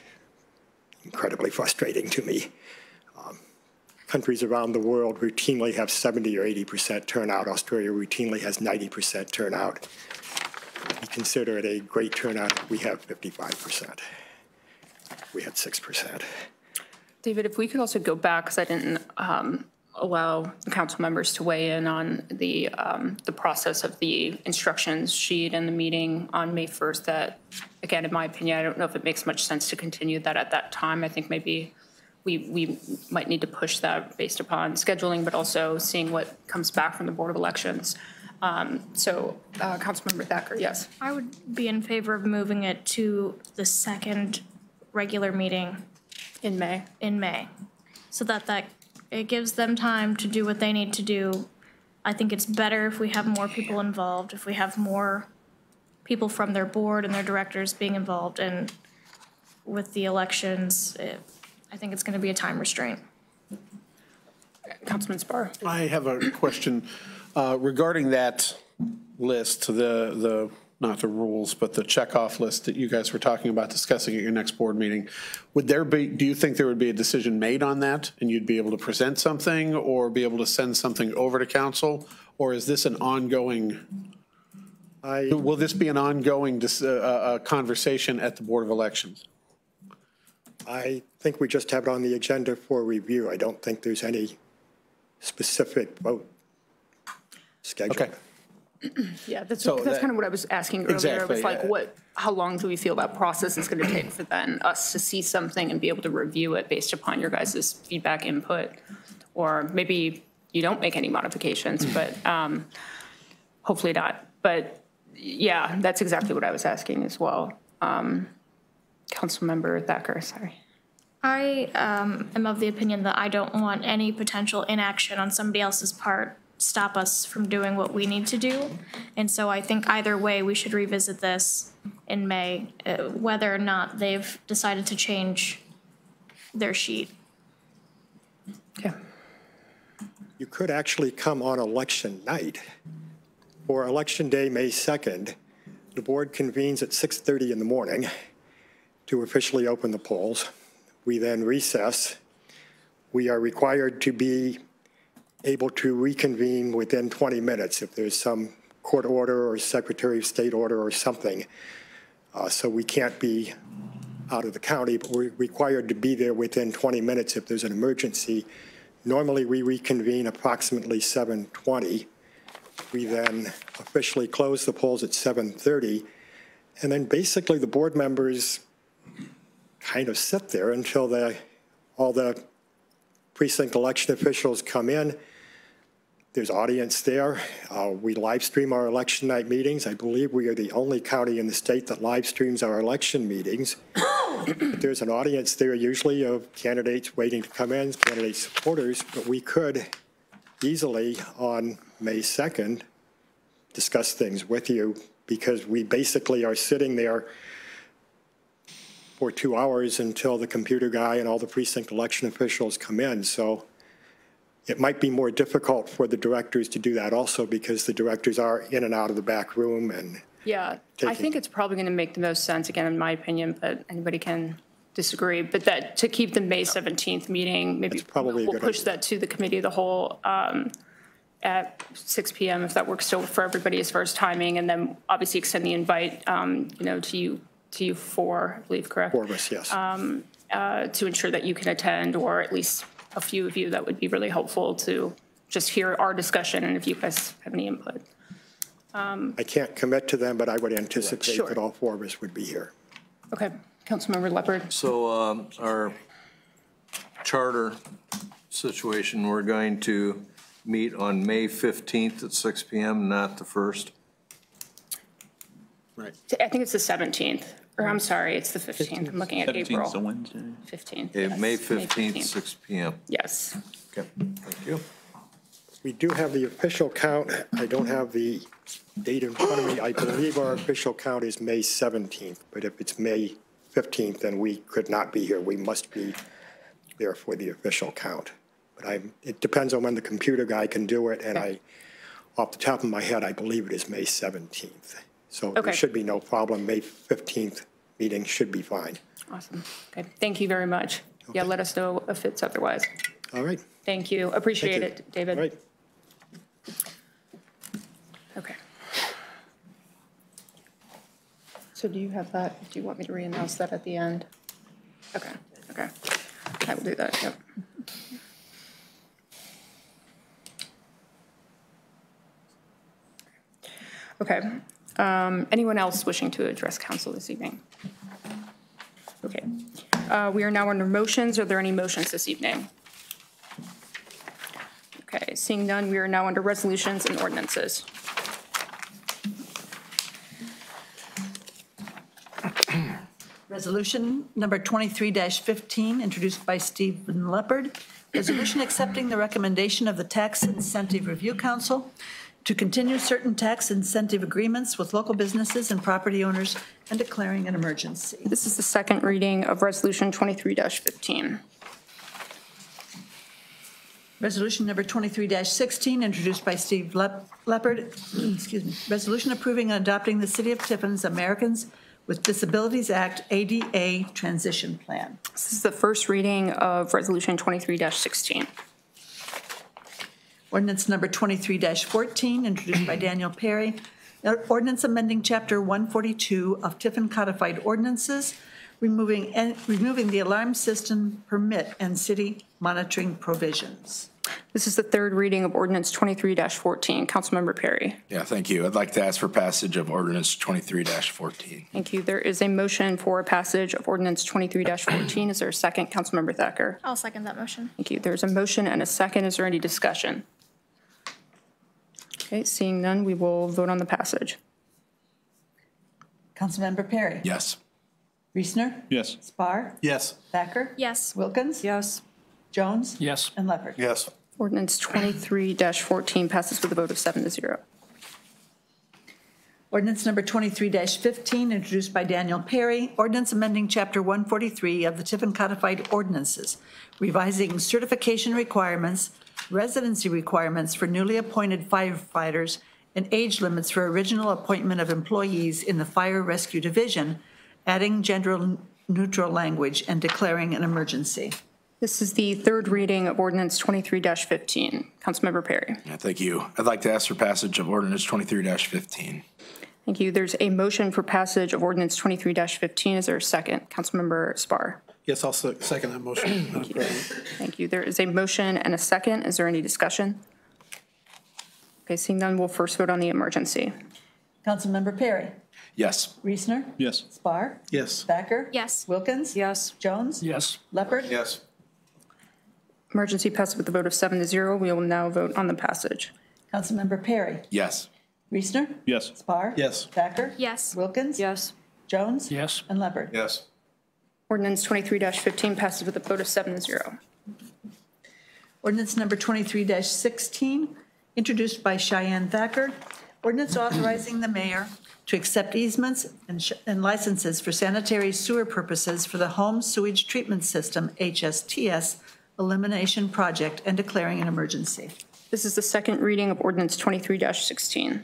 [SPEAKER 19] incredibly frustrating to me. Um, countries around the world routinely have 70 or 80% turnout. Australia routinely has 90% turnout. We consider it a great turnout. We have 55%. We had 6%.
[SPEAKER 3] David, if we could also go back, because I didn't um, allow the council members to weigh in on the, um, the process of the instructions sheet and the meeting on May 1st, that, again, in my opinion, I don't know if it makes much sense to continue that at that time. I think maybe we, we might need to push that based upon scheduling, but also seeing what comes back from the Board of Elections. Um, So, uh, Councilmember Thacker, yes.
[SPEAKER 7] I would be in favor of moving it to the second regular meeting
[SPEAKER 3] In May?
[SPEAKER 7] in May, so that that, it gives them time to do what they need to do. I think it's better if we have more people involved, if we have more people from their board and their directors being involved, and with the elections, it- I think it's going to be a time restraint.
[SPEAKER 3] Councilman Spar.
[SPEAKER 1] I have a question uh, regarding that list, the, the, not the rules, but the checkoff list that you guys were talking about discussing at your next board meeting. Would there be, do you think there would be a decision made on that and you'd be able to present something or be able to send something over to council? Or is this an ongoing, I, will this be an ongoing dis- uh, uh, conversation at the Board of Elections?
[SPEAKER 19] I think we just have it on the agenda for review. I don't think there's any specific vote scheduled.
[SPEAKER 1] Okay.
[SPEAKER 3] Yeah, that's,
[SPEAKER 1] So
[SPEAKER 3] that's
[SPEAKER 1] that-
[SPEAKER 3] kind of what I was asking earlier.
[SPEAKER 1] Exactly,
[SPEAKER 3] was like,
[SPEAKER 1] yeah.
[SPEAKER 3] what, how long do we feel that process is going to take for then us to see something and be able to review it based upon your guys' feedback input? Or maybe you don't make any modifications, but um, hopefully not. But yeah, that's exactly what I was asking as well. Um, Councilmember Thacker, sorry.
[SPEAKER 7] I um, am of the opinion that I don't want any potential inaction on somebody else's part stop us from doing what we need to do. And so I think either way, we should revisit this in May, uh, whether or not they've decided to change their sheet. Yeah.
[SPEAKER 19] You could actually come on election night. For election day, May 2nd, the board convenes at 6:30 in the morning to officially open the polls. We then recess. We are required to be able to reconvene within 20 minutes if there's some court order or Secretary of State order or something. Uh, So we can't be out of the county, but we're required to be there within 20 minutes if there's an emergency. Normally, we reconvene approximately 7:20. We then officially close the polls at 7:30. And then basically, the board members kind of sit there until the, all the precinct election officials come in. There's audience there. Uh, We live stream our election night meetings. I believe we are the only county in the state that live streams our election meetings. There's an audience there usually of candidates waiting to come in, candidate supporters, but we could easily on May 2nd discuss things with you because we basically are sitting there for two hours until the computer guy and all the precinct election officials come in. So it might be more difficult for the directors to do that also because the directors are in and out of the back room and
[SPEAKER 3] Yeah, I think it's probably going to make the most sense, again, in my opinion, but anybody can disagree, but that, to keep the May 17th meeting, maybe
[SPEAKER 19] probably
[SPEAKER 3] we'll push that to the committee of the whole um, at 6 PM, if that works still for everybody as far as timing, and then obviously extend the invite, um, you know, to you, to you four, I believe, correct?
[SPEAKER 19] Four of us, yes.
[SPEAKER 3] Um, uh, To ensure that you can attend, or at least a few of you, that would be really helpful to just hear our discussion, and if you guys have any input. Um,
[SPEAKER 19] I can't commit to them, but I would anticipate
[SPEAKER 3] Sure.
[SPEAKER 19] that all four of us would be here.
[SPEAKER 3] Okay, Councilmember Leopard.
[SPEAKER 4] So um, our charter situation, we're going to meet on May 15th at 6 PM, not the 1st.
[SPEAKER 1] Right.
[SPEAKER 3] I think it's the 17th, Or I'm sorry, it's the 15th. I'm looking at April.
[SPEAKER 11] 17th 's a Wednesday.
[SPEAKER 3] 15th.
[SPEAKER 4] Okay,
[SPEAKER 3] yes,
[SPEAKER 4] May 15th,
[SPEAKER 3] 15th.
[SPEAKER 4] 6 PM.
[SPEAKER 3] Yes.
[SPEAKER 4] Okay, thank you.
[SPEAKER 19] We do have the official count. I don't have the date in front of me. I believe our official count is May 17th, but if it's May 15th, then we could not be here. We must be there for the official count. But I, it depends on when the computer guy can do it, and I, off the top of my head, I believe it is May 17th. So
[SPEAKER 3] Okay.
[SPEAKER 19] there should be no problem. May 15th meeting should be fine.
[SPEAKER 3] Awesome. Okay, thank you very much. Yeah, let us know if it's otherwise.
[SPEAKER 19] All right.
[SPEAKER 3] Thank you. Appreciate
[SPEAKER 19] Thank you.
[SPEAKER 3] it, David.
[SPEAKER 19] All right.
[SPEAKER 3] Okay. So do you have that? Do you want me to re-announce that at the end? Okay, okay. I will do that, yep. Okay. Um, Anyone else wishing to address council this evening? Okay. Uh, We are now under motions. Are there any motions this evening? Okay, seeing none, we are now under resolutions and ordinances.
[SPEAKER 10] Resolution number 23-15, introduced by Stephen Leopard. Resolution accepting the recommendation of the Tax Incentive Review Council to continue certain tax incentive agreements with local businesses and property owners and declaring an emergency.
[SPEAKER 3] This is the second reading of Resolution 23-15.
[SPEAKER 10] Resolution number 23-16, introduced by Steve Lep- Leopard, excuse me. Resolution approving and adopting the City of Tiffin's Americans with Disabilities Act ADA Transition Plan.
[SPEAKER 3] This is the first reading of Resolution 23-16.
[SPEAKER 10] Ordinance number 23-14, introduced by Daniel Perry. Ordinance amending Chapter 142 of Tiffin Codified Ordinances, removing, and removing the alarm system permit and city monitoring provisions.
[SPEAKER 3] This is the third reading of Ordinance 23-14. Councilmember Perry.
[SPEAKER 17] Yeah, thank you. I'd like to ask for passage of ordinance 23-14.
[SPEAKER 3] Thank you. There is a motion for passage of Ordinance 23-14. Is there a second? Councilmember Thacker.
[SPEAKER 7] I'll second that motion.
[SPEAKER 3] Thank you. There's a motion and a second. Is there any discussion? Okay, seeing none, we will vote on the passage.
[SPEAKER 10] Councilmember Perry.
[SPEAKER 17] Yes.
[SPEAKER 10] Reesner.
[SPEAKER 11] Yes.
[SPEAKER 10] Spar.
[SPEAKER 1] Yes.
[SPEAKER 10] Thacker.
[SPEAKER 7] Yes.
[SPEAKER 10] Wilkins.
[SPEAKER 6] Yes.
[SPEAKER 10] Jones.
[SPEAKER 9] Yes.
[SPEAKER 10] And Leopard.
[SPEAKER 5] Yes.
[SPEAKER 3] Ordinance 23-14 passes with a vote of seven to zero.
[SPEAKER 10] Ordinance number 23-15, introduced by Daniel Perry. Ordinance amending Chapter 143 of the Tiffin Codified Ordinances, revising certification requirements, residency requirements for newly appointed firefighters, and age limits for original appointment of employees in the Fire Rescue Division, adding gender-neutral language and declaring an emergency.
[SPEAKER 3] This is the third reading of Ordinance 23-15. Councilmember Perry.
[SPEAKER 17] Yeah, thank you. I'd like to ask for passage of ordinance 23-15.
[SPEAKER 3] Thank you. There's a motion for passage of Ordinance 23-15. Is there a second? Councilmember Spar.
[SPEAKER 1] Yes, I'll se- second that motion, Madam President.
[SPEAKER 3] Thank you. There is a motion and a second. Is there any discussion? Okay, seeing none, we'll first vote on the emergency.
[SPEAKER 10] Councilmember Perry.
[SPEAKER 17] Yes.
[SPEAKER 10] Reesner.
[SPEAKER 11] Yes.
[SPEAKER 10] Spar.
[SPEAKER 1] Yes.
[SPEAKER 10] Thacker.
[SPEAKER 7] Yes.
[SPEAKER 10] Wilkins.
[SPEAKER 6] Yes.
[SPEAKER 10] Jones.
[SPEAKER 9] Yes.
[SPEAKER 10] Leopard.
[SPEAKER 5] Yes.
[SPEAKER 3] Emergency passes with a vote of seven to zero. We will now vote on the passage.
[SPEAKER 10] Councilmember Perry.
[SPEAKER 17] Yes.
[SPEAKER 10] Reesner.
[SPEAKER 11] Yes.
[SPEAKER 10] Spar.
[SPEAKER 1] Yes.
[SPEAKER 10] Thacker.
[SPEAKER 7] Yes.
[SPEAKER 10] Wilkins.
[SPEAKER 6] Yes.
[SPEAKER 10] Jones.
[SPEAKER 9] Yes.
[SPEAKER 10] And Leopard.
[SPEAKER 5] Yes.
[SPEAKER 3] Ordinance 23-15 passes with a vote of seven to zero.
[SPEAKER 10] Ordinance number 23-16, introduced by Cheyenne Thacker. Ordinance authorizing the mayor to accept easements and sh- and licenses for sanitary sewer purposes for the Home Sewage Treatment System, HSTS, elimination project and declaring an emergency.
[SPEAKER 3] This is the second reading of Ordinance 23-16.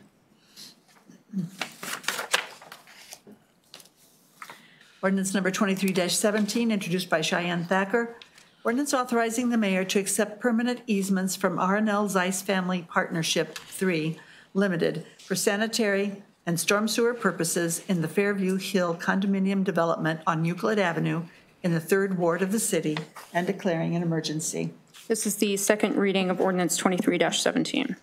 [SPEAKER 10] Ordinance number 23-17, introduced by Cheyenne Thacker. Ordinance authorizing the mayor to accept permanent easements from R and L Zeiss Family Partnership 3 Limited for sanitary and storm sewer purposes in the Fairview Hill condominium development on Euclid Avenue in the third ward of the city and declaring an emergency.
[SPEAKER 3] This is the second reading of Ordinance 23-17.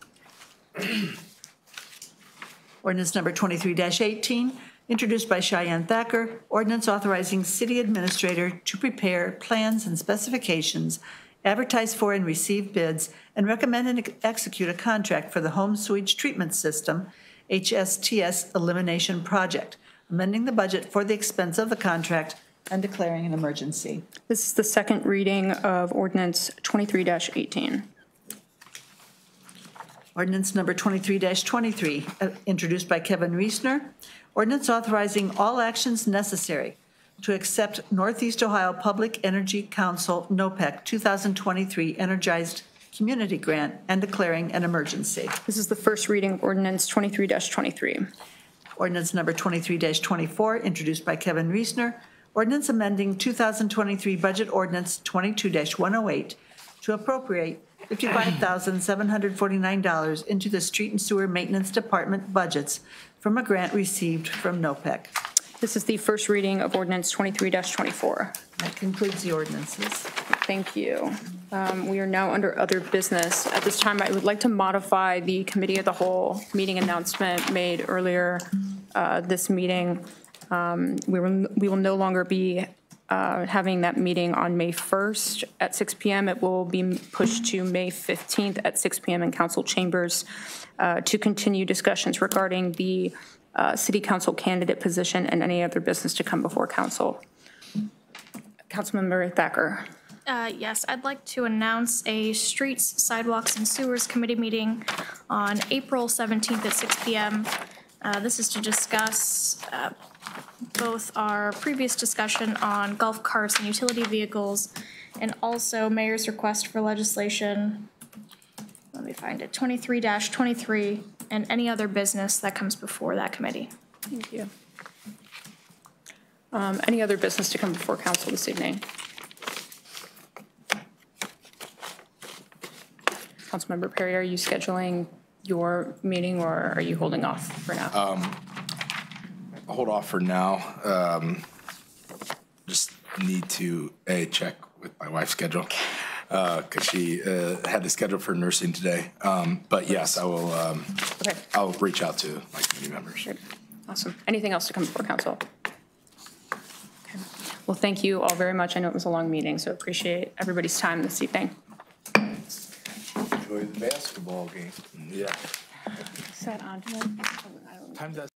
[SPEAKER 10] Ordinance number 23-18, introduced by Cheyenne Thacker. Ordinance authorizing city administrator to prepare plans and specifications, advertise for and receive bids, and recommend and execute a contract for the home sewage treatment system, HSTS elimination project. amending the budget for the expense of the contract and declaring an emergency.
[SPEAKER 3] This is the second reading of ordinance 23-18.
[SPEAKER 10] Ordinance number 23-23, uh, introduced by Kevin Reesner. Ordinance authorizing all actions necessary to accept Northeast Ohio Public Energy Council, NOPEC, 2023 Energized Community Grant and declaring an emergency.
[SPEAKER 3] This is the first reading of ordinance 23-23.
[SPEAKER 10] Ordinance number 23-24, introduced by Kevin Reesner. Ordinance amending 2023 Budget Ordinance 22-108 to appropriate $55,749 into the Street and Sewer Maintenance Department budgets from a grant received from NOPEC.
[SPEAKER 3] This is the first reading of ordinance 23-24.
[SPEAKER 10] That concludes the ordinances.
[SPEAKER 3] Thank you. Um, We are now under other business. At this time, I would like to modify the committee of the whole meeting announcement made earlier uh, this meeting. Um, We will, we will no longer be uh, having that meeting on May 1st at 6 PM. It will be pushed to May 15th at 6 PM in council chambers uh, to continue discussions regarding the uh, city council candidate position and any other business to come before council. Councilmember Thacker.
[SPEAKER 7] Uh, Yes, I'd like to announce a Streets, Sidewalks, and Sewers Committee meeting on April 17th at 6 PM. Uh, This is to discuss both our previous discussion on golf carts and utility vehicles, and also mayor's request for legislation, let me find it, 23-23, and any other business that comes before that committee.
[SPEAKER 3] Thank you. Um, Any other business to come before council this evening? Councilmember Perry, are you scheduling your meeting or are you holding off for now?
[SPEAKER 17] Um, I'll hold off for now. Um, just need to, A, check with my wife's schedule, uh, cause she, uh, had the schedule for nursing today. Um, but yes, I will, um,
[SPEAKER 3] Okay.
[SPEAKER 17] I'll reach out to my committee members.
[SPEAKER 3] Awesome. Anything else to come before council? Okay. Well, thank you all very much. I know it was a long meeting, so appreciate everybody's time this evening.
[SPEAKER 4] Enjoy the basketball game.
[SPEAKER 17] Yeah.
[SPEAKER 3] Set on to it.
[SPEAKER 17] Time does